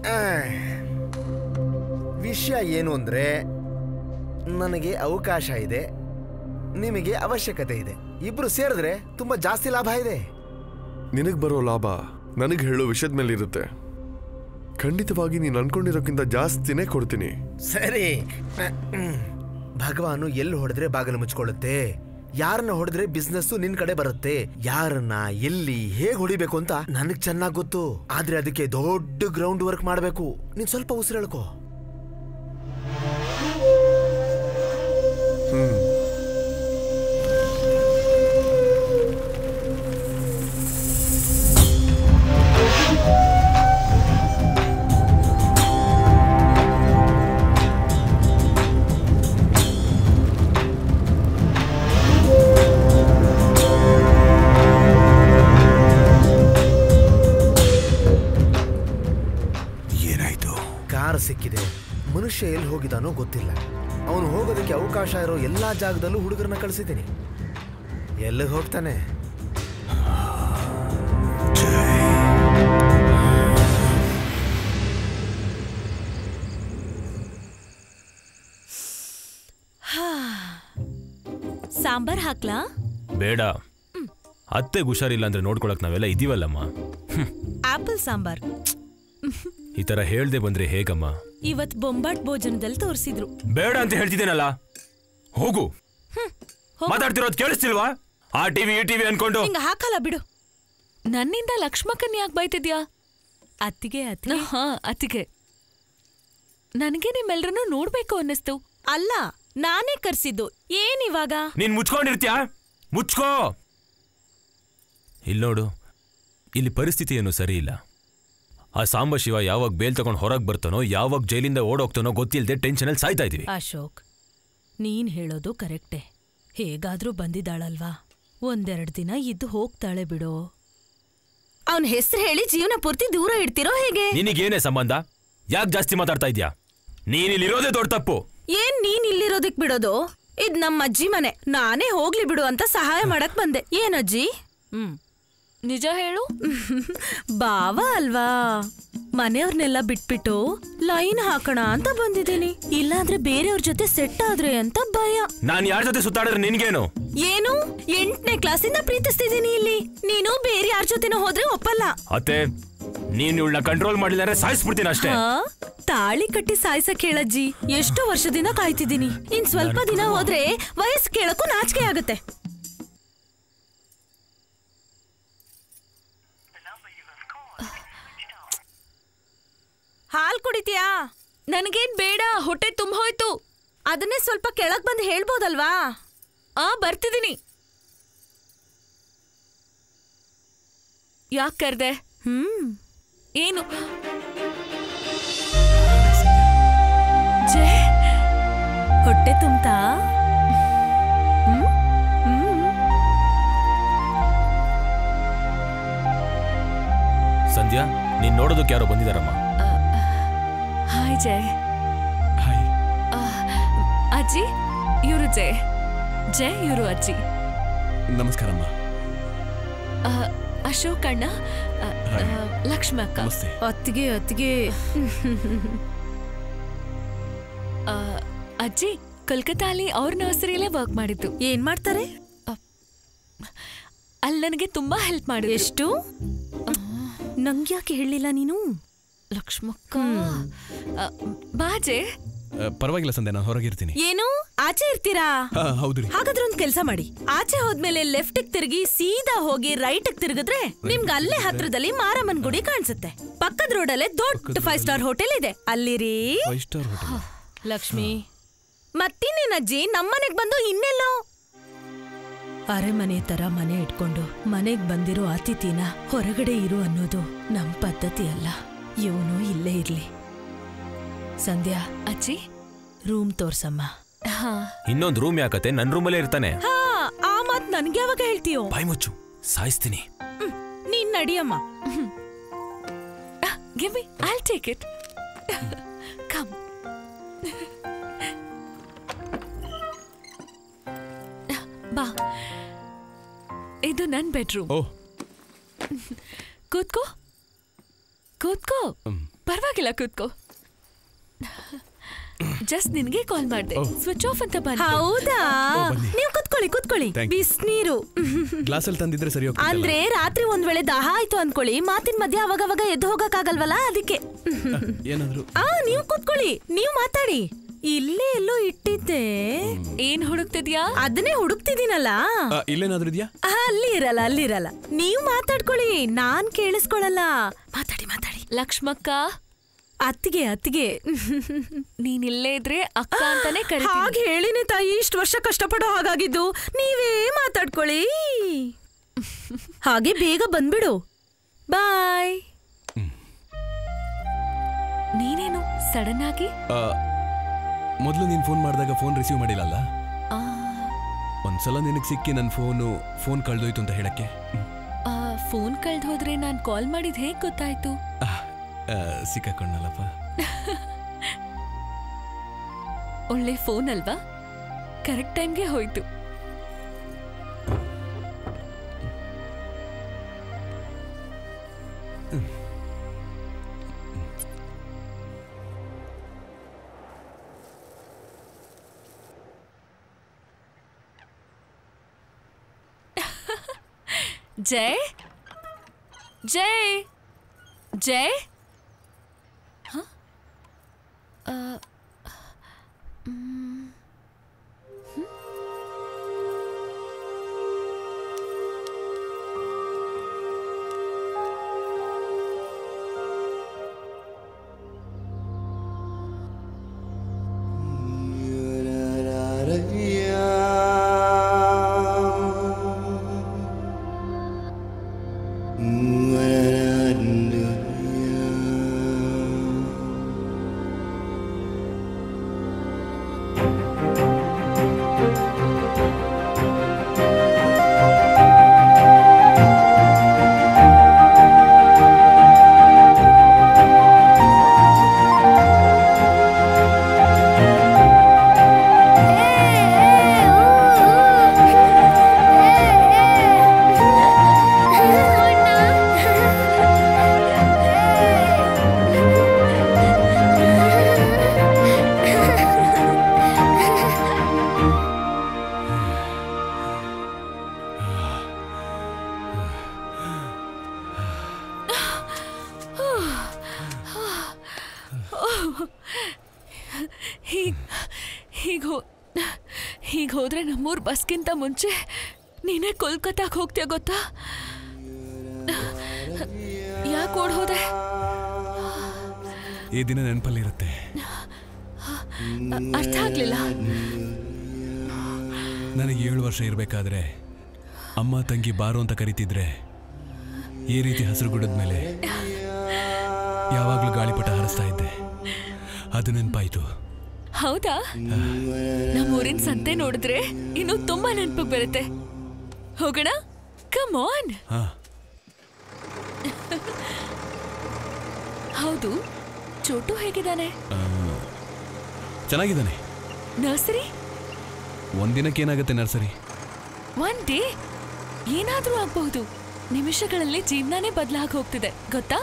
ಆ, ವಿಷಯ ಏನು ಅಂದ್ರೆ ನನಗೆ ಅವಕಾಶ ಇದೆ ನಿಮಗೆ ಅವಶ್ಯಕತೆ ಇದೆ. ಇಬ್ರು ಸೇರಿದ್ರೆ ತುಂಬಾ ಜಾಸ್ತಿ ಲಾಭ ಇದೆ. ನಿನಗ್ ಬರೋ ಲಾಭ ನನಗ್ ಹೇಳೋ ವಿಷಯದ ಮೇಲೆ ಇರುತ್ತೆ ಖಂಡಿತವಾಗಿ ನೀನು ಅನ್ಕೊಂಡಿರೋಕ್ಕಿಂತ ಜಾಸ್ತಿನೇ ಕೊಡ್ತೀನಿ. ಸರಿ. ಭಗವಾನು ಎಲ್ಲಿ ಹೊಡೆದ್ರೆ ಬಾಗಿಲು ಮುಚ್ಕೊಳ್ಳುತ್ತೆ? ಯಾರನ್ನ ಹೊಡೆದ್ರೆ ಬಿಸ್ನೆಸ್ ನಿನ್ ಕಡೆ ಬರುತ್ತೆ? ಯಾರನ್ನ, ಎಲ್ಲಿ, ಹೇಗ್ ಹೊಡಿಬೇಕು ಅಂತ ನನಗ್ ಚೆನ್ನಾಗ್ ಗೊತ್ತು. ಆದ್ರೆ ಅದಕ್ಕೆ ದೊಡ್ಡ ಗ್ರೌಂಡ್ ವರ್ಕ್ ಮಾಡ್ಬೇಕು. ನೀನ್ ಸ್ವಲ್ಪ ಉಸಿರೇಳ್ಕೋ ಹೋಗಿದಾನೋ ಗೊತ್ತಿಲ್ಲ. ಅವನು ಹೋಗೋದಕ್ಕೆ ಅವಕಾಶ ಇರೋ ಎಲ್ಲ ಜಾಗದಲ್ಲೂ ಹುಡುಗರನ್ನ ಕಳಿಸಿದ್ದೀನಿ. ಎಲ್ಲಿಗೆ ಹೋಗ್ತಾನೆ? ಸಾಂಬಾರ್ ಹಾಕ್ಲಾ? ಬೇಡ. ಅತ್ತೆ ಹುಷಾರಿಲ್ಲ ಅಂದ್ರೆ ನೋಡ್ಕೊಳಕ್ ನಾವೆಲ್ಲ ಇದೀವಲ್ಲಮ್ಮ. ಆಪಲ್ ಸಾಂಬಾರ್. ಈ ತರ ಹೇಳ್ದೆ ಬಂದ್ರೆ ಹೇಗಮ್ಮ? ಇವತ್ ಬೊಂಬಾಟ್ ಭೋಜನದಲ್ಲಿ ತೋರಿಸಿದ್ರು. ಬೇಡ ಅಂತ ಹೇಳ್ತಿದ್ದೇನಲ್ಲ? ಹೋಗು. ಮಾತಾಡ್ತಿರೋದು ಕೇಳಿಸ್ತಿಲ್ವಾ? ಆ ಟಿವಿ ಈ ಟಿವಿ ಅನ್ಕೊಂಡು. ಹಿಂಗ ಹಾಕಲ್ಲ ಬಿಡು. ನನ್ನಿಂದ ಲಕ್ಷ್ಮಕ್ಕನ್ ಯಾಕೆ ಬೈತಿದ್ಯಾ? ಅತ್ತಿಗೆ ಅತ್ತಿಗೆ. ಹಾ ಅತ್ತಿಗೆ. ನನಗೆ ನಿಮ್ಮೆಲ್ರನ್ನೂ ನೋಡ್ಬೇಕು ಅನ್ನಿಸ್ತು. ಅಲ್ಲ ನಾನೇ ಕರ್ಸಿದ್ದು. ಏನಿವಾಗ ನೀನ್ ಮುಚ್ಕೊಂಡಿರ್ತ್ಯಾ? ಮುಚ್ಕೋ. ಇಲ್ಲಿ ನೋಡು ಇಲ್ಲಿ ಪರಿಸ್ಥಿತಿ ಏನು ಸರಿ ಇಲ್ಲ. ಆ ಸಾಂಬ ಶಿವ ಯಾವಾಗ ಬೇಲ್ ತಗೊಂಡು ಹೊರಗೆ ಬರ್ತಾನೋ ಯಾವಾಗ ಜೈಲಿಂದ ಓಡೋಗ್ತಾನೋ ಗೊತ್ತಿಲ್ಲದೆ ಟೆನ್ಷನಲ್ಲಿ ಸಾಯ್ತಾ ಇದೀವಿ ಅಶೋಕ್ ನೀನ್ ಹೇಳೋದು ಕರೆಕ್ಟೇ. ಹೇಗಾದ್ರೂ ಬಂದಿದ್ದಾಳಲ್ವಾ? ಒಂದೆರಡು ದಿನ ಇದ್ದು ಹೋಗ್ತಾಳೆ ಬಿಡು. ಅವನ್ ಹೆಸರು ಹೇಳಿ ಜೀವನ ಪೂರ್ತಿ ದೂರ ಇಡ್ತಿರೋ ಹೇಗೆ? ನಿನಗೇನೇ ಸಂಬಂಧ? ಯಾಕೆ ಜಾಸ್ತಿ ಮಾತಾಡ್ತಾ ಇದ್ಯಾ? ನೀನಿಲ್ಲಿರೋದೇ ದೊಡ್ಡ ತಪ್ಪು. ಏನ್ ನೀನ್ ಇಲ್ಲಿರೋದಕ್ ಬಿಡೋದು? ಇದ್ ನಮ್ಮ ಅಜ್ಜಿ ಮನೆ. ನಾನೇ ಹೋಗ್ಲಿ ಬಿಡು ಅಂತ ಸಹಾಯ ಮಾಡಕ್ ಬಂದೆ. ಏನಜ್ಜಿ ಹ್ಮ್. ನಿಜ ಹೇಳು. <laughs> ಬಾವ ಅಲ್ವಾ? ಮನೆಯವ್ರನ್ನೆಲ್ಲ ಬಿಟ್ಬಿಟ್ಟು ಲೈನ್ ಹಾಕೋಣ ಅಂತ ಬಂದಿದ್ದೀನಿ. ಇಲ್ಲಾಂದ್ರೆ ಬೇರೆಯವ್ರ ಜೊತೆ ಸೆಟ್ ಆದ್ರೆ ಅಂತ ಭಯ. ನಾನ್ ಯಾರ ಜೊತೆ ಸುತ್ತಾಡಿದ್ರೆ ನಿನ್ಗೇನು? ಏನು? ಎಂಟನೇ ಕ್ಲಾಸಿಂದ ಪ್ರೀತಿಸ್ತಿದ್ದೀನಿ ಇಲ್ಲಿ. ನೀನು ಬೇರೆ ಯಾರ ಜೊತೆನೋ ಹೋದ್ರೆ ಒಪ್ಪಲ್ಲ. ಅತ್ತೆ ನೀನು ಇವಳನ್ನ ಕಂಟ್ರೋಲ್ ಮಾಡಿದರೆ ಸಾಯಿಸ್ಬಿಡ್ತೀನಿ ಅಷ್ಟೇ? ತಾಳಿ ಕಟ್ಟಿ ಸಾಯ್ಸಕ್ ಹೇಳಜ್ಜಿ ಎಷ್ಟು ವರ್ಷದಿಂದ ಕಾಯ್ತಿದ್ದೀನಿ. ಇನ್ ಸ್ವಲ್ಪ ದಿನ ಹೋದ್ರೆ ವಯಸ್ಸು ಕೇಳಕ್ಕೂ ನಾಚಿಕೆ ಆಗುತ್ತೆ. ಕುಡಿತೀಯಾ? ನನಗೇನ್ ಬೇಡ, ಹೊಟ್ಟೆ ತುಂಬ ಹೋಯ್ತು. ಅದನ್ನೇ ಸ್ವಲ್ಪ ಕೆಳಗ್ ಬಂದು ಹೇಳ್ಬೋದಲ್ವಾ? ಆ ಬರ್ತಿದ್ದೀನಿ ಯಾಕೆ ಕರ್ದೆ? ಹ್ಮ್. ಏನು? ಹೊಟ್ಟೆ ತುಂಬ್ತಾ. ಸಂಧ್ಯಾ, ನೀನ್ ನೋಡೋದಕ್ಕೆ ಯಾರೋ ಬಂದಿದಾರಮ್ಮ. ಹಾಯ್ ಜಯ್ ಆ, ಅಜ್ಜಿ ಇವರು ಜಯ್ ಜಯ್ ಇವರು ಅಜ್ಜಿ ನಮಸ್ಕಾರಮ್ಮ ಅಶೋಕ್ ಅಣ್ಣ ಆ, ಆ, ಲಕ್ಷ್ಮಿ ಅಕ್ಕ ಅತ್ತಿಗೆ ಅತ್ತಿಗೆ ಅಜ್ಜಿ ಅಜ್ಜಿ ಅಲ್ಲಿ ಅವ್ರ ನರ್ಸರಿಯಲ್ಲೇ ವರ್ಕ್ ಮಾಡಿದ್ದು. ಏನ್ ಮಾಡ್ತಾರೆ? ಅಲ್ಲಿ ನನಗೆ ತುಂಬಾ ಹೆಲ್ಪ್ ಮಾಡಿದ್ರು. ಎಷ್ಟು? ನಂಗೆ ಯಾಕೆ ಹೇಳಿಲ್ಲ ನೀನು? ಲಕ್ಷ್ಮಕ್ಕ? ಆ, ಬಾಜೆ? ಪರವಾಗಿಲ್ಲ ಸಂದೆ ನಾನು ಹೊರಗಿರ್ತೀನಿ. ಏನು? ಆಚೆ ಇರ್ತೀರಾ? ಹೌದ್ರಿ ಹೌದು ಹಾಗಾದ್ರೆ ಒಂದ್ ಕೆಲಸ ಮಾಡಿ. ಆಚೆ ಹೋದ್ಮೇಲೆ ಲೆಫ್ಟ್ ತಿರುಗಿ ಸೀದಾ ಹೋಗಿ ರೈಟ್ ತಿರುಗಿದ್ರೆ ನಿಮ್ಗೆ ಅಲ್ಲೇ ಹತ್ರದಲ್ಲಿ ಮಾರಮ್ಮನ್ ಗುಡಿ ಕಾಣಿಸುತ್ತೆ. ಪಕ್ಕದ ರೋಡಲ್ಲೇ ದೊಡ್ಡ ಫೈವ್ ಸ್ಟಾರ್ ಹೋಟೆಲ್ ಇದೆ. ಅಲ್ಲಿರಿ ಲಕ್ಷ್ಮಿ. ಸ್ಟಾರ್ ಅಜ್ಜಿ? ಲಕ್ಷ್ಮಿ ಮತ್ತಿನ್ನೇನಜ್ಜಿ ನಮ್ಮನೆಗ್ ಬಂದು ಇನ್ನೆಲ್ಲೋ? ಅರೆಮನೆ ತರ ಮನೆ ಇಟ್ಕೊಂಡು ಮನೆಗ್ ಬಂದಿರೋ ಅತಿಥಿನ ಹೊರಗಡೆ ಇರು ಅನ್ನೋದು ನಮ್ ಪದ್ಧತಿ ಅಲ್ಲ. ಇವನು ಇಲ್ಲೇ ಇರ್ಲಿ. ಸಂಧ್ಯಾ ಅಚ್ಚಿ ರೂಮ್ ತೋರ್ಸಮ್ಮ. ಹಾ. ಇನ್ನೊಂದು ರೂಮ್ ಯಾಕತ್ತೆ? ನನ್ನ ರೂಮಲ್ಲೇ ಇರ್ತಾನೆ. ಹಾ ಆ ಮಾತ್ ನನ್ಗೆ ಯಾವಾಗ ಹೇಳ್ತೀಯೋ? ಬಾಯ್ ಮುಚ್ಚು. ಸಾಯಿಸ್ತೀನಿ. ನೀನ್ ನಡಿಯಮ್ಮ. Give me I'll take it come ಬಾ. ಇದು ನನ್ ಬೆಡ್ರೂಮ್ ಓ. ಕೂತ್ಕೋ. ಕೂತ್ಕೋ. ಪರವಾಗಿಲ್ಲ ಕೂತ್ಕೋ. ಜಸ್ಟ್ ನಿನ್ಗೆ ಕಾಲ್ ಮಾಡಿದೆ. ಸ್ವಿಚ್ ಆಫ್ ಅಂತ ಬಂದ. ಹೌದಾ. ನೀವು ಕುತ್ಕೊಳ್ಳಿ ಕುತ್ಕೊಳ್ಳಿ. ಬಿಸಿನೀರು. ಗ್ಲಾಸ್ ಗ್ಲಾಸಲ್ಲಿ ತಂದಿದ್ರೆ ಸರಿ. ಅಂದ್ರೆ ರಾತ್ರಿ ಒಂದ್ ವೇಳೆ ದಾಹ ಆಯ್ತು ಅನ್ಕೊಳ್ಳಿ. ಮಾತಿನ ಮಧ್ಯೆ ಅವಾಗ ಅವಾಗ ಎದ್ದು ಹೋಗಕ್ಕಾಗಲ್ವಲ್ಲ ಅದಕ್ಕೆ. ಏನಾದ್ರು? ಆ ನೀವು ಕುತ್ಕೊಳ್ಳಿ. ನೀವು ಮಾತಾಡಿ. ಇಲ್ಲೇ ಎಲ್ಲೋ ಇಟ್ಟಿದ್ದೆ. ಏನ್ ಹುಡುಕ್ತಿದ್ಯಾ? ಅದನ್ನೇ ಹುಡುಕ್ತಿದ್ದೀನಲ್ಲ. ಆ, ಇಲ್ಲೇನಾದ್ರೂ ಇದೆಯಾ? ಆ, ಅಲ್ಲಿ ಇರಲ್ಲ ಅಲ್ಲಿ ಇರಲ್ಲ ನೀವು ಮಾತಾಡ್ಕೊಳ್ಳಿ ನಾನ್ ಕೇಳಿಸ್ಕೊಳಲ್ಲ ಮಾತಾಡಿ ಮಾತಾಡಿ. ಲಕ್ಷ್ಮಕ್ಕ? ಅತ್ತಿಗೆ ಅತ್ತಿಗೆ. ನೀನ್ ಇಲ್ಲೇ ಇದ್ರೆ ಅಕ್ಕ ಅಂತಾನೆ ಕರಿತೀನಿ. ಹಾಗೆ ಹೇಳಿನಿ ತಾಯಿ ಇಷ್ಟು ವರ್ಷ ಕಷ್ಟಪಡೋ ಹಾಗಾಗಿದ್ದು. ನೀವೇ ಮಾತಾಡ್ಕೊಳ್ಳಿ. ಹಾಗೆ ಬೇಗ ಬಂದ್ಬಿಡು. ಬಾಯ್. ನೀನೇನು ಸಡನ್ ಆಗಿ? ಆ, ಮೊದ್ಲು ನೀನು ಫೋನ್ ಮಾಡಿದಾಗ ಫೋನ್ ರಿಸೀವ್ ಮಾಡಿಲ್ಲಲ್ಲ? ಆ, ಒಂದ್ಸಲ ನಿನಗೆ ಸಿಕ್ಕಿ ನನ್ನ ಫೋನು ಫೋನ್ ಕಳ್ದೋಯ್ತು ಅಂತ ಹೇಳಕ್ಕೆ. ಆ, ಫೋನ್ ಕಳೆದು ಹೋದ್ರೆ ನಾನು ಕಾಲ್ ಮಾಡಿದ್ ಹೇಗೆ ಗೊತ್ತಾಯ್ತು? ಸಿಕ್ಕಾಕೊಂಡಲ್ಲಪ್ಪ <laughs> ಒಳ್ಳೆ ಫೋನ್ ಅಲ್ವಾ? ಕರೆಕ್ಟ್ ಟೈಮ್ಗೆ ಹೋಯ್ತು. ಜಯ್ ಜಯ್ ಜಯ್ ಹ? ನಮ್ಮೂರ್ ಮುಂಚೆ ನೀನೇ ಕೋಲ್ಕತ್ತಾಗೆ ಹೋಗ್ತೀಯ ಗೊತ್ತಾ? ಯಾಕೆ ಓಡ್ ಹೋದೆ ಈ ದಿನ ನೆನಪಲ್ಲಿರುತ್ತೆ ಅರ್ಥ ಆಗ್ಲಿಲ್ಲ. ನನಗೆ ಏಳು ವರ್ಷ ಇರಬೇಕಾದ್ರೆ ಅಮ್ಮ ತಂಗಿ ಬಾರು ಅಂತ ಕರಿತಿದ್ರೆ ಈ ರೀತಿ ಹಸಿರು ಗುಡದ ಮೇಲೆ ಯಾವಾಗಲೂ ಗಾಳಿಪಟ ಹಾರಿಸ್ತಾ ಇದ್ದೆ. ಅದು ನೆನಪಾಯ್ತು. ಹೌದಾ? ಊರಿನ ಸಂತೆ ನೋಡಿದ್ರೆ ಇನ್ನು ತುಂಬಾ ನೆನಪಿಗೆ ಬರುತ್ತೆ. ಹೋಗೋಣ? ಕಮ್ ಆನ್ ಹಾ. ಹೌದು ಚೋಟು ಹೇಗಿದ್ದಾನೆ? ಚೆನ್ನಾಗಿದ್ದಾನೆ. ನರ್ಸರಿ? ಒಂದಿನಕ್ಕೆ ಏನಾಗುತ್ತೆ ನರ್ಸರಿ? ಒನ್ ಡೇ ಏನಾದ್ರೂ ಆಗ್ಬಹುದು. ನಿಮಿಷಗಳಲ್ಲಿ ಜೀವನನೇ ಬದಲಾಗಿ ಹೋಗ್ತಿದೆ ಗೊತ್ತಾ?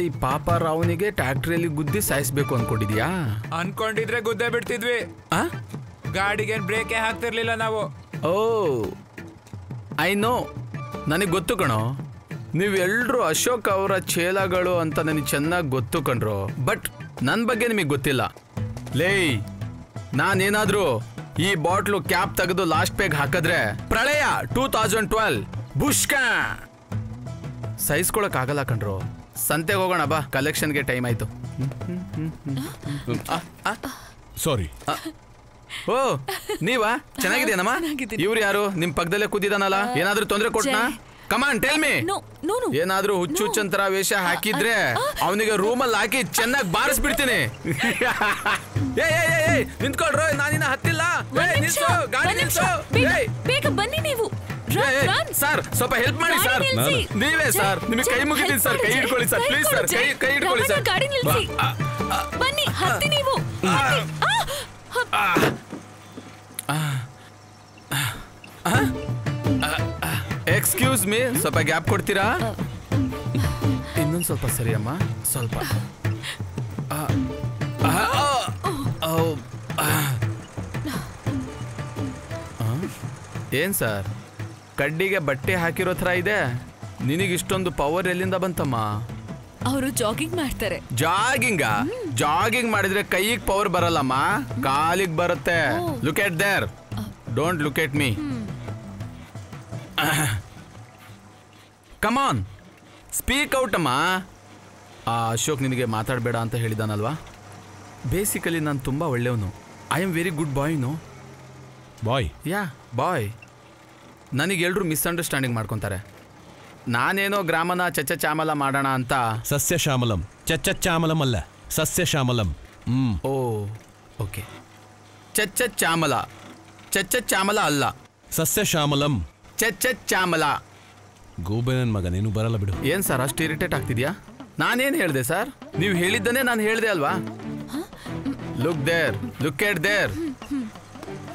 ಈ ಪಾಪ ರಾವ್ನಿಗೆ ಟ್ಯಾಕ್ಟ್ರಿಯಲ್ಲಿ ಗುದ್ದಿ ಸಾಯಿಸ್ಬೇಕು ಅನ್ಕೊಂಡಿದ್ಯಾ? ಅನ್ಕೊಂಡಿದ್ರೆ ಗುದ್ದೆ ಬಿಡ್ತಿದ್ವಿ. ಗಾಡಿಗೆ ಬ್ರೇಕೇ ಹಾಕ್ತಿರ್ಲಿಲ್ಲ ನಾವು. Oh I know. ನನಗೆ ಗೊತ್ತು ಕಣೋ. ನೀವೆಲ್ಲರೂ ಅಶೋಕ್ ಅವರ ಚೇಲಗಳು ಅಂತ ನನಗೆ ಚೆನ್ನಾಗಿ ಗೊತ್ತು ಕಣ್ರು. ಬಟ್ ನನ್ನ ಬಗ್ಗೆ ನಿಮಗೆ ಗೊತ್ತಿಲ್ಲ. ಲೇ ನಾನೇನಾದ್ರೂ ಈ ಬಾಟ್ಲು ಕ್ಯಾಪ್ ತೆಗೆದು ಲಾಸ್ಟ್ ಪೇಗ್ ಹಾಕಿದ್ರೆ ಪ್ರಳಯ ಟೂ ತೌಸಂಡ್ ಟ್ವೆಲ್ ಬುಷ್ಕ. ಸಹಿಸ್ಕೊಳಕ್ ಆಗಲ್ಲ ಕಣ್ರು. ಸಂತೆಗೆ ಹೋಗೋಣ ಬಾ. ಕಲೆಕ್ಷನ್ಗೆ ಟೈಮ್ ಆಯ್ತು. ಸಾರಿ. ಓ ನೀವಾ? ಚೆನ್ನಾಗಿದ್ಯಾನಮ್ಮ ಇವ್ರು ಯಾರು? ನಿಮ್ ಪಕ್ಕದಲ್ಲೇ ಕೂತಿದಾನಲ್ಲ? ಏನಾದ್ರೂ ತೊಂದರೆ ಕೊಟ್ನಾ? ಕಮಾನ್ ಟೆಲ್ ಮಿ ಏನಾದ್ರೂ ಹುಚ್ಚು ಹುಚ್ಚಂತರ ವೇಷ ಹಾಕಿದ್ರೆ ಅವನಿಗೆ ರೂಮಲ್ಲಿ ಹಾಕಿ ಚೆನ್ನಾಗಿ ಬಾರಿಸ್ಬಿಡ್ತೀನಿ. <laughs> ನಿಂತ್ಕೊಳ್ರೋ ನಾನಿನ್ನ ಹತ್ತಿಲ್ಲ. ಗಾಡಿ ನಿಲ್ಸು. ಬೇಗ ಬನ್ನಿ ನೀವು. ಸರ್ ಸ್ವಲ್ಪ ಹೆಲ್ಪ್ ಮಾಡಿ ಸರ್. ನೀವೇ ಸರ್. ನಿಮಗೆ ಕೈ ಮುಗಿದೀನಿ ಸರ್. ಕೈ ಹಿಡ್ಕೊಳ್ಳಿ ಸರ್. Please sir. ಕೈ. ಕೈ ಹಿಡ್ಕೊಳ್ಳಿ ಸರ್. ಗಾಡಿ. ಬನ್ನಿ ಹತ್ತಿ ನೀವು. ಆ, ಎಕ್ಸ್ಕ್ಯೂಸ್ ಮೀ ಸ್ವಲ್ಪ ಗ್ಯಾಪ್ ಕೊಡ್ತೀರಾ? ಇನ್ನೊಂದು ಸ್ವಲ್ಪ ಸರಿ ಅಮ್ಮ ಸ್ವಲ್ಪ? ಏನ್ ಸರ್? ಕಡ್ಡಿಗೆ ಬಟ್ಟೆ ಹಾಕಿರೋ ಥರ ಇದೆ? ನಿನಗೆ ಇಷ್ಟೊಂದು ಪವರ್ ಎಲ್ಲಿಂದ ಬಂತಮ್ಮ? ಅವರು ಜಾಗಿಂಗ್ ಮಾಡ್ತಾರೆ. ಜಾಗಿಂಗ ಜಾಗಿಂಗ್ ಮಾಡಿದ್ರೆ ಕೈಗೆ ಪವರ್ ಬರಲ್ಲಮ್ಮ? ಕಾಲಿಗೆ ಬರುತ್ತೆ. Look at there don't look at me come on speak out ಅಮ್ಮ. ಆ ಅಶೋಕ್ ನಿನಗೆ ಮಾತಾಡಬೇಡ ಅಂತ ಹೇಳಿದಾನಲ್ವಾ? ಬೇಸಿಕಲಿ ನಾನು ತುಂಬ ಒಳ್ಳೆಯವನು. I am very good boy no boy yeah boy ನನಗೆ ಎಲ್ಲರೂ ಮಿಸ್ಅಂಡರ್ಸ್ಟ್ಯಾಂಡಿಂಗ್ ಮಾಡ್ಕೊತಾರೆ. ನಾನೇನೋ ಗ್ರಾಮನ ಚಚ್ಚ ಚಾಮಲ ಮಾಡೋಣ ಅಂತ. ಸಸ್ಯ ಶ್ಯಾಮಲಂ ಚಚ್ಚ ಚಾಮಲಂ ಅಲ್ಲ. ಸಸ್ಯ ಶ್ಯಾಮಲಂ ಹ್ಞೂ ಓ ಓಕೆ. ಚಚ್ಚ ಚಾಮಲ ಚಚ್ಚ ಚಾಮಲ ಅಲ್ಲ. ಸಸ್ಯ ಶ್ಯಾಮಲಂ ಚಚ್ಚ ಚಾಮಲ ಗೂಬೆ ನನ್ ಮಗ ನೀನು ಬರಲ್ಲ ಬಿಡು. ಏನ್ ಸರ್ ಅಷ್ಟು ಇರಿಟೇಟ್ ಆಗ್ತಿದ್ಯಾ? ನಾನೇನ್ ಹೇಳ್ದೆ ಸರ್? ನೀವು ಹೇಳಿದ್ದನ್ನೇ ನಾನು ಹೇಳ್ದೆ ಅಲ್ವಾ? Look there look at there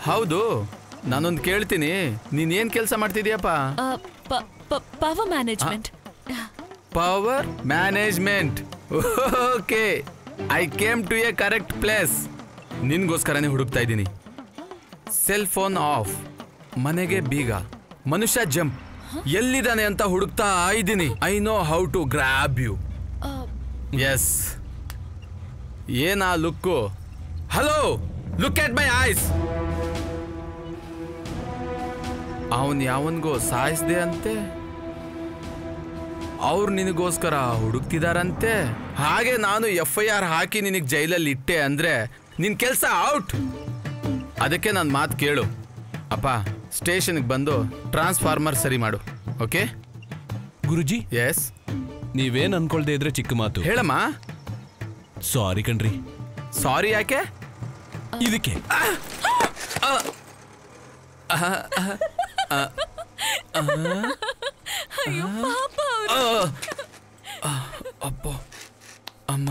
ಹೌದು ನಾನೊಂದು ಕೇಳ್ತೀನಿ. ನೀನ್ ಏನ್ ಕೆಲಸ ಮಾಡ್ತಿದ್ಯಪ್ಪ? Power management power management okay I came to a correct place ನಿನ್ಗೋಸ್ಕರನೇ ಹುಡುಕ್ತಾ ಇದ್ದೀನಿ. ಸೆಲ್ ಫೋನ್ ಆಫ್ ಮನೆಗೆ ಬೀಗ. ಮನುಷ್ಯ ಜಂಪ್. ಎಲ್ಲಿದ್ದಾನೆ ಅಂತ ಹುಡುಕ್ತಾ ಇದ್ದೀನಿ. I know how to grab you yes ಏನಾ look? Hello look at my eyes ಅವನ್ ಯಾವನ್ಗೋ ಸಾಯಿಸ್ದೆ ಅಂತೆ. ಅವ್ರು ನಿನಗೋಸ್ಕರ ಹುಡುಕ್ತಿದಾರಂತೆ. ಹಾಗೆ ನಾನು ಎಫ್ ಐ ಆರ್ ಹಾಕಿ ನಿನಗೆ ಜೈಲಲ್ಲಿ ಇಟ್ಟೆ ಅಂದ್ರೆ ನಿನ್ ಕೆಲಸ ಔಟ್. ಅದಕ್ಕೆ ನನ್ನ ಮಾತು ಕೇಳು. ಅಪ್ಪ. ಸ್ಟೇಷನ್ಗೆ ಬಂದು ಟ್ರಾನ್ಸ್ಫಾರ್ಮರ್ ಸರಿ ಮಾಡು ಓಕೆ? ಗುರುಜಿ? ಎಸ್ ನೀವೇನ್ ಅನ್ಕೊಳ್ದೆ ಇದ್ರೆ ಚಿಕ್ಕ ಮಾತು. ಹೇಳಮ್ಮ. ಸಾರಿ ಕಣ್ರಿ. ಸಾರಿ ಯಾಕೆ? ಇದಕ್ಕೆ. ಅಪ್ಪ ಅಮ್ಮ.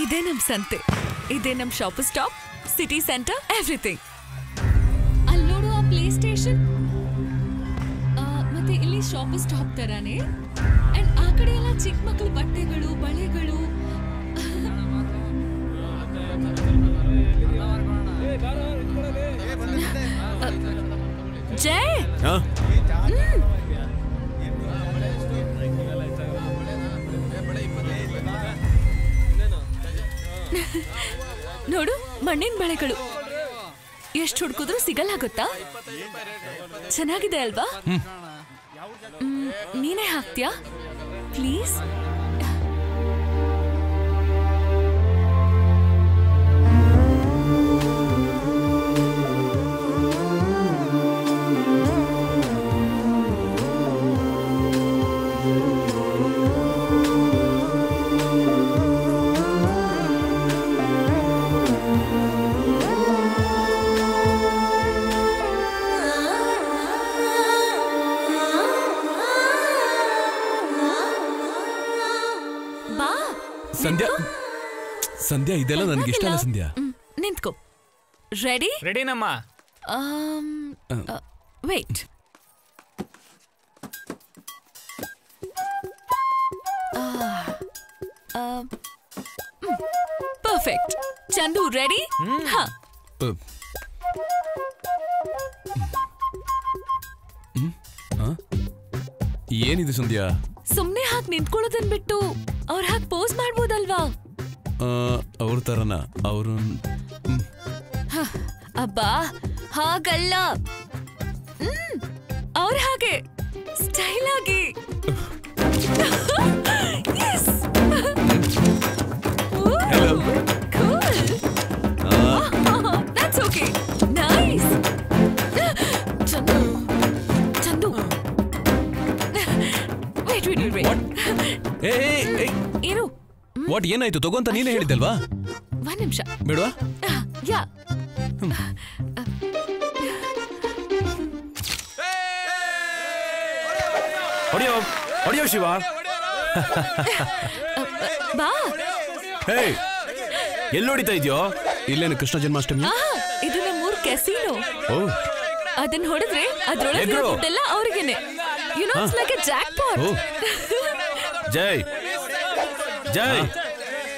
ಇದೇ ನಮ್ ಸಂತೆ. ಇದೇ ನಮ್ shop stop city centre everything ಅಲ್ಲಿ ನೋಡು ಆ ಪ್ಲೇ ಸ್ಟೇಷನ್ ಮತ್ತೆ ಇಲ್ಲಿ ಶಾಪ್ ಸ್ಟಾಪ್ ತರಾನೇ. ಅಂಡ್ ಆ ಕಡೆ ಎಲ್ಲ ಚಿಕ್ಕ ಮಕ್ಕಳ ಬಟ್ಟೆಗಳು ಬಳೆಗಳು. ಜೈ <laughs> ನೋಡು ಮಣ್ಣಿನ ಬಳೆಗಳು. ಎಷ್ಟು ಹುಡುಕಿದ್ರು ಸಿಗಲ್ಲ ಗೊತ್ತಾ ಚೆನ್ನಾಗಿದೆ ಅಲ್ವಾ. ನೀನೇ ಹಾಕ್ತೀಯಾ? ಪ್ಲೀಸ್. ಸಂಧ್ಯಾ ಇದೆಲ್ಲ ನನಗೆ ಇಷ್ಟ ಅಲ್ಲ. ಸಂಧ್ಯಾ. ನಿಂತ್ಕೋ. ರೆಡಿ ರೆಡಿನಮ್ಮ. ವೇಟ್ ಪರ್ಫೆಕ್ಟ್ ಚಂದು ರೆಡಿ ಹಾ. ಹ್ಹ್ ಹ್ಮ್? ಆ? ಏನಿದೆ ಸಂಧ್ಯಾ? ಸುಮ್ನೆ ಹಾಕ್ ನಿಂತ್ಕೊಳ್ಳೋದನ್ ಬಿಟ್ಟು ಅವ್ರ ಹಾಕ್ ಪೋಸ್ ಮಾಡ್ಬೋದಲ್ವಾ? ಅವ್ರ ತರನ ಅವರು ಅವ್ರು ಅಬ್ಬಾ ಹಾಗಲ್ಲ. ಅವ್ರ ಹಾಗೆ ಸ್ಟೈಲ್ ಆಗಿ. ಏನು ವಾಟ್ ಏನಾಯ್ತು? ತಗೋ ಅಂತ ನೀನೇ ಹೇಳಿದ್ದಲ್ವಾ? ಒಂದ್ ನಿಮಿಷ. ಬಿಡುವ? ಯಾ. ಹೊಡಿಯೋ ಹೊಡಿಯೋ ಶಿವ. ಬಾ. ಹೇ ಎಲ್ಲಿ ಹೊಡಿತಾ ಇದೆಯೋ? ಇಲ್ಲೇನು ಕೃಷ್ಣ ಜನ್ಮಾಷ್ಟಮಿ? ಆ, ಇದು ನಮ್ಮೂರ್ ಕೆಸಿನೋ ಓ. ಅದನ್ನ ಹೊಡೆದ್ರೆ ಅದ್ರೊಳಗೆ ಎಗ್ರು. ದುಡ್ಡೆಲ್ಲ ಅವ್ರಿಗೇನೆ. You know it's like a jack oh. Jai. Jai.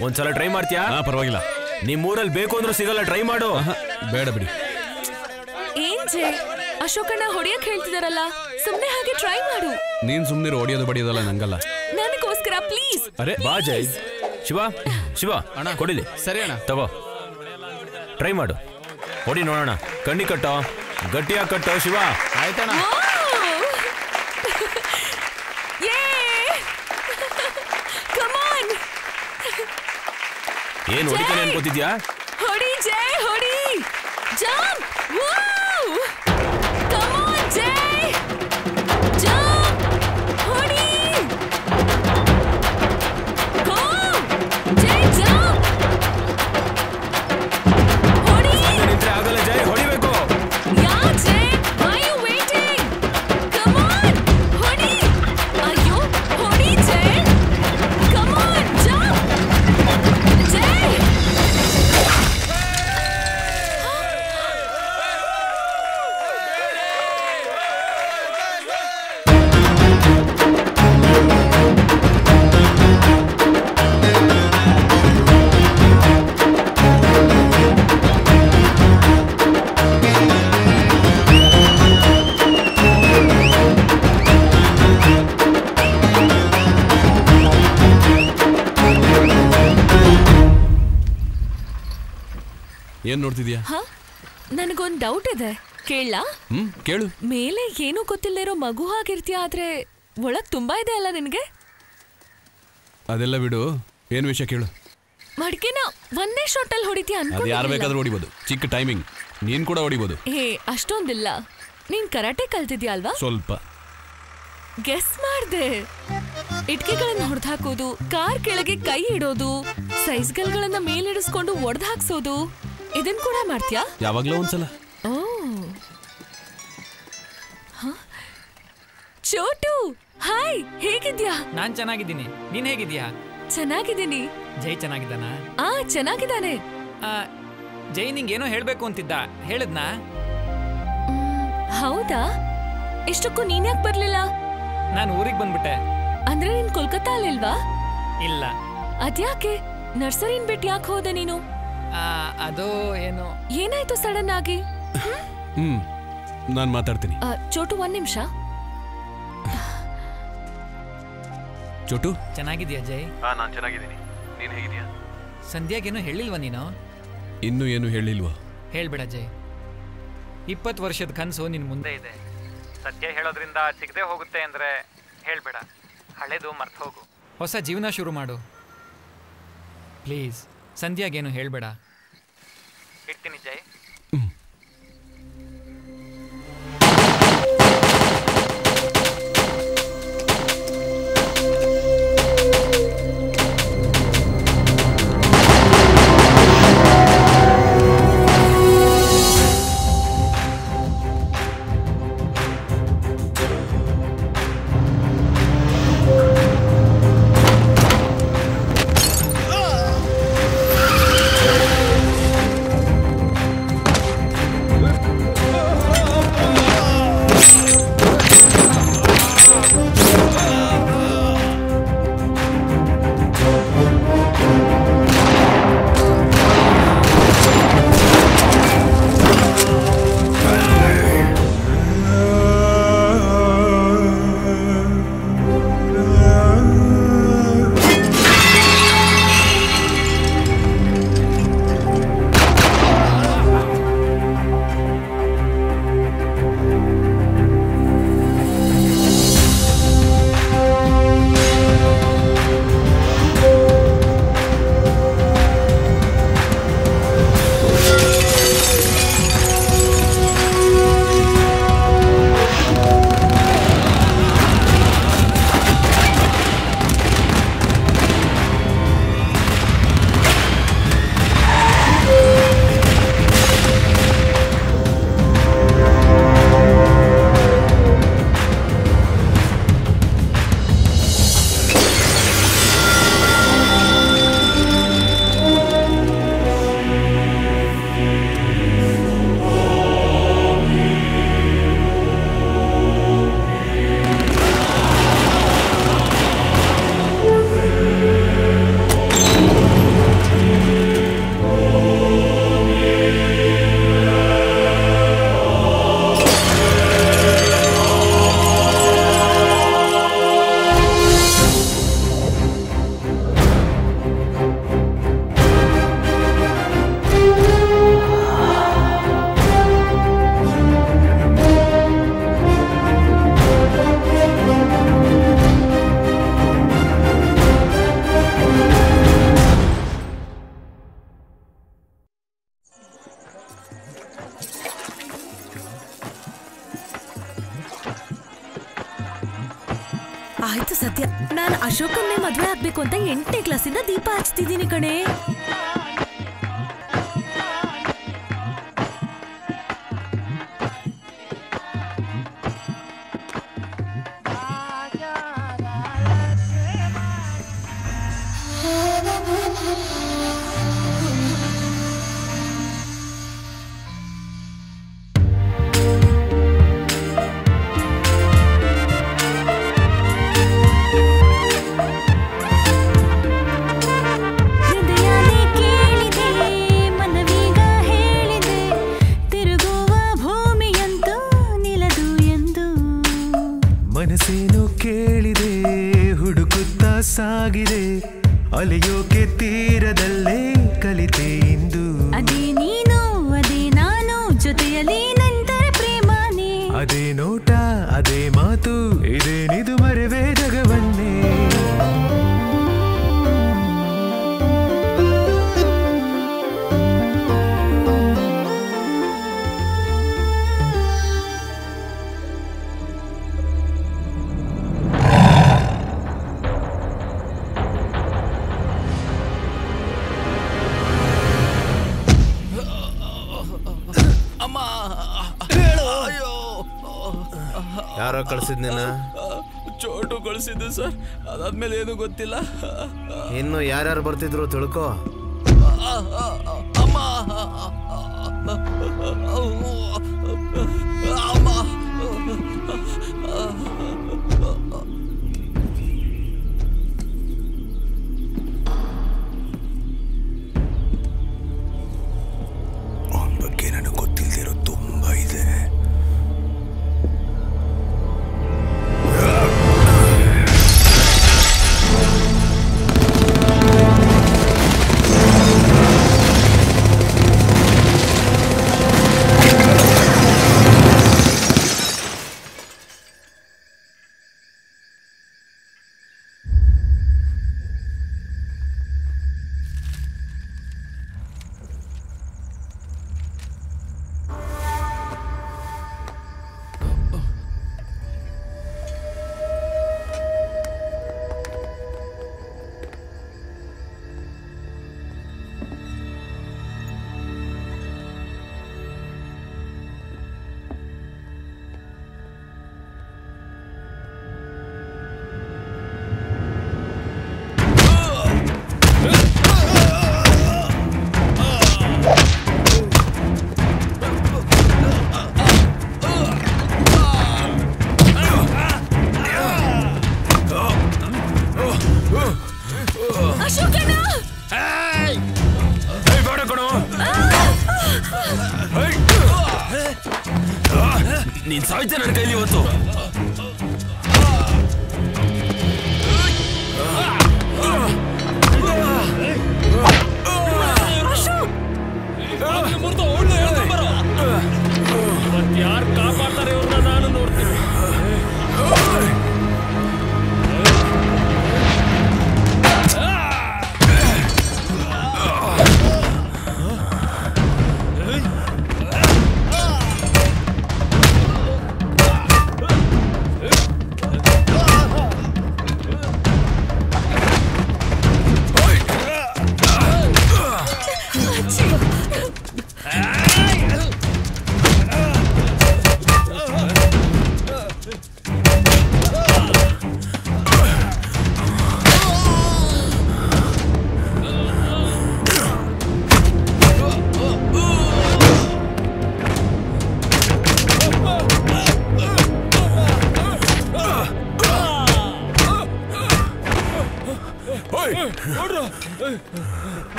ಒಂದ್ಸಲ ಟ್ರೈ ಮಾಡ್ತೀಯಾ? ಪರವಾಗಿಲ್ಲ. ನಿಮ್ಮ ಊರಲ್ಲಿ ಬೇಕು ಅಂದ್ರೂ ಸಿಗಲ್ಲ ಟ್ರೈ ಮಾಡು. ಬೇಡ ಬಿಡಿ. ಏನ್ ಜೈ? ಅಶೋಕಣ್ಣ ಹೊಡಿಯಕ್ ಹೇಳ್ತಿದಾರಲ್ಲ. ಸುಮ್ನೆ ಹಾಗೆ ಟ್ರೈ ಮಾಡು. ನೀನ್ ಸುಮ್ನಿರು ಹೊಡಿಯೋದು ಬಡಿಯೋದಲ್ಲ ನಂಗಲ್ಲ. ನನಗೋಸ್ಕರ ಪ್ಲೀಸ್ ಅರೆ ಬಾ ಜೈ. ಶಿವ ಶಿವ ಅಣ್ಣ ಕೊಡಿಲಿ. ಸರಿ ಅಣ್ಣ. ತಗೋ. ಟ್ರೈ ಮಾಡು. ಹೊಡಿ ನೋಡೋಣ. ಕಣ್ಣಿ ಕಟ್ಟೋ. ಗಟ್ಟಿಯಾಗಿ ಕಟ್ಟೋ ಶಿವ. ಆಯ್ತಣ್ಣ ಕಮ್ ಆನ್ ಏನ್ ಹೊಡಿತಾನೆ ಅನ್ಕೋತಿದ್ಯಾ? ಹೊಡಿ ಜೈ ಹೊಡಿ! ಜಂಪ್! ವಾವ್ ನೋಡ್ತಿದ್ಯಾ? ನನಗೊಂದು ಡೌಟ್ ಇದೆ. ಕೇಳಲಾ? ಹ್ಮ್ ಕೇಳು. ಮೇಲೆ ಏನೂ ಗೊತ್ತಿಲ್ಲದೆ ಇರೋ ಮಗು ಆಗಿರ್ತೀಯ ಆದ್ರೆ ಒಳಗ್ ತುಂಬಾ ಇದೆ ಅಲ್ಲ ನಿನಗೆ? ಅದೆಲ್ಲ ಬಿಡು. ಏನ್ ವಿಷಯ ಕೇಳು. ಮಡಿಕೆನ ಒಂದೇ ಶಾಟ್ ಅಲ್ಲಿ ಹೊಡಿತೀಯ ಅದು ಯಾರು ಬೇಕಾದ್ರೂ. ಹೊಡಿಬೋದು. ಚಿಕ್ಕ ಟೈಮಿಂಗ್ ನೀನ್ ಕೂಡ ಹೊಡಿಬೋದು. ಹೇ ಅಷ್ಟೊಂದಿಲ್ಲ. ನೀನ್ ಕರಾಟೆ ಕಲ್ತಿದ್ಯಾ ಅಲ್ವಾ? ಸ್ವಲ್ಪ. ಗೆಸ್ ಮಾಡ್ದೆ. ಇಟ್ಕೆಗಳನ್ನ ಹೊಡೆದಾಕೋದು ಕಾರ್ ಕೆಳಗೆ ಕೈ ಇಡೋದು ಸೈಸ್ಗಲ್ಗಳನ್ನ ಮೇಲಿಡಿಸ್ಕೊಂಡು ಒಡೆದ್ ಹಾಕ್ಸೋದು ಇದನ್ ಕೂಡ ಮಾಡ್ತೀಯಾ? ಯಾವಾಗ್ಲೂ ಒಂದ್ಸಲ. ಓ. ಹ? ಚೋಟು ಹಾಯ್ ಹೇಗಿದ್ಯಾ? ನಾನ್ ಚೆನ್ನಾಗಿದ್ದೀನಿ. ನೀನ್ ಹೇಗಿದ್ಯಾ ಚೆನ್ನಾಗಿದ್ದೀನಿ. ಜೈ ಚೆನ್ನಾಗಿದ್ದಾನ? ಆ ಚೆನ್ನಾಗಿದ್ದಾನೆ. ಜೈ ಜೈ ಏನೋ ಹೇಳ್ಬೇಕು ಅಂತಿದ್ದ. ಹೇಳದ್ನಾ? ಹೌದಾ? ಇಷ್ಟಕ್ಕೂ ನೀನ್ ಯಾಕೆ ಬರ್ಲಿಲ್ಲ? ನಾನು ಊರಿಗೆ ಬಂದ್ಬಿಟ್ಟೆ. ಅಂದ್ರೆ ನೀನ್ ಕೋಲ್ಕತ್ತಾ ಅಲ್ಲಿಲ್ವಾ ಇಲ್ಲ. ಅದ್ಯಾಕೆ? ನರ್ಸರಿನ್ ಬಿಟ್ಟು ಯಾಕೆ ಹೋದೆ ನೀನು? ಅದು ಏನು? ಏನಾಯ್ತು ಸಡನ್ ಆಗಿ? ಹ್ಮ್ ನಾನು ಮಾತಾಡ್ತೀನಿ. ಚೋಟು ಒಂದ್ ನಿಮಿಷ. ಚೋಟು? ಚೆನ್ನಾಗಿದ್ಯಾ ಜಯ್? ಹಾ ನಾನು ಚೆನ್ನಾಗಿದ್ದೀನಿ. ನೀನು ಹೇಗಿದೆಯಾ? ಸಂಧ್ಯಾಗೇನು ಹೇಳಿಲ್ವಾ ನೀನು? ಇನ್ನೂ ಏನು ಹೇಳಿಲ್ವಾ? ಹೇಳ್ಬೇಡ ಜಯ್. ಇಪ್ಪತ್ತು ವರ್ಷದ ಕನಸು ನಿನ್ ಮುಂದೆ ಇದೆ. ಸತ್ಯ ಹೇಳೋದ್ರಿಂದ ಸಿಗದೆ ಹೋಗುತ್ತೆ ಅಂದ್ರೆ ಹೇಳ್ಬೇಡ. ಹಳೆದು ಮರ್ತು ಹೋಗು. ಹೊಸ ಜೀವನ ಶುರು ಮಾಡು. ಪ್ಲೀಸ್. ಸಂಧ್ಯಾಗೇನು ಹೇಳಬೇಡ? ಇಡ್ತೀನಿ ಜೈ ಆಯ್ತು ಸತ್ಯ. ನಾನು ಅಶೋಕನ್ನೇ ಮದುವೆ ಆಗ್ಬೇಕು ಅಂತ ಎಂಟನೇ ಕ್ಲಾಸಿಂದ ದೀಪ ಹಚ್ತಿದ್ದೀನಿ ಕಣೆ. ಚೋಟು ಕಳ್ಸಿದ್ದು ಸರ್. ಅದಾದ್ಮೇಲೆ ಏನು ಗೊತ್ತಿಲ್ಲ. ಇನ್ನು ಯಾರ್ಯಾರು ಬರ್ತಿದ್ರು ತಿಳ್ಕೋ.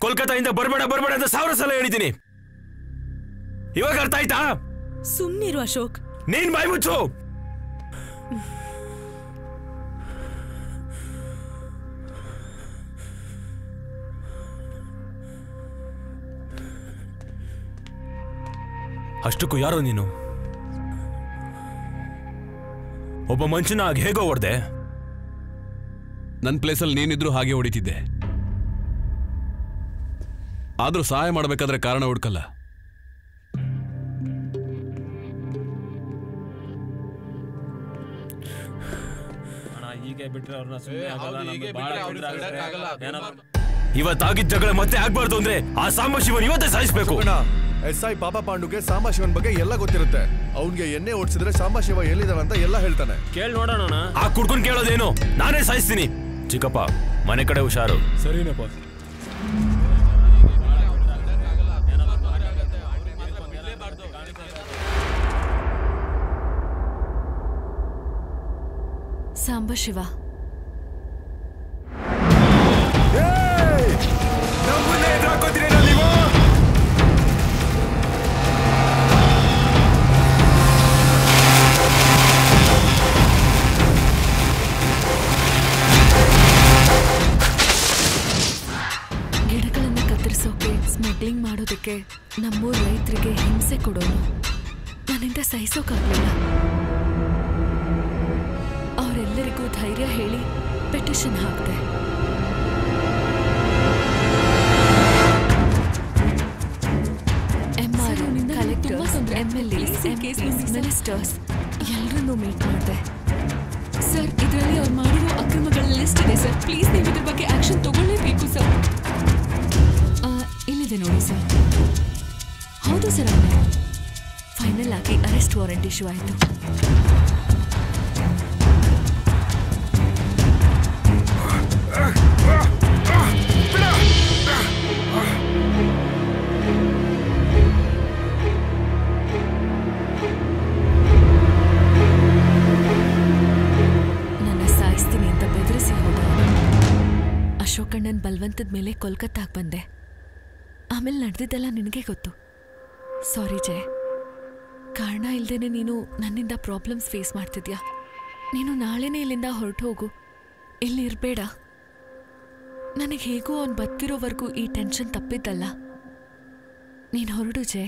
ಕೋಲ್ಕತ್ತಾಯಿಂದ ಬರ್ಬೇಡ ಬರ್ಬೇಡ ಅಂತ ಸಾವಿರ ಸಲ ಹೇಳಿದ್ದೀನಿ. ಇವಾಗ ಅರ್ಥ ಆಯ್ತಾ? ಸುಮ್ನಿರು ಅಶೋಕ್. ನೀನ್ ಬಾಯ್ ಮುಚ್ಚು. ಅಷ್ಟಕ್ಕೂ ಯಾರೋ ನೀನು? ಒಬ್ಬ ಮನುಷ್ಯನ ಆಗ ಹೇಗೋ ಹೊಡೆದೆ? ನನ್ನ ಪ್ಲೇಸಲ್ಲಿ ನೀನಿದ್ರು ಹಾಗೆ ಹೊಡಿತಿದ್ದೆ. ಆದರೂ ಸಹಾಯ ಮಾಡಬೇಕಾದ್ರೆ ಕಾರಣ ಹುಡ್ಕಲ್ಲ. ಇವತ್ತಾಗಿದ್ದ ಜಗಳ ಮತ್ತೆ ಆಗ್ಬಾರ್ದು ಅಂದ್ರೆ ಆ ಸಾಂಬ ಶಿವನ್ ಇವತ್ತೇ ಸಾಯಿಸ್ಬೇಕು. ಎಸ್ ಐ ಪಾಪ ಪಾಂಡುಗೆ ಸಾಂಬಶಿವನ್ ಬಗ್ಗೆ ಎಲ್ಲ ಗೊತ್ತಿರುತ್ತೆ. ಅವನ್ಗೆ ಎಣ್ಣೆ ಓಡಿಸಿದ್ರೆ ಸಾಂಬಾಶಿವ ಎಲ್ಲಿದ್ದಾನೆ ಅಂತ ಎಲ್ಲ ಹೇಳ್ತಾನೆ. ಕೇಳಿ ನೋಡೋಣ ಆ ಕುಡ್ಕೊಂಡ್ ಕೇಳೋದೇನು? ನಾನೇ ಸಾಯಿಸ್ತೀನಿ. ಚಿಕ್ಕಪ್ಪ ಮನೆ ಕಡೆ ಹುಷಾರು. ಸರಿನಪ್ಪ. ಸಾಂಬ ಹಿಂಸೆ ಕೊಡೋನು. ನನ್ನಿಂದ ಸಹಿಸೋಕ್ಕಾಗಲಿಲ್ಲ ಅವರೆಲ್ಲರಿಗೂ ಧೈರ್ಯ ಹೇಳಿ ಪೆಟಿಷನ್ ಹಾಕ್ದೆ. ವಾರೆಂಟ್ ಇಶ್ಯೂ ಆಯಿತು. ಅಶೋಕಣ್ಣನ್ ಬಲವಂತದ ಮೇಲೆ ಕೋಲ್ಕತ್ತಾಗ್ ಬಂದೆ. ಆಮೇಲೆ ನಡೆದಿದ್ದೆಲ್ಲ ನಿನಗೆ ಗೊತ್ತು. ಸಾರಿ ಜಯ ಇಲ್ದೇನೆ ನೀನು ನನ್ನಿಂದ ಪ್ರಾಬ್ಲಮ್ಸ್ ಫೇಸ್ ಮಾಡ್ತಿದ್ಯಾ? ನೀನು ನಾಳೆನೇ ಇಲ್ಲಿಂದ ಹೊರಟು ಹೋಗು ಇಲ್ಲಿ ಇರಬೇಡ. ನನಗೆ ಹೇಗೂ ಅವನು ಬದುಕಿರೋವರೆಗೂ ಈ ಟೆನ್ಷನ್ ತಪ್ಪಿದ್ದಲ್ಲ. ನೀನು ಹೊರಡು ಜಯ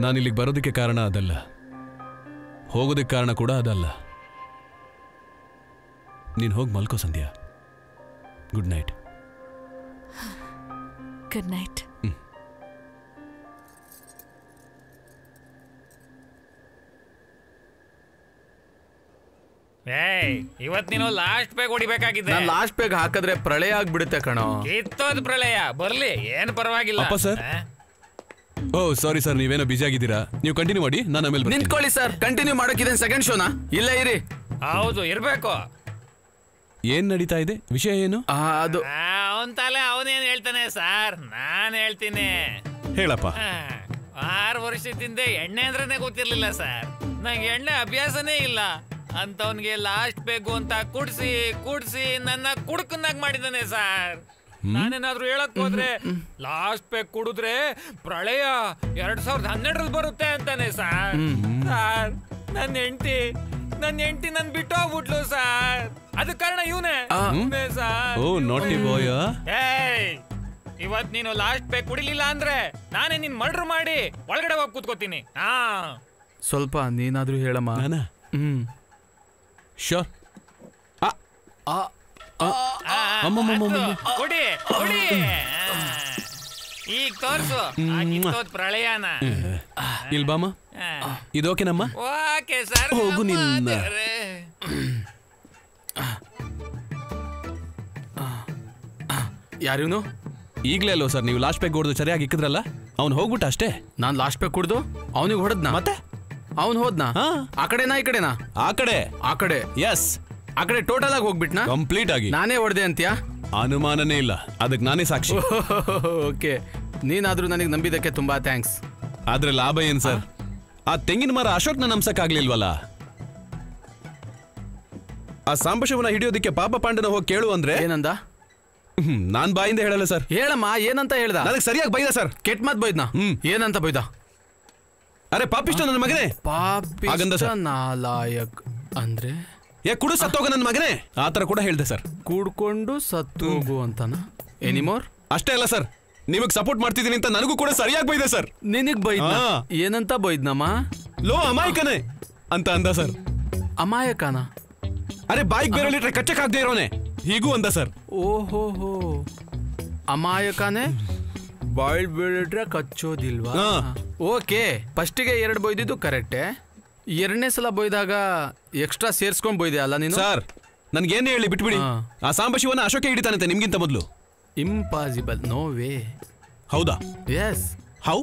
ನಾನು ಇಲ್ಲಿಗೆ ಬರೋದಕ್ಕೆ ಕಾರಣ ಅದಲ್ಲ. ಹೋಗೋದಕ್ಕೆ ಕಾರಣ ಕೂಡ ಅದಲ್ಲ. ನೀನು ಹೋಗಿ ಮಲ್ಕೋ Sandhya. Good night good night ಏಯ್ ಇವತ್ ನೀನು ಲಾಸ್ಟ್ ಪೇಗ್ ಹೊಡಿಬೇಕಾಗಿದೆ. ನಾನು ಲಾಸ್ಟ್ ಪೇಗ್ ಹಾಕಿದ್ರೆ ಪ್ರಳಯ ಆಗ್ಬಿಡುತ್ತೆ ಕಣೋ. ಕಿತ್ತೋದ್ ಪ್ರಳಯ. ಬರ್ಲಿ ಏನ್ ಪರವಾಗಿಲ್ಲ. ಅಪ್ಪ ಸರ್ ಓ ಸಾರಿ ಸರ್ ನೀವೇನೋ ಬಿಜಿ ಆಗಿದ್ದೀರಾ? ನೀವು ಕಂಟಿನ್ಯೂ ಮಾಡಿ ನಾನು ಆಮೇಲೆ ಬರ್ತೀನಿ. ನಿಂತ್ಕೊಳ್ಳಿ ಸರ್ ಕಂಟಿನ್ಯೂ ಮಾಡಕ್ಕಿದೆ ಸೆಕೆಂಡ್ ಶೋನಾ ಇಲ್ಲ ಇರಿ. ಹೌದು ಇರ್ಬೇಕು. ಏನ್ ನಡೀತಾ ಇದೆ? ವಿಷಯ ಏನು? ಅದು ಅವನ್ ತಲೆ ಅವನೇನ್ ಹೇಳ್ತಾನೆ ಸರ್ ನಾನ್ ಹೇಳ್ತೀನಿ. ಹೇಳಪ್ಪ. ಆ, ಆರು ವರ್ಷದಿಂದ ಎಣ್ಣೆ ಅಂದ್ರೇನೆ ಗೊತ್ತಿರ್ಲಿಲ್ಲ ಸರ್ ನಂಗೆ ಎಣ್ಣೆ ಅಭ್ಯಾಸನೇ ಇಲ್ಲ. ಅಂತವನ್ಗೆ ಲಾಸ್ಟ್ ಬೇಕು ಅಂತ ಕುಡ್ಸಿ ಕುಡ್ಸಿ ನನ್ನ ಕುಡ್ಕನ್ನಾಗ್ ಮಾಡಿದಾನೆ ಸರ್. ನಾನೇನಾದ್ರೂ ಹೇಳಕ್ ಹೋದ್ರೆ ಲಾಸ್ಟ್ ಪೇಕ್ ಕುಡಿದ್ರೆ ಪ್ರಳಯ ಎರಡ್ ಸಾವಿರದ ಹನ್ನೆರಡರಲ್ಲಿ ಬರುತ್ತೆ ಅಂತಾನೆ ಸರ್. ಸರ್ ನನ್ನ ಹೆಂಡತಿ ನನ್ನ ಹೆಂಡತಿ ನನ್ ಬಿಟ್ಟು ಹೋಗ್ಬಿಟ್ಲು ಸರ್. ಅದ ಕಾರಣ ಇವನೇ. ಸರ್. ಓ ನೋಡಿ ಬಾಯ್ ಏಯ್ ಇವತ್ ನೀನು ಲಾಸ್ಟ್ ಬೇಕು ಕುಡಿಲಿಲ್ಲ ಅಂದ್ರೆ ನಾನೇ ನಿನ್ ಮರ್ಡರ್ ಮಾಡಿ ಒಳಗಡೆ ಹೋಗಿ ಕೂತ್ಕೋತೀನಿ. ಹಾ. ಸ್ವಲ್ಪ ನೀನಾದ್ರೂ ಹೇಳಮ್ಮ. ಹ್ಮ್. ಶೋರ್ ಕುಡಿ ಕುಡಿ. ಈಗ ತೋರ್ಸು. ಪ್ರಳಯನ. ಇಲ್ಬಾಮ? ಇದೋಕೆ ನಮ್ಮ? ಓಕೆ ಸರ್ ಹೋಗು ನಿನ್ನ. ಯಾರಿವನು ಈಗ್ಲೇ ಅಲ್ವ ಸರ್ ನೀವು ಲಾಸ್ಟ್ ಪೇಕ್ ಹೊಡೆದು ಸರಿಯಾಗಿ ಇಕ್ಕಿದ್ರಲ್ಲ? ಅವ್ನು ಹೋಗ್ಬಿಟ್ಟ ಅಷ್ಟೇ. ನಾನ್ ಲಾಸ್ಟ್ ಪೇಕ್ ಕುಡ್ದು ಅವನಿಗೆ ಹೊಡೆದ್ನ? ಮತ್ತೆ? ಅವ್ನು ಹೋದ್ನಾ? ಆ ಕಡೆನಾ ಈ ಕಡೆನಾ? ಆ ಕಡೆ. ಆ ಕಡೆ? ಎಸ್ ಆ ಕಡೆ ಟೋಟಲ್ ಆಗಿ ಹೋಗ್ಬಿಟ್ನಾ? ಕಂಪ್ಲೀಟ್ ಆಗಿ. ನಾನೇ ಹೊಡೆದೆ ಅಂತ್ಯಾ? ಅನುಮಾನನೇ ಇಲ್ಲ. ಅದಕ್ಕೆ ನಾನೇ ಸಾಕ್ಷಿ. ಓಕೆ. ನೀನಾದ್ರೂ ನನಗೆ ನಂಬಿದ್ದಕ್ಕೆ ತುಂಬಾ ಥ್ಯಾಂಕ್ಸ್ ಆದ್ರೆ ಲಾಭ ಏನ್ ಸರ್? ಆ. ತೆಂಗಿನ ಮರ ಅಶೋಕ್ನ ನಮ್ಸಕ್ಕಾಗ್ಲಿಲ್ವಲ್ಲ ಆ ಸಾಂಬಶವನ ಹಿಡಿಯೋದಕ್ಕೆ ಪಾಪ ಪಾಂಡನ ಹೋಗಿ ಕೇಳು ಅಂದ್ರೆ? ಏನಂದ? ನಾನ್ ಬಾಯಿಂದ ಹೇಳಲ್ಲ ಸರ್. ಹೇಳಮ್ಮ ಏನಂತ ಹೇಳ್ದ? ನನಗೆ ಸರಿಯಾಗಿ ಬೈದ ಸರ್. ಕೆಟ್ಟ ಮಾತ್ ಹ್ಮ್. ಏನಂತ ಬೈದ? ಅರೆ ಪಾಪಿಷ್ಟ ನನ್ನ ಮಗನೇ. ಪಾಪಿ ಪಾಪಿಷ್ಟ ನಾಲಾಯಕ್ ಅಂದ್ರೆ? ಏ ಕುಡು ಸತ್ತೋಗ ನನ್ನ ಮಗನೇ. ಆತರ ತರ ಕೂಡ ಹೇಳ್ದೆ ಸರ್. ಕೂಡ್ಕೊಂಡು ಸತ್ತು ಹೋಗು ಅಂತನ ಎನಿಮೋರ್ ಅಷ್ಟೇ ಅಲ್ಲ ಸರ್. ನಿಮಗ್ ಸಪೋರ್ಟ್ ಮಾಡ್ತಿದ್ದೀನಿ ಅಂತ ನನಗೂ ಕೂಡ ಸರಿಯಾಗಿ ಬೈದೆ ಸರ್. ನಿನಗ್ ಬೈದ ಏನಂತ ಬೈದ್ನಮ್ಮ? ಲೋ ಅಮಾಯಕನೇ. ಅಂತ ಅಂದ ಸರ್. ಅಮಾಯಕನ? ಅರೆ ಬೈಕ್ ಬೇರೆ ಕಚ್ಚಕ್ ಆಗದೆ ಇರೋನೆ. ಹೀಗೂ ಅಂದ ಸರ್. ಓಹೋ ಹೋ ಅಮಾಯಕನೇ? ಬಾಯ್ಲ್ ಬಿಟ್ರೆ ಕಚ್ಚೋದಿಲ್ವಾ? ಓಕೆ ಓಕೆ ಫಸ್ಟಿಗೆ ಎರಡು ಬೈದಿದ್ದು ಕರೆಕ್ಟೇ. ಎರಡನೇ ಸಲ ಬೈದಾಗ ಎಕ್ಸ್ಟ್ರಾ ಸೇರ್ಸ್ಕೊಂಡ್ ಬೈದೆ ಅಲ್ಲ ನೀನು? ಸರ್ ನನ್ಗೇನೇ ಹೇಳಿ ಬಿಟ್ಬಿಡಿ. ಹಾ. ಆ ಸಾಂಬಶಿವನ ಅಶೋಕೆ ಹಿಡಿತಾನಂತೆ ನಿಮ್ಗಿಂತ ಮೊದಲು. ಇಂಪಾಸಿಬಲ್ ನೋ ವೇ ಹೌದಾ? ಎಸ್ ಹೌ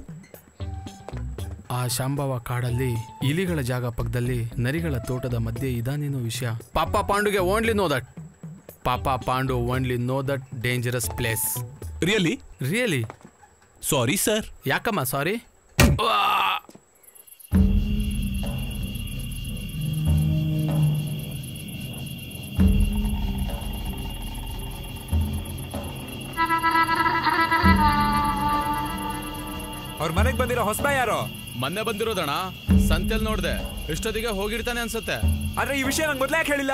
ಆ ಶಾಂಬವ ಕಾಡಲ್ಲಿ ಇಲಿಗಳ ಜಾಗ ಪಕ್ಕದಲ್ಲಿ ನರಿಗಳ ತೋಟದ ಮಧ್ಯೆ ಇದಾನೇನೋ ವಿಷಯ. ಪಾಪ ಪಾಂಡುಗೆ ಓನ್ಲಿ ನೋ ದಟ್ ಪಾಪ Pandu only no that dangerous place really really sorry sir ಯಾಕಮ್ಮ ಸಾರಿ ಅವ್ರ ಮನೆಗ್ ಬಂದಿರೋ ಹೊಸಬ ಯಾರು? ಮೊನ್ನೆ ಬಂದಿರೋದಣ್ಣ ಸಂತೆಲ್ ನೋಡ್ದೆ. ಇಷ್ಟೊತ್ತಿಗೆ ಹೋಗಿರ್ತಾನೆ ಅನ್ಸುತ್ತೆ. ಆದ್ರೆ ಈ ವಿಷಯ ನಂಗೆ ಮೊದ್ಲೇ ಯಾಕೆ ಹೇಳಿಲ್ಲ?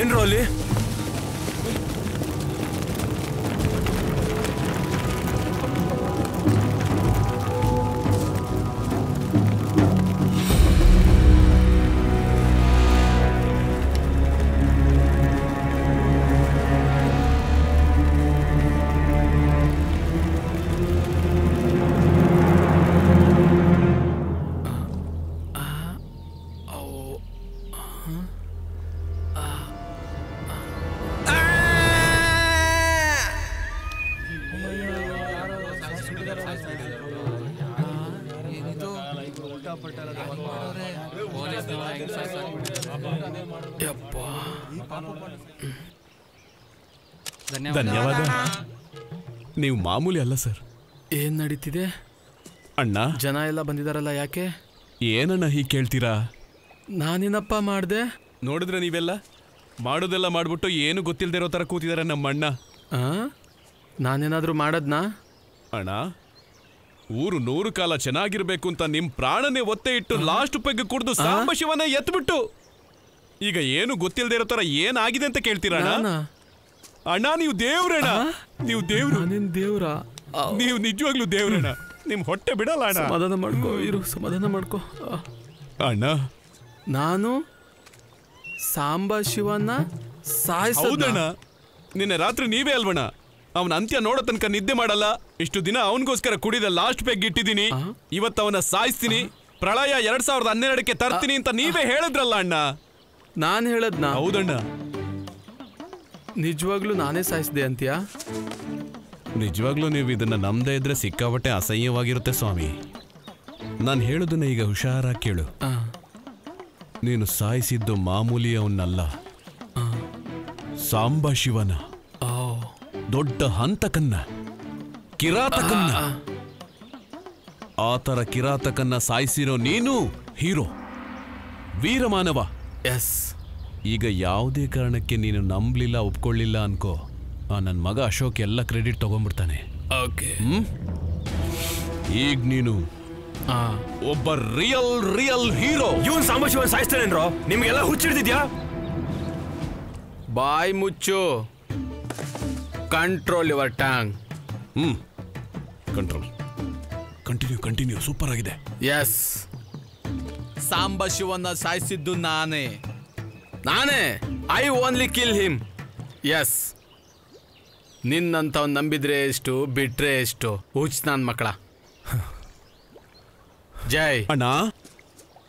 ಏನ್ರು ಅಲ್ಲಿ? ನೀವು ಮಾಮೂಲಿ ಅಲ್ಲ ಸರ್. ಏನ್ ನಡೀತಿದೆ? ಅಣ್ಣ? ಜನ ಎಲ್ಲ ಬಂದಿದಾರಲ್ಲ ಯಾಕೆ? ಏನಣ್ಣ ಹೀಗೆ ಕೇಳ್ತೀರಾ? ನಾನೇನಪ್ಪ ಮಾಡ್ದೆ. ನೋಡಿದ್ರೆ ನೀವೆಲ್ಲ? ಮಾಡೋದೆಲ್ಲ ಮಾಡ್ಬಿಟ್ಟು ಏನು ಗೊತ್ತಿಲ್ಲದೆ ಇರೋ ತರ ಕೂತಿದ್ದಾರೆ ನಮ್ಮ ಅಣ್ಣ ಆ? ನಾನೇನಾದರೂ ಮಾಡದ್ನಾ? ಅಣ್ಣ ಊರು ನೂರು ಕಾಲ ಚೆನ್ನಾಗಿರ್ಬೇಕು ಅಂತ ನಿಮ್ಮ ಪ್ರಾಣನೇ ಒತ್ತೆ ಇಟ್ಟು ಲಾಸ್ಟ್ ಪೆಗ್ ಕುಡಿದು ಸಾಂಬಶಿವನ ಎತ್ಬಿಟ್ಟು. ಈಗ ಏನು ಗೊತ್ತಿಲ್ಲದೆ ಇರೋ ತರ ಏನಾಗಿದೆ ಅಂತ ಕೇಳ್ತೀರಾ ಅಣ್ಣ? ಅಣ್ಣ ನೀವು ದೇವ್ರಣ್ಣ. ನೀವು ದೇವ್ರು. ನಾನೇನ್ ದೇವ್ರ? ನೀವು ನಿಜವಾಗ್ಲೂ ದೇವ್ರಣ್ಣ. ನಿಮ್ ಹೊಟ್ಟೆ ಬಿಡಲ್ಲ ಅಣ್ಣ. ಸಮಾಧಾನ ಮಾಡ್ಕೋ ಇರು ಸಮಾಧಾನ ಮಾಡ್ಕೋ. ಅಣ್ಣ. ನಾನು ಸಾಂಬ ಶಿವನ್ನ ಸಾಯಿಸೋದಣ್ಣ ನಿನ್ನೆ ರಾತ್ರಿ ನೀವೇ ಅಲ್ವಣ್ಣ. ಅವನ ಅಂತ್ಯ ನೋಡೋ ತನಕ ನಿದ್ದೆ ಮಾಡಲ್ಲ. ಇಷ್ಟು ದಿನ ಅವನಿಗೋಸ್ಕರ ಕುಡಿದ ಲಾಸ್ಟ್ ಪೆಗ್ ಇಟ್ಟಿದ್ದೀನಿ. ಇವತ್ತು ಅವನ ಸಾಯಿಸ್ತೀನಿ. ಪ್ರಳಯ ಎರಡ್ ಸಾವಿರದ ಹನ್ನೆರಡಕ್ಕೆ ತರ್ತೀನಿ ಅಂತ ನೀವೇ ಹೇಳಿದ್ರಲ್ಲ ಅಣ್ಣ. ನಾನು ಹೇಳದ್ನ? ಹೌದಣ್ಣ. ನಿಜವಾಗ್ಲೂ ನಾನೇ ಸಾಯಿಸಿದೆ ಅಂತೀಯಾ? ನಿಜವಾಗ್ಲೂ ನೀವು ಇದನ್ನ ನಂಬದೇ ಇದ್ರೆ ಸಿಕ್ಕಾಪಟ್ಟೆ ಅಸಹ್ಯವಾಗಿರುತ್ತೆ ಸ್ವಾಮಿ. ನಾನು ಹೇಳೋದನ್ನ ಈಗ ಹುಷಾರಾಗಿ ಕೇಳು. ನೀನು ಸಾಯಿಸಿದ್ದು ಮಾಮೂಲಿ ಅವನ್ನಲ್ಲ ಸಾಂಬ ಶಿವನ. ದೊಡ್ಡ ಹಂತಕನ್ನ. ಕಿರಾತಕನ್ನ. ಆತರ ಕಿರಾತಕನ್ನ ಸಾಯಿಸಿರೋ ನೀನು ಹೀರೋ. ವೀರಮಾನವ. ಎಸ್. ಈಗ ಯಾವುದೇ ಕಾರಣಕ್ಕೆ ನೀನು ನಂಬಲಿಲ್ಲ ಒಪ್ಕೊಳ್ಳಿಲ್ಲ ಅನ್ಕೋ. ನನ್ನ ಮಗ ಅಶೋಕ್ ಎಲ್ಲ ಕ್ರೆಡಿಟ್ ತಗೊಂಡ್ಬಿಡ್ತಾನೆ. ಓಕೆ. ಈಗ ನೀನು ಒಬ್ಬ ರಿಯಲ್ ರಿಯಲ್ ಹೀರೋ ಇವನ್ ಸಾಂಬಶಿವನ್ ಸಾಯಿಸ್ತಾನೇನ್ರೋ ನಿಮ್ಗೆಲ್ಲ ಹುಚ್ಚಿಡ್ದಿದ್ಯಾ? ಬಾಯ್ ಮುಚ್ಚು. Control your tongue hmm. Control continue continue super ಆಗಿದೆ. ಎಸ್ ಸಾಂಬಶಿವನ್ನ ಸಾಯಿಸಿದ್ದು ನಾನೇ. ನಾನೇ. I only kill him yes ನಿನ್ನಂತವ್ ನಂಬಿದ್ರೆ ಎಷ್ಟು ಬಿಟ್ರೆ ಎಷ್ಟು? ಹುಚ್ಚ ನಾನ್ ಮಕ್ಕಳ. ಜೈ. ಅಣ್ಣ.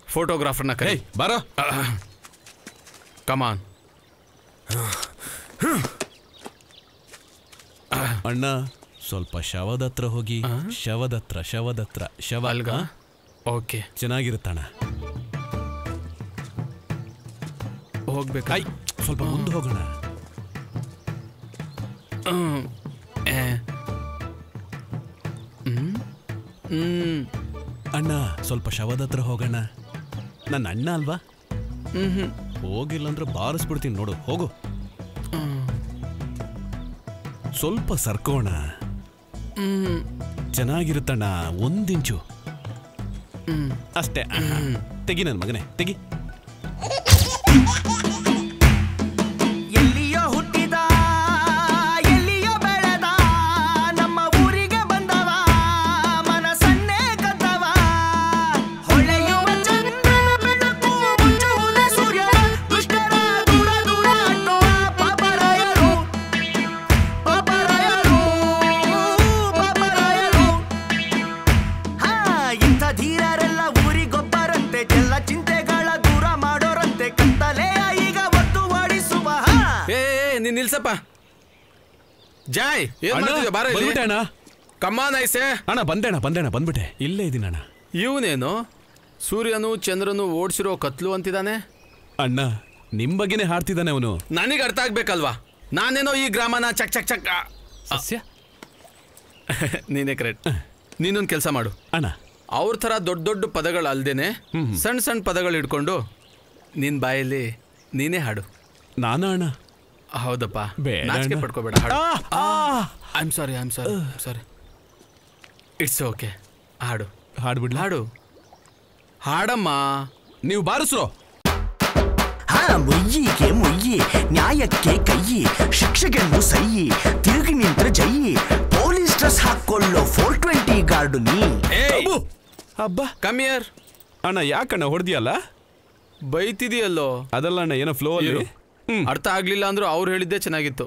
ಫೋಟೋಗ್ರಾಫರ್ನ ಕೈ ಬರ. ಕಮಾನ್ ಅಣ್ಣ ಸ್ವಲ್ಪ ಶವದ ಹತ್ರ ಹೋಗಿ ಶವದತ್ರ ಶವದತ್ರ ಶವ ಅಲ್ಗ? ಓಕೆ. ಚೆನ್ನಾಗಿರುತ್ತಣ್ಣ. ಹೋಗ್ಬೇಕಾ? ಐ ಸ್ವಲ್ಪ ಮುಂದೆ ಹೋಗೋಣ. ಅಣ್ಣ ಸ್ವಲ್ಪ ಶವದ ಹತ್ರ ಹೋಗೋಣ. ನನ್ನ ಅಣ್ಣ ಅಲ್ವಾ? ಹ್ಮ್ ಹೋಗಿಲ್ಲ ಅಂದ್ರೆ ಬಾರಿಸ್ಬಿಡ್ತೀನಿ ನೋಡು ಹೋಗು. ಸ್ವಲ್ಪ ಸರ್ಕೋಣ. ಚೆನ್ನಾಗಿರುತ್ತಣ್ಣ ಒಂದಿಂಚು. ಅಷ್ಟೇ ತೆಗಿ ನನ್ನ ಮಗನೇ ತೆಗಿ. Agora, agora, agora. ಜಾಯ್ ಏನ್ ಅಣ್ಣ, ಮಾಡ್ತಿದ್ಯಾ ಬಾರ ಬಂದ್ಬಿಟ್ಟೆ ಅಣ್ಣ. ಕಮ್ಮಾನ್ ಐಸೆ. ಅಣ್ಣ ಬಂದೆ ಅಣ್ಣ ಬಂದ್ಬಿಟ್ಟೆ. ಇಲ್ಲೇ ಇದ್ದೀನಿ ಅಣ್ಣ. ಇವನೇನು? ಸೂರ್ಯನು ಚಂದ್ರನು ಓಡಿಸಿರೋ ಕತ್ಲು ಅಂತಿದ್ದಾನೆ? ಅಣ್ಣ ನಿಮ್ ಬಗ್ಗೆನೇ ಹಾಡ್ತಿದ್ದಾನೆ ಅವನು. ನನಗೆ ಅರ್ಥ ಆಗ್ಬೇಕಲ್ವಾ? ನಾನೇನೋ ಈ ಗ್ರಾಮನ ಚಕ್ ಚಕ್ ಚಕ್ ಆ- ಸಸ್ಯ? ನೀನೇ ಕರೆಕ್ಟ್. ನೀನೊಂದು ಕೆಲಸ ಮಾಡು. ಅಣ್ಣ. ಅವ್ರ ಥರ ದೊಡ್ಡ ದೊಡ್ಡ ಪದಗಳು ಅಲ್ದೇನೆ ಸಣ್ಣ ಸಣ್ಣ ಪದಗಳು ಇಟ್ಕೊಂಡು ನಿನ್ ಬಾಯಲ್ಲಿ ನೀನೇ ಹಾಡು. ನಾನು ಅಣ್ಣ? ಹೌದಪ್ಪ. ನಾಚಿಕೆ. ಪಡ್ಕೋಬೇಡ I'm I am sorry I am sorry sorry it's okay ಹಾಡು. ಹಾಡ್ಬಿಡ್ಲ? ಹಾಡು. ಹಾಡಮ್ಮ. ನೀವು ಬಾರಿಸ್ರೋ. ಹಾ ಮುಯ್ಯಿಗೆ ಮುಯ್ಯಿ ನ್ಯಾಯಕ್ಕೆ ಕೈಯಿ ಶಿಕ್ಷೆಗೆಂದು ಸೈಯಿ ತಿರುಗಿ ನಿಂತ್ರ ಜೈಯಿ ಪೊಲೀಸ್ ಡ್ರೆಸ್ ಹಾಕೊಳ್ಳೋ ಫೋರ್ ಟ್ವೆಂಟಿ ಗಾರ್ಡು ನೀ. ಹಬ್ಬ ಕಮಿಯರ್ ಅಣ್ಣ ಯಾಕಣ್ಣ ಹೊಡೆದಿಯಲ್ಲ? ಬೈತಿದೆಯಲ್ಲೋ. ಅದಲ್ಲ ಅಣ್ಣ ಏನೋ ಫ್ಲೋ ಅಲ್ಲಿ. ಅರ್ಥ ಆಗ್ಲಿಲ್ಲ ಅಂದ್ರೂ ಅವ್ರು ಹೇಳಿದ್ದೆ ಚೆನ್ನಾಗಿತ್ತು.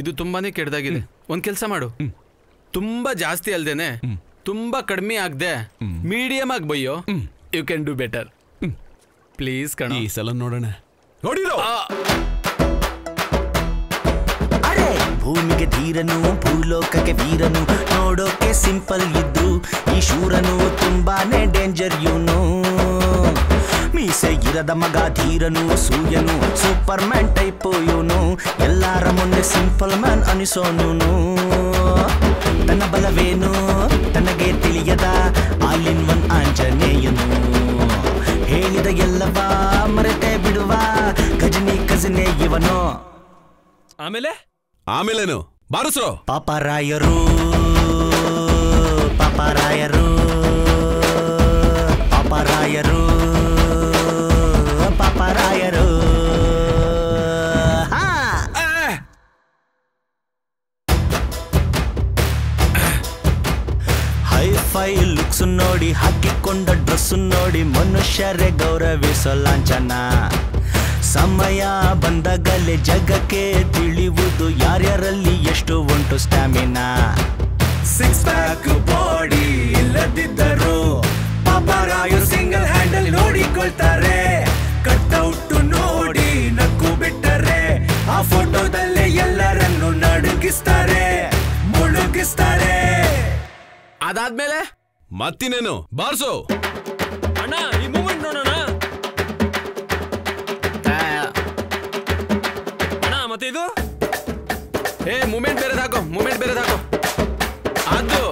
ಇದು ತುಂಬಾನೇ ಕೆಡ್ದಾಗಿದೆ ಒಂದ್ ಕೆಲಸ ಮಾಡು. ತುಂಬಾ ಜಾಸ್ತಿ ಅಲ್ದೇನೆ ತುಂಬಾ ಕಡಿಮೆ ಆಗದೆ ಮೀಡಿಯಂ ಆಗಿ ಬೈಯೋ you can do better. Please ಕಣ. ಈ ಸಲ ನೋಡೋಣ. ನೋಡಿರೋ? ಅರೆ ಭೂಮಿಗೆ ಧೀರನು ಭೂಲೋಕಕ್ಕೆ ವೀರನು ನೋಡೋಕೆ ಸಿಂಪಲ್ ಇದ್ದು ಈ ಶೂರನು ತುಂಬಾನೇ ಡೇಂಜರ್ ಇವನು. ಮೀಸೆ ಇರದ ಮಗ ಧೀರನು ಸೂರ್ಯನು ಸೂಪರ್ ಮ್ಯಾನ್ ಟೈಪ್ ಇವನು. ಎಲ್ಲಾರ ಮುಂದೆ ಸಿಂಪಲ್ ಮ್ಯಾನ್ ಅನಿಸೋನು ತನ್ನ ಬಲವೇನು? ತನಗೆ ತಿಳಿಯದ ಆಲಿನ್ ಒನ್ ಆಂಜನೇಯನು. ಹೇಳಿದ ಎಲ್ಲವ ಮರೆತೇ ಬಿಡುವ ಗಜನಿ ಕಜನೆ ಇವನು. ಆಮೇಲೆ? ಆಮೇಲೇನು? ರಾಯರು ಪಾಪರಾಯರು ಪಾಪರಾಯರು ಪಾಪರಾಯರು ಪಾಪರಾಯರು. ಹಾಕಿಕೊಂಡ ಡ್ರೆಸ್ ನೋಡಿ ಮನುಷ್ಯರೇ ಗೌರವಿಸೋ ಲಾಂಛನ. ಸಮಯ ಬಂದಾಗಲೇ ಜಗಕ್ಕೆ ತಿಳಿಯುವುದು ಯಾರ್ಯಾರಲ್ಲಿ ಎಷ್ಟು ಉಂಟು ಸ್ಟ್ಯಾಮಿನಾ. ಸಿಕ್ಸ್ ಪ್ಯಾಕ್ ಬಾಡಿ ಇಲ್ಲದಿದ್ದರು ಪಾಪರಾಯು ಸಿಂಗಲ್ ಹ್ಯಾಂಡಲ್ ನೋಡಿಕೊಳ್ತಾರೆ. ಕಟ್ಔಟ್ ನೋಡಿ ನಕ್ಕು ಬಿಟ್ಟರೆ ಆ ಫೋಟೋದಲ್ಲೇ ಎಲ್ಲರನ್ನು ನಡುಗಿಸ್ತಾರೆ, ಮುಳುಗಿಸ್ತಾರೆ. ಅದಾದ್ಮೇಲೆ ಮತ್ತಿನೇನು ಬಾರ್ಸು. ಅಣ್ಣ ಈ ಮೂಮೆಂಟ್ ನೋಡೋಣ. ಅಣ್ಣ ಮತ್ತೆ ಇದು ಏ ಮೂಮೆಂಟ್ ಬೇರೆ ಹಾಕೋ ಮೂಮೆಂಟ್ ಬೇರೆ ಹಾಕೋ ಅದು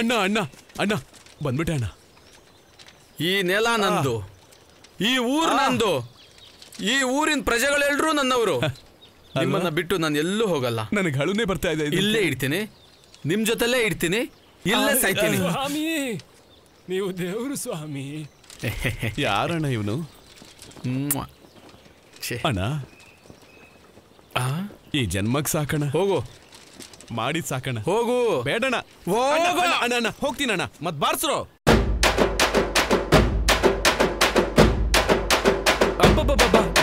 ಅಣ್ಣ ಅಣ್ಣ ಅಣ್ಣ ಬಂದ್ಬಿಟ್ಟೆ ಅಣ್ಣ. ಈ ನೆಲ ನಂದು ಈ ಊರು ನಂದು ಈ ಊರಿನ ಪ್ರಜೆಗಳೆಲ್ಲರೂ ನನ್ನವರು. ನಿಮ್ಮನ್ನ ಬಿಟ್ಟು ನಾನು ಎಲ್ಲೂ ಹೋಗಲ್ಲ. ನನಗೆ ಹಳುನೇ ಬರ್ತಾ ಇದೆ ಇಲ್ಲೇ ಇಡ್ತೀನಿ. ನಿಮ್ ಜೊತೆಲ್ಲೇ ಇಡ್ತೀನಿ. ಇಲ್ಲೇ ಸಾಯ್ತೀನಿ. ಸ್ವಾಮಿ ನೀವು ದೇವರು ಸ್ವಾಮಿ. <laughs> ಯಾರಣ್ಣ ಇವನು? ಅಣ್ಣ. ಈ ಜನ್ಮಕ್ಕೆ ಸಾಕಣ ಹೋಗು. ಮಾಡಿದ್ ಸಾಕಣ ಹೋಗು. ಬೇಡಣ್ಣ. ಅಣ್ಣ, ಅಣ್ಣ, ಹೋಗ್ತೀನಣ್ಣ ಮತ್ ಬಾರ್ಸ್ರು.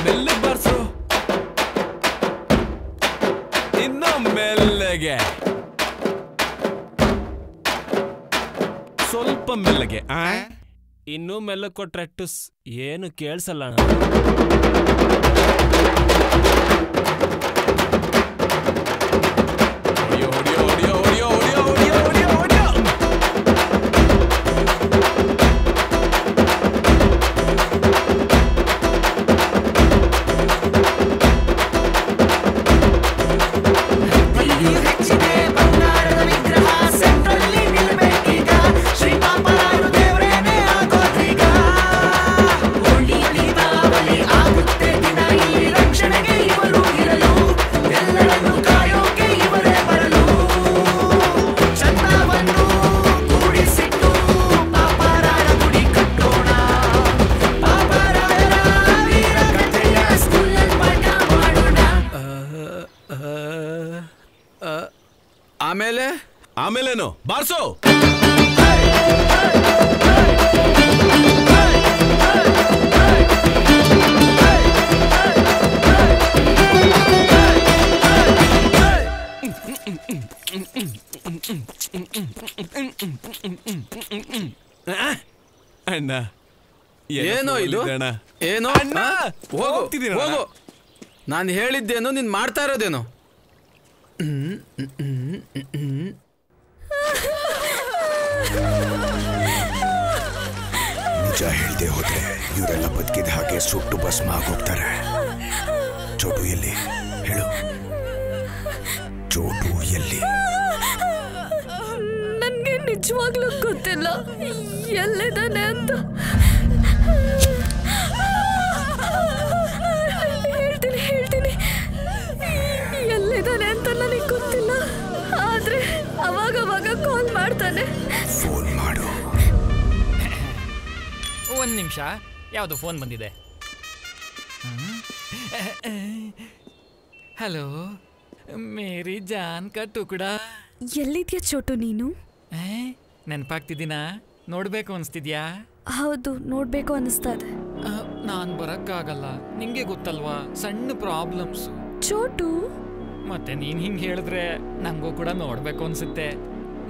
ಮೆಲ್ಲ ಬಾರ್ಸ್ರೋ. ಇನ್ನು ಮೆಲ್ಲಗೆ. ಸ್ವಲ್ಪ ಮೆಲ್ಲಗೆ ಆ? ಇನ್ನೂ ಮೆಲ್ಲ ಕೊಟ್ರೆ ಟುಸ್ ಏನು ಕೇಳ್ಸಲ್ಲ ಇದು? ಏನೋ? ಹೋಗು. ನಾನು ಹೇಳಿದ್ದೇನು ನೀನು ಮಾಡ್ತಾ ಇರೋದೇನು? ನಿಜ ಹೇಳ್ದೆ ಹೋದ್ರೆ ಇವರೆಲ್ಲ ಬದುಕಿದ ಹಾಗೆ ಸುಟ್ಟು ಬಸ್ ಆಗೋಗ್ತಾರೆ. ಚೋಟು ಎಲ್ಲಿ? ಹೇಳು. ಚೋಟು ಎಲ್ಲಿ? ನನ್ಗೆ ನಿಜವಾಗ್ಲೂ ಗೊತ್ತಿಲ್ಲ. ಎಲ್ಲಿದ್ದಾನೆ ಅಂತ. ಮಾಡ್ತಾನೆ ಫೋನ್ ಮಾಡು. ಒಂದ್ ನಿಮಿಷ. ಯಾವುದು ಫೋನ್ ಬಂದಿದೆ. ಹಲೋ ಮೇರಿ ಜಾನ್ ಕಾ ಟುಕಡಾ? ಎಲ್ಲಿದ್ಯಾ ಚೋಟು ನೀನು? ನೆನಪಾಗ್ತಿದ್ದೀನಾ ನೋಡ್ಬೇಕು ಅನ್ಸ್ತಿದ್ಯಾ? ಹೌದು ನೋಡ್ಬೇಕು ಅನಿಸ್ತಾ ಇದೆ. ನಾನ್ ಬರಕ್ಕಾಗಲ್ಲ. ನಿಂಗೆ ಗೊತ್ತಲ್ವಾ ಸಣ್ಣ ಪ್ರಾಬ್ಲಮ್ಸ್ ಚೋಟು? ಮತ್ತೆ ನೀನ್ ಹಿಂಗ್ ಹೇಳಿದ್ರೆ ನಂಗೂ ಕೂಡ ನೋಡ್ಬೇಕು ಅನ್ಸುತ್ತೆ.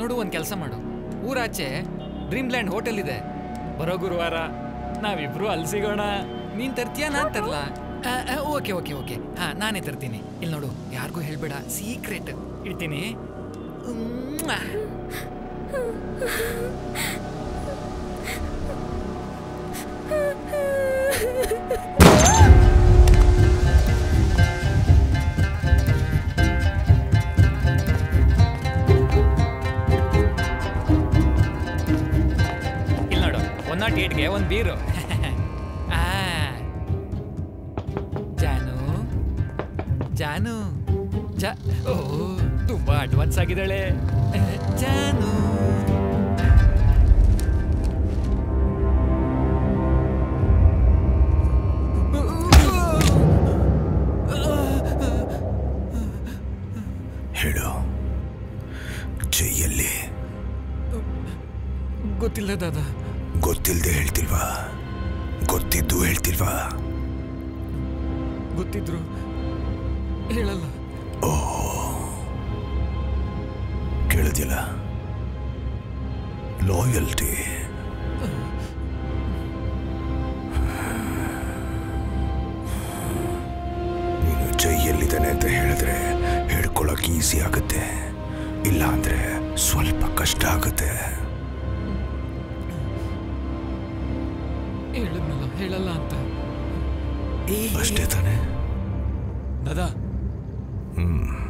ನೋಡು, ಒಂದು ಕೆಲಸ ಮಾಡು. ಊರಾಚೆ ಡ್ರೀಮ್ ಲ್ಯಾಂಡ್ ಹೋಟೆಲ್ ಇದೆ. ಬರೋ ಗುರುವಾರ ನಾವಿಬ್ರು ಅಲ್ಲಿ ಸಿಗೋಣ. ನೀನ್ ತರ್ತೀಯಾ, ನಾನ್ ತರ್ಲಾ? Okay okay okay. ಹಾ, ನಾನೇ ತರ್ತೀನಿ. ಇಲ್ಲಿ ನೋಡು, ಯಾರಿಗೂ ಹೇಳ್ಬೇಡ. ಸೀಕ್ರೆಟ್. ಇಡ್ತೀನಿ. ಒನ್ ನಾಟ್ ಏಟ್ಗೆ ಒಂದು ಬೀರು ಆ. ಜಾನು ಜಾನು ಜಾ ಓ ತುಂಬಾ ಅಡ್ವಾನ್ಸ್ ಆಗಿದ್ದಾಳೆ. <laughs> ಜಾನು ಹೇಳು. ಜೈಯಲ್ಲಿ. ಗೊತ್ತಿಲ್ಲ ದಾದಾ. ಗೊತ್ತಿಲ್ದೆ ಹೇಳ್ತಿಲ್ವಾ? ಗೊತ್ತಿದ್ದು ಹೇಳ್ತಿಲ್ವಾ? ಗೊತ್ತಿದ್ರು. ಹೇಳಲ್ಲ. ಓ ಕೇಳಿದಿಲ್ಲ ಲಾಯಲ್ಟಿ ನೀನು ಜೈಯಲ್ಲಿದ್ದಾನೆ ಅಂತ ಹೇಳಿದ್ರೆ ಹೇಳ್ಕೊಳ್ಳೋಕೆ ಈಸಿ ಆಗುತ್ತೆ. ಇಲ್ಲ ಅಂದರೆ ಸ್ವಲ್ಪ ಕಷ್ಟ ಆಗುತ್ತೆ. ಹೇಳಿದ್ನಲ್ಲ ಹೇಳಲ್ಲ ಅಂತ. ಅಷ್ಟೇ ತಾನೆ? ದಾದಾ ಹ್ಮ್.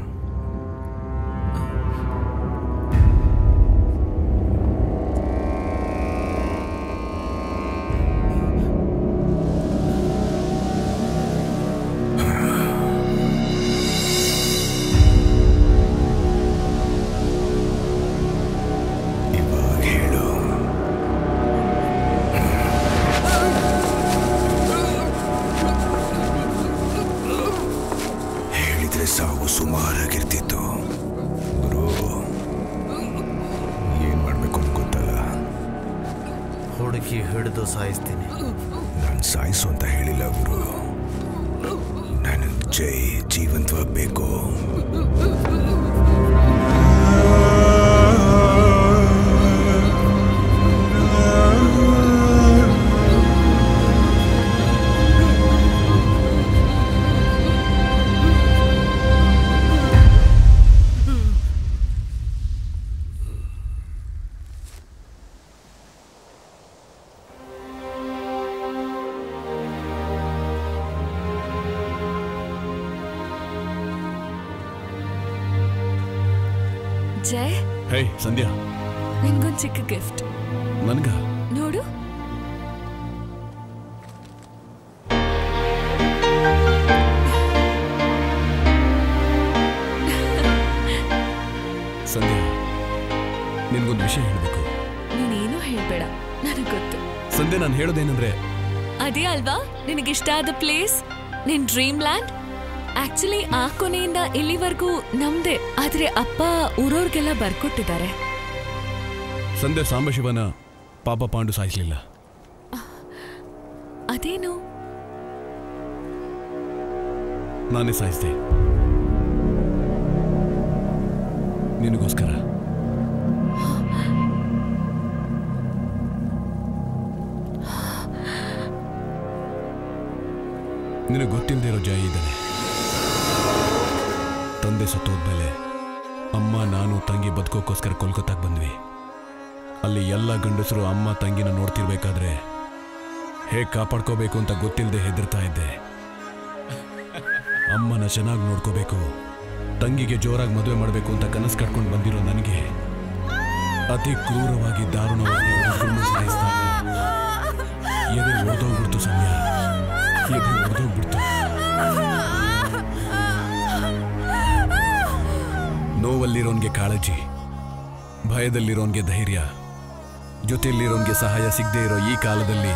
ಪ್ಲೇಸ್ ನಿನ್ ಡ್ರೀಮ್ ಲ್ಯಾಂಡ್ ಆಕ್ಚುಲಿ ಆ ಕೊನೆಯಿಂದ ಇಲ್ಲಿವರೆಗೂ ನಮ್ದೆ. ಆದ್ರೆ ಅಪ್ಪ ಊರವ್ರಿಗೆಲ್ಲ ಬರ್ಕೊಟ್ಟಿದ್ದಾರೆ. ಸಂಧ್ಯಾ ಸಾಂಬಶಿವನ ಪಾಪ ಪಾಂಡು ಸಾಯಿಸ್ಲಿಲ್ಲ. ಅದೇನು? ನಾನೇ ಸಾಯಿಸ್ದೆ. ನಿನಗೋಸ್ಕರ. ನಿನಗೆ ಗೊತ್ತಿಲ್ಲದೆ ಇರೋ ಜಯ ಇದ್ದಾನೆ. ತಂದೆ ಸತ್ತೋದ್ಮೇಲೆ ಅಮ್ಮ, ನಾನು, ತಂಗಿ ಬದುಕೋಕ್ಕೋಸ್ಕರ ಕೋಲ್ಕತ್ತಾಗೆ ಬಂದ್ವಿ. ಅಲ್ಲಿ ಎಲ್ಲ ಗಂಡಸರು ಅಮ್ಮ, ತಂಗಿನ ನೋಡ್ತಿರ್ಬೇಕಾದ್ರೆ ಹೇಗೆ ಕಾಪಾಡ್ಕೋಬೇಕು ಅಂತ ಗೊತ್ತಿಲ್ಲದೆ ಹೆದರ್ತಾ ಇದ್ದೆ. ಅಮ್ಮನ ಚೆನ್ನಾಗಿ ನೋಡ್ಕೋಬೇಕು, ತಂಗಿಗೆ ಜೋರಾಗಿ ಮದುವೆ ಮಾಡಬೇಕು ಅಂತ ಕನಸು ಕಟ್ಕೊಂಡು ಬಂದಿರೋ ನನಗೆ ಅತಿ ಕ್ರೂರವಾಗಿ ದಾರುಣವಾಗಿ ಎದೆ ಸಮಯ ಎದೆ ನೋವಲ್ಲಿರೋನ್ಗೆ ಕಾಳಜಿ ಭಯದಲ್ಲಿರೋನ್ಗೆ ಧೈರ್ಯ ಜೊತೆಯಲ್ಲಿರೋನ್ಗೆ ಸಹಾಯ ಸಿಗದೇ ಇರೋ ಈ ಕಾಲದಲ್ಲಿ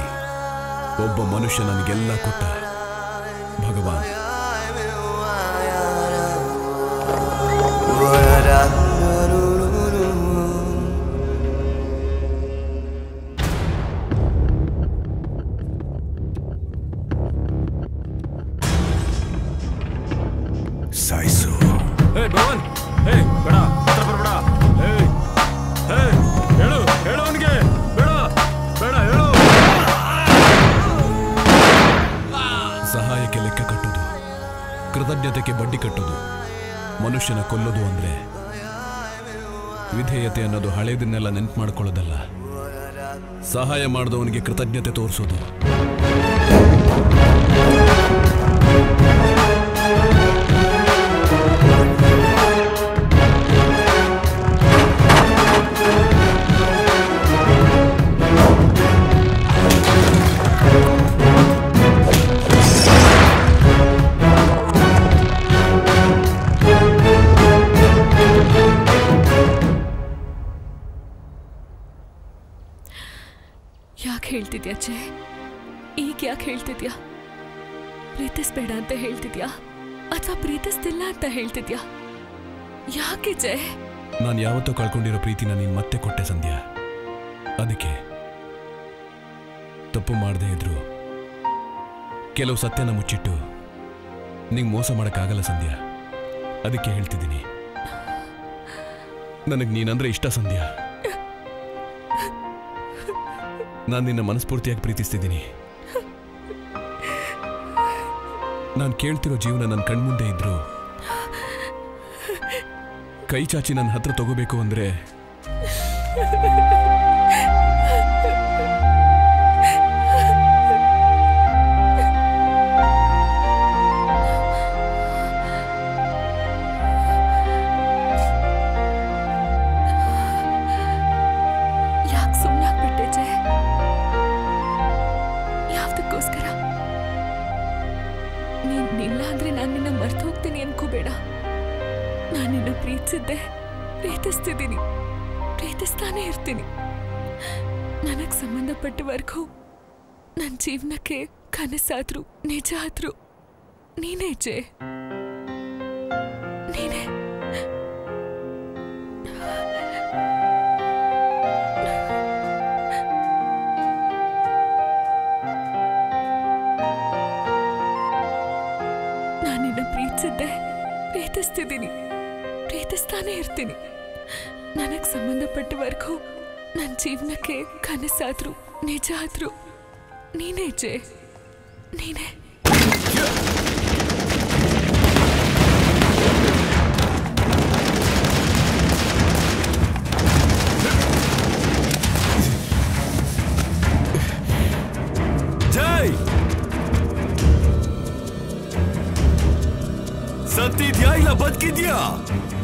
ಒಬ್ಬ ಮನುಷ್ಯ ನನಗೆಲ್ಲ ಕೊಟ್ಟ. ಸಹಾಯ ಮಾಡಿದವನಿಗೆ ಕೃತಜ್ಞತೆ ತೋರಿಸೋದು. ಪ್ರೀತಿನ ನೀನು ಮತ್ತೆ ಕೊಟ್ಟೆ ಸಂಧ್ಯಾ. ಅದಕ್ಕೆ ತಪ್ಪು ಮಾಡದೇ ಇದ್ರು. ಕೆಲವು ಸತ್ಯನ ಮುಚ್ಚಿಟ್ಟು ನಿಂಗೆ ಮೋಸ ಮಾಡೋಕ್ಕಾಗಲ್ಲ ಸಂಧ್ಯಾ. ಅದಕ್ಕೆ ಹೇಳ್ತಿದ್ದೀನಿ. ನನಗೆ ನೀನಂದ್ರೆ ಇಷ್ಟ ಸಂಧ್ಯಾ. ನಾನು ನಿನ್ನ ಮನಸ್ಫೂರ್ತಿಯಾಗಿ ಪ್ರೀತಿಸ್ತಿದ್ದೀನಿ. ನಾನು ಕೇಳ್ತಿರೋ ಜೀವನ ನನ್ನ ಕಣ್ಮುಂದೆ ಇದ್ರು. ಕೈ ಚಾಚಿ ನನ್ನ ಹತ್ರ ತಗೋಬೇಕು ಅಂದ್ರೆ Yeah. <laughs> ಜೀವನಕ್ಕೆ ಕನಸಾದ್ರು ನಿಜ ಆದ್ರು ನೀನೇ ಜೇ ನೀನೇ ನಾನು ನಿನ್ನ ಪ್ರೀತಿಸಿದ್ದೆ ಪ್ರೀತಿಸ್ತಿದ್ದೀನಿ ಪ್ರೀತಿಸ್ತಾನೆ ಇರ್ತೀನಿ ನನಗೆ ಸಂಬಂಧಪಟ್ಟವರೆಗೂ ನನ್ನ ಜೀವನಕ್ಕೆ ಕನಸಾದ್ರು ನಿಜ ಆದ್ರು ನೀನೇ ಜೇ ನೀನೇ ಜೈ ಸತ್ತಿದ್ಯಾ ಇಲ್ಲ ಬದುಕಿದ್ಯಾ ಸಂಪತ್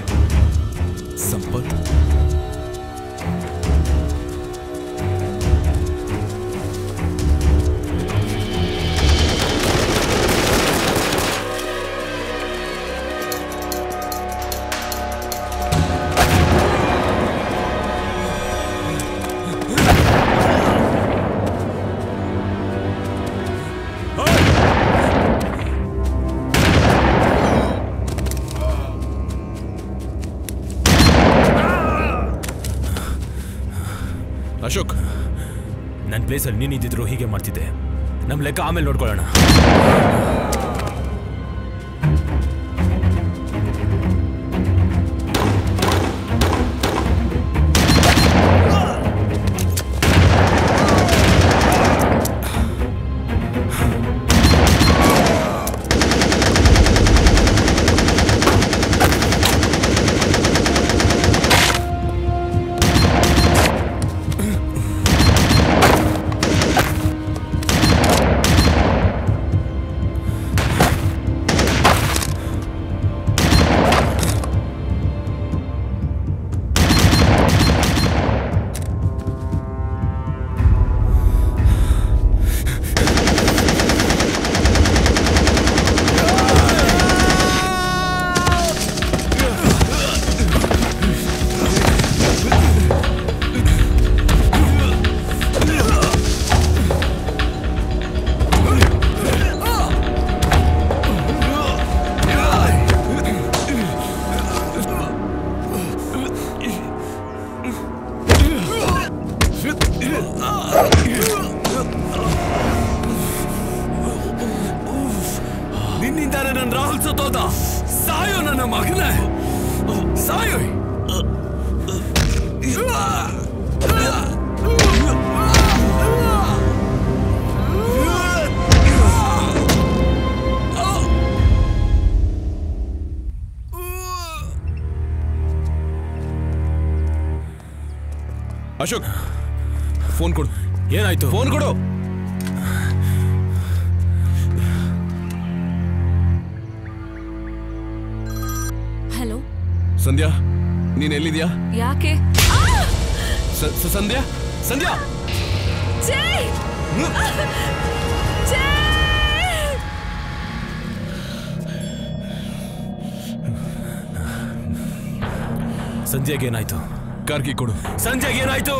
ಪ್ಲೇಸಲ್ಲಿ ನೀನಿದ್ದಿದ್ರು ಹೀಗೆ ಮಾಡ್ತಿದ್ದೆ. ನಮ್ಮ ಲೆಕ್ಕ ಆಮೇಲೆ ನೋಡ್ಕೊಳ್ಳೋಣ. ಸಂಜೆಗೆ ಏನಾಯ್ತು ಕಾರ್ಕಿ ಕೊಡು. ಸಂಜೆಗೆ ಏನಾಯ್ತು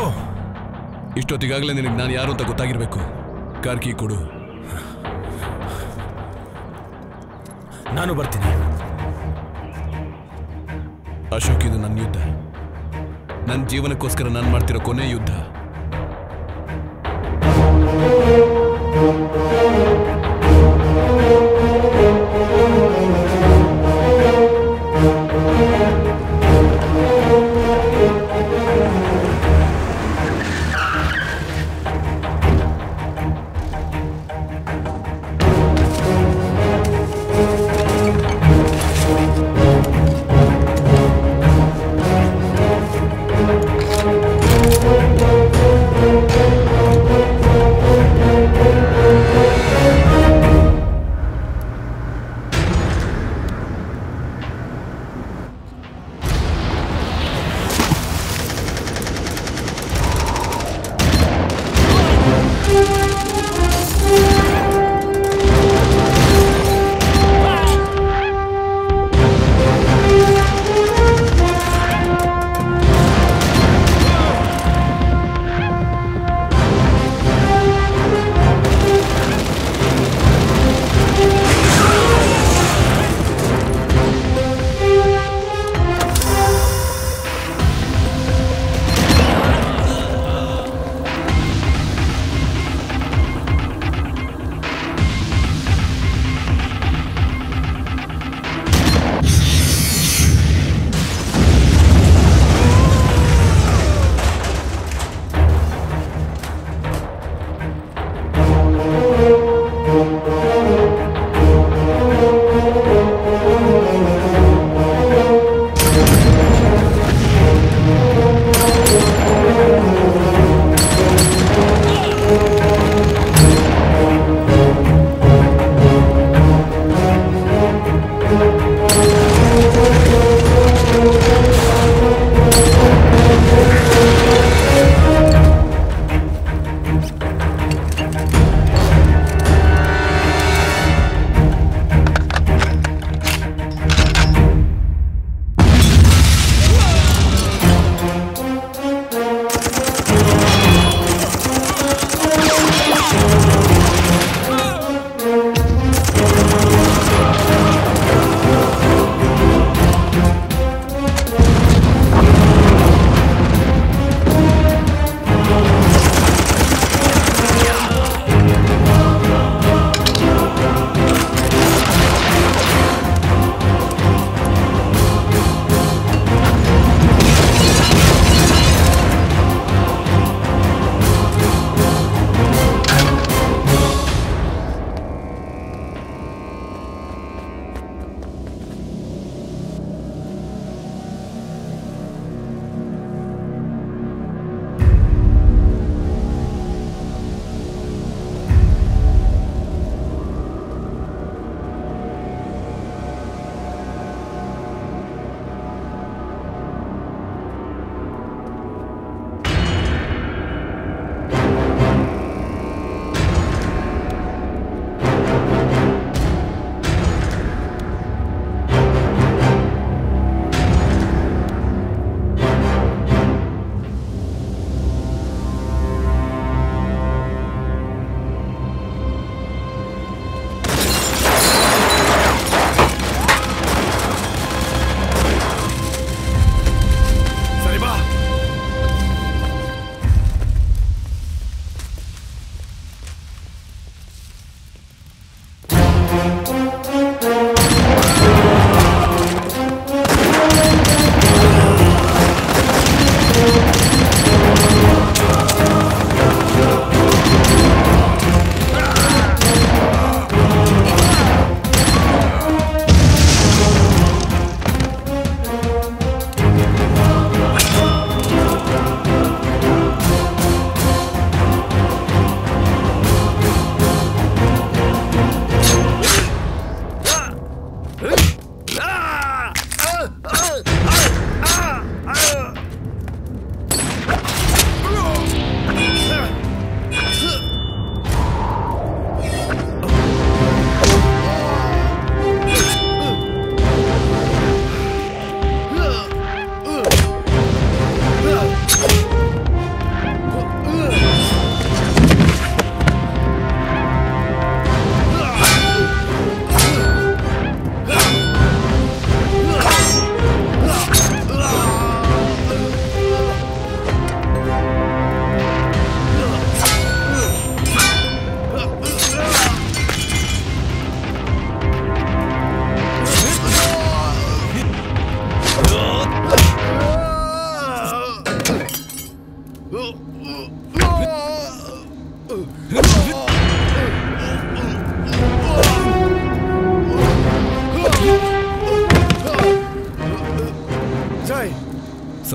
ಇಷ್ಟೊತ್ತಿಗಾಗಲೇ ನಿನಗೆ ನಾನು ಯಾರು ಅಂತ ಗೊತ್ತಾಗಿರ್ಬೇಕು. ಕಾರ್ಕಿ ಕೊಡು. ನಾನು ಬರ್ತೀನಿ. ಅಶೋಕ್ ಇದು ನನ್ನ ಯುದ್ಧ. ನನ್ನ ಜೀವನಕ್ಕೋಸ್ಕರ ನಾನು ಮಾಡ್ತಿರೋ ಕೊನೆ ಯುದ್ಧ.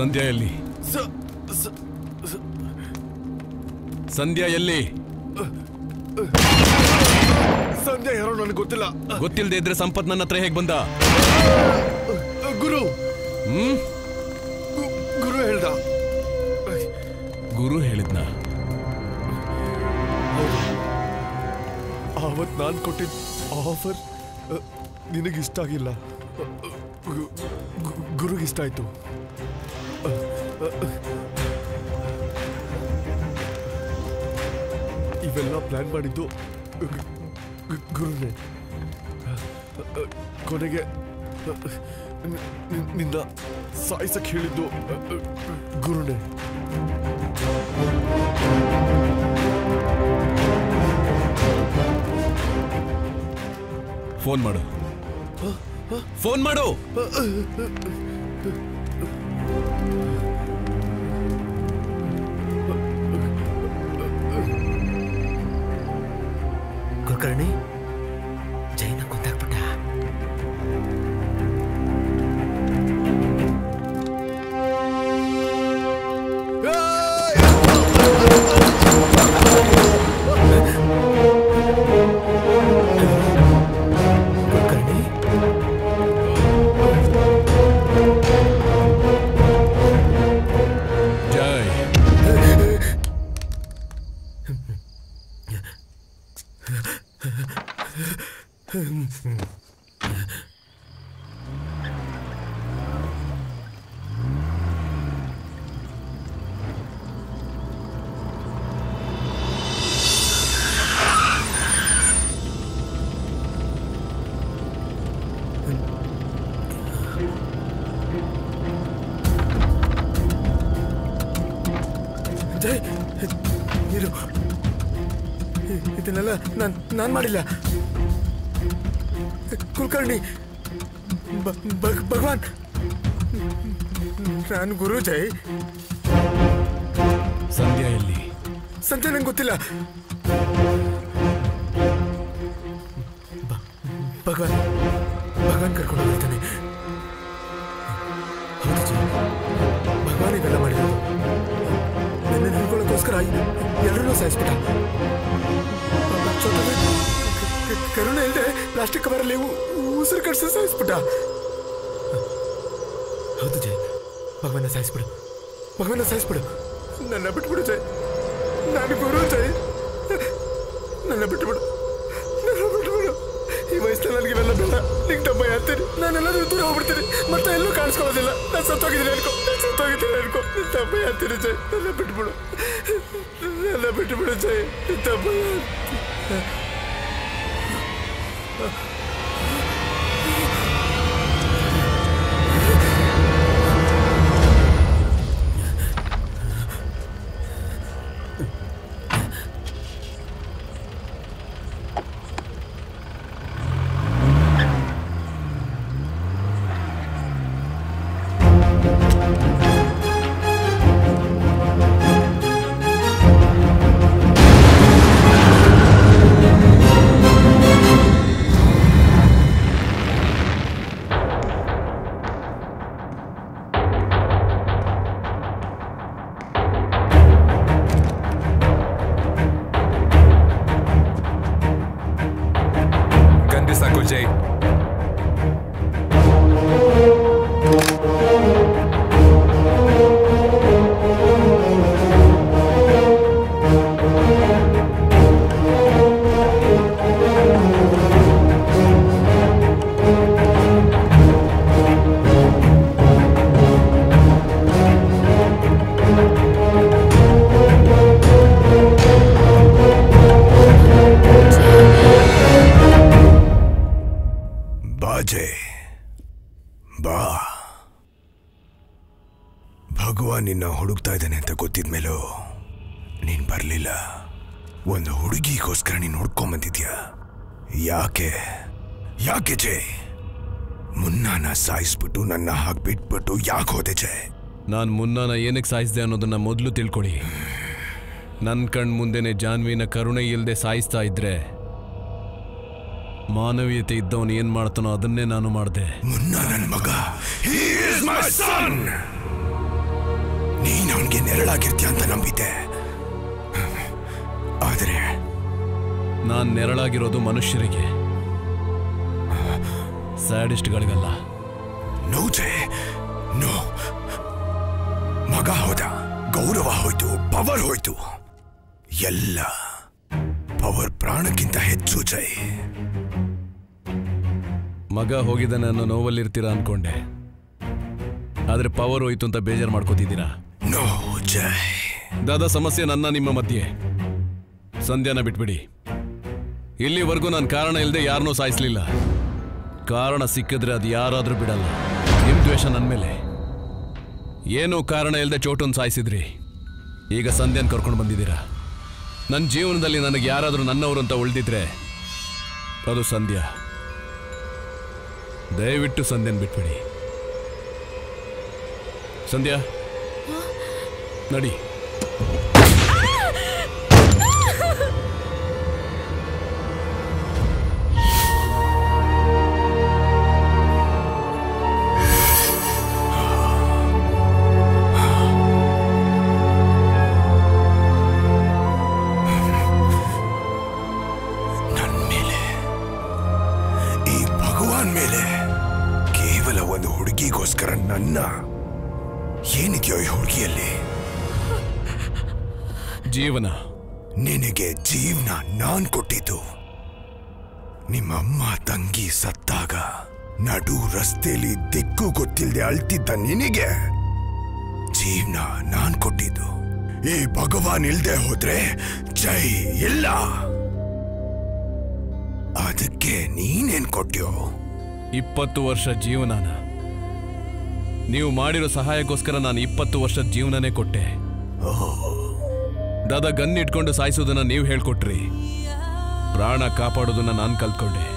ಸಂಧ್ಯಾ ಎಲ್ಲಿ? ಸಂಧ್ಯಾ ಎಲ್ಲಿ? ಸಂಧ್ಯಾ ಯಾರೋ ನನಗೆ ಗೊತ್ತಿಲ್ಲ. ಗೊತ್ತಿಲ್ಲದೆ ಇದ್ರೆ ಸಂಪತ್ ನನ್ನ ಹತ್ರ ಹೇಗೆ ಬಂದ? ಗುರು. ಹ್ಮ್? ಗುರು ಹೇಳ್ದ. ಗುರು ಹೇಳಿದ್ನ? ಅವತ್ ನಾನು ಕೊಟ್ಟಿದ್ದ ಆಫರ್ ನಿನಗೆ ಇಷ್ಟ ಆಗಿಲ್ಲ. ಗುರುಗಿಷ್ಟ ಗು- ಗುರುಗೆ ಇಷ್ಟ ಆಯ್ತು. ಇವೆಲ್ಲ ಪ್ಲಾನ್ ಮಾಡಿದ್ದು ಗು- ಗು- ಗುರುನೇ. ಕೊನೆಗೆ ನಿನ್ನ ಸಾಯಿಸಕ್ಕೆ ಹೇಳಿದ್ದು, ಗುರುನೇ. ಫೋನ್ ಮಾಡು. ಫೋನ್ ಮಾಡು. ಮಾಡಿಲ್ಲ ಕುಲಕರ್ಣಿ ಬ- ಭಗ್- ಭಗವಾನ್ ನಾನು ಗುರು ಜೈ ಸಂಧ್ಯಾ ಎಲ್ಲಿ ಸಂಜೆ ನಂಗೆ ಗೊತ್ತಿಲ್ಲ ಕರುಣೆ ಇಲ್ಲದೆ ಪ್ಲಾಸ್ಟಿಕ್ ಕವರಲ್ಲಿ ಉಸಿರು ಕಟ್ಸಿ ಸಾಯಿಸ್ಬಿಟ್ಟ. ಹೌದು ಜೈ ಭಗವನ್ನ ಸಾಯಿಸ್ಬಿಡು. ಭಗವನ್ನ ಸಾಯಿಸ್ಬಿಡು. ನನ್ನ ಬಿಟ್ಬಿಡು ಜೈ ನಾನು ಗುರು ಜೈ ನನ್ನ ಬಿಟ್ಬಿಡು. ನನ್ನ ಬಿಟ್ಬಿಡು. ಈ ವಯಸ್ಸಲ್ಲಿ ನನಗೆ ಇವೆಲ್ಲ ಬೇಡ. ನಿಂಗೆ ತಪ್ಪ ಹೇಳ್ತೀನಿ ನಾನೆಲ್ಲರೂ ದೂರ ಹೋಗ್ಬಿಡ್ತೀನಿ. ಮತ್ತೆ ಎಲ್ಲೂ ಕಾಣಿಸ್ಕೊಳ್ಳೋದಿಲ್ಲ. ನಾನು ಸತ್ತೋಗಿದ್ದೀನಿ ಅನ್ಕೋ. ನಾನು ಸತ್ತೋಗಿದ್ದೀನಿ ಅನ್ಕೋ. ನಿನ್ ತಪ್ಪ ಹೇಳ್ತೀನಿ ಜೈ ನನ್ನ ಬಿಟ್ಬಿಡು. ನನ್ನ ಬಿಟ್ಬಿಡು ಜೈ ನಿನ್ ಡಬ್ಬ ಮುನ್ನಾನ ಸಾಯಿಸ್ಬಿಟ್ಟು ನನ್ನ ಹಾಗೆ ಬಿಟ್ಬಿಟ್ಟು ಯಾಕೆ ಹೋದೆ ಜಯ ನಾನು ಮುನ್ನಾನ ಏನಕ್ಕೆ ಸಾಯಿಸಿದೆ ಅನ್ನೋದನ್ನ ಮೊದಲು ತಿಳ್ಕೊಳ್ಳಿ ನನ್ನ ಕಣ್ ಮುಂದೆನೆ ಜಾನ್ವಿನ ಕರುಣೆ ಇಲ್ಲದೆ ಸಾಯಿಸ್ತಾ ಇದ್ರೆ ಮಾನವೀಯತೆ ಇದ್ದವನು ಏನ್ ಮಾಡ್ತಾನೋ ಅದನ್ನೇ ನಾನು ಮಾಡಿದೆ. ಮುನ್ನ ನನ್ನ ಮಗ He is my son! ನೀನ್ ಅವನಿಗೆ ನೆರಳಾಗಿರ್ತೀಯ ಅಂತ ನಂಬಿದ್ದೆ. ಆದರೆ ನಾನು ನೆರಳಾಗಿರೋದು ಮನುಷ್ಯರಿಗೆ. ಸ್ಯಾಡಿಸ್ಟ್ಗಳಿಗಲ್ಲ. No Jaya no. ಮಗ ಹೋದ ಗೌರವ ಹೋಯ್ತು ಪವರ್ ಹೋಯ್ತು. ಎಲ್ಲ ಪವರ್ ಪ್ರಾಣಕ್ಕಿಂತ ಹೆಚ್ಚು ಜೈ. ಮಗ ಹೋಗಿದ ನಾನು ನೋವಲ್ಲಿರ್ತೀರ ಅನ್ಕೊಂಡೆ. ಆದ್ರೆ ಪವರ್ ಹೋಯ್ತು ಅಂತ ಬೇಜಾರು ಮಾಡ್ಕೋತಿದ್ದೀರಾ? ನೋ ಜೈ. ದಾದಾ ಸಮಸ್ಯೆ ನನ್ನ ನಿಮ್ಮ ಮಧ್ಯೆ. ಸಂಧ್ಯಾನ ಬಿಟ್ಬಿಡಿ. ಇಲ್ಲಿವರೆಗೂ ನಾನು ಕಾರಣ ಇಲ್ಲದೆ ಯಾರನ್ನೂ ಸಾಯಿಸ್ಲಿಲ್ಲ. ಕಾರಣ ಸಿಕ್ಕಿದ್ರೆ ಅದು ಯಾರಾದ್ರೂ ಬಿಡಲ್ಲ. ನಿಮ್ ದ್ವೇಷ ನನ್ನ ಮೇಲೆ. ಏನೂ ಕಾರಣ ಇಲ್ಲದೆ ಚೋಟನ್ ಸಾಯಿಸಿದ್ರಿ. ಈಗ ಸಂಧ್ಯನ್ ಕರ್ಕೊಂಡು ಬಂದಿದ್ದೀರಾ? ನನ್ನ ಜೀವನದಲ್ಲಿ ನನಗೆ ಯಾರಾದರೂ ನನ್ನವರು ಅಂತ ಉಳಿದಿದ್ರೆ ಅದು ಸಂಧ್ಯಾ. ದಯವಿಟ್ಟು ಸಂಧ್ಯನ್ ಬಿಟ್ಬಿಡಿ. ಸಂಧ್ಯಾ. ನಡಿ. ನಿಮ್ಮಮ್ಮ ತಂಗಿ ಸತ್ತಾಗ ನಡು ರಸ್ತೆಯಲ್ಲಿ ದಿಕ್ಕು ಗೊತ್ತಿಲ್ಲದೆ ಅಳ್ತಿದ್ದ ನಿನಗೆ. ಜೀವನ ನಾನ್ ಕೊಟ್ಟಿದ್ದು. ಈ ಭಗವಾನ್ ಇಲ್ದೆ ಹೋದ್ರೆ ಜೈ ಇಲ್ಲ. ಅದಕ್ಕೆ ನೀನೇನ್ ಕೊಟ್ಟ್ಯೋ ಇಪ್ಪತ್ತು ವರ್ಷ ಜೀವನಾನ. ನೀವು ಮಾಡಿರೋ ಸಹಾಯಕ್ಕೋಸ್ಕರ ನಾನು ಇಪ್ಪತ್ತು ವರ್ಷದ ಜೀವನನೇ ಕೊಟ್ಟೆ. ದಾದಾ ಗನ್ ಇಟ್ಕೊಂಡು ಸಾಯಿಸೋದನ್ನ ನೀವು ಹೇಳ್ಕೊಟ್ರಿ. ಪ್ರಾಣ ಕಾಪಾಡೋದನ್ನ ನಾನು ಕಲ್ತ್ಕೊಂಡೆ.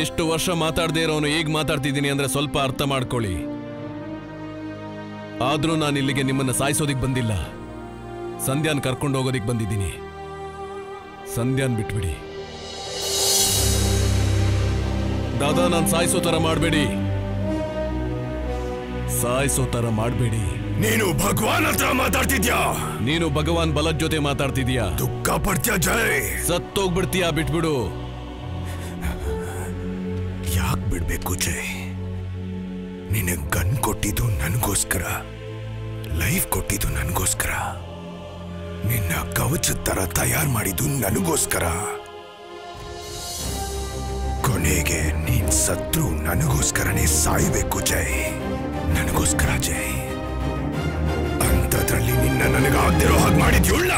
ಎಷ್ಟು ವರ್ಷ ಮಾತಾಡದೇ ಇರೋನು ಈಗ ಮಾತಾಡ್ತಿದ್ದೀನಿ ಅಂದ್ರೆ ಸ್ವಲ್ಪ ಅರ್ಥ ಮಾಡ್ಕೊಳ್ಳಿ. ಆದ್ರೂ ನಾನು ಇಲ್ಲಿಗೆ ನಿಮ್ಮನ್ನ ಸಾಯಿಸೋದಿಕ್ ಬಂದಿಲ್ಲ. ಸಂಧ್ಯಾನ್ ಕರ್ಕೊಂಡು ಹೋಗೋದಿಕ್ ಬಂದಿದ್ದೀನಿ. ಸಂಧ್ಯಾನ್ ಬಿಟ್ಬಿಡಿ. ದಾದಾ, ನಾನು ಸಾಯಿಸೋ ತರ ಮಾಡಬೇಡಿ. ಸಾಯಿಸೋ ತರ ಮಾಡಬೇಡಿ. ನೀನು ಭಗವಾನ್ ಹತ್ರ ಮಾತಾಡ್ತಿದ್ಯಾ? ನೀನು ಭಗವಾನ್ ಬಲದ ಜೊತೆ ಮಾತಾಡ್ತಿದ್ಯಾ? ದುಃಖ ಪಡ್ತೀಯ ಜೈ ಸತ್ತೋಗ್ಬಿಡ್ತೀಯಾ ಬಿಟ್ಬಿಡು. ಯಾಕೆ ಬಿಡ್ಬೇಕು ಜೈ ನಿನಗೆ ಗನ್ ಕೊಟ್ಟಿದ್ದು ನನಗೋಸ್ಕರ. ಲೈಫ್ ಕೊಟ್ಟಿದ್ದು ನನಗೋಸ್ಕರ. ನಿನ್ನ ಕವಚ ತರ ತಯಾರು ಮಾಡಿದ್ದು ನನಗೋಸ್ಕರ. ಕೊನೆಗೆ ನೀನ್ ಸತ್ರು ನನಗೋಸ್ಕರನೇ ಸಾಯ್ಬೇಕು ಜೈ ನನಗೋಸ್ಕರ ಜೈ ಅಂಥದ್ರಲ್ಲಿ ನಿನ್ನ ನನಗಾಗ್ದಿರೋ ಹಾಗೆ ಮಾಡಿದ್ಯುಳ್ಳ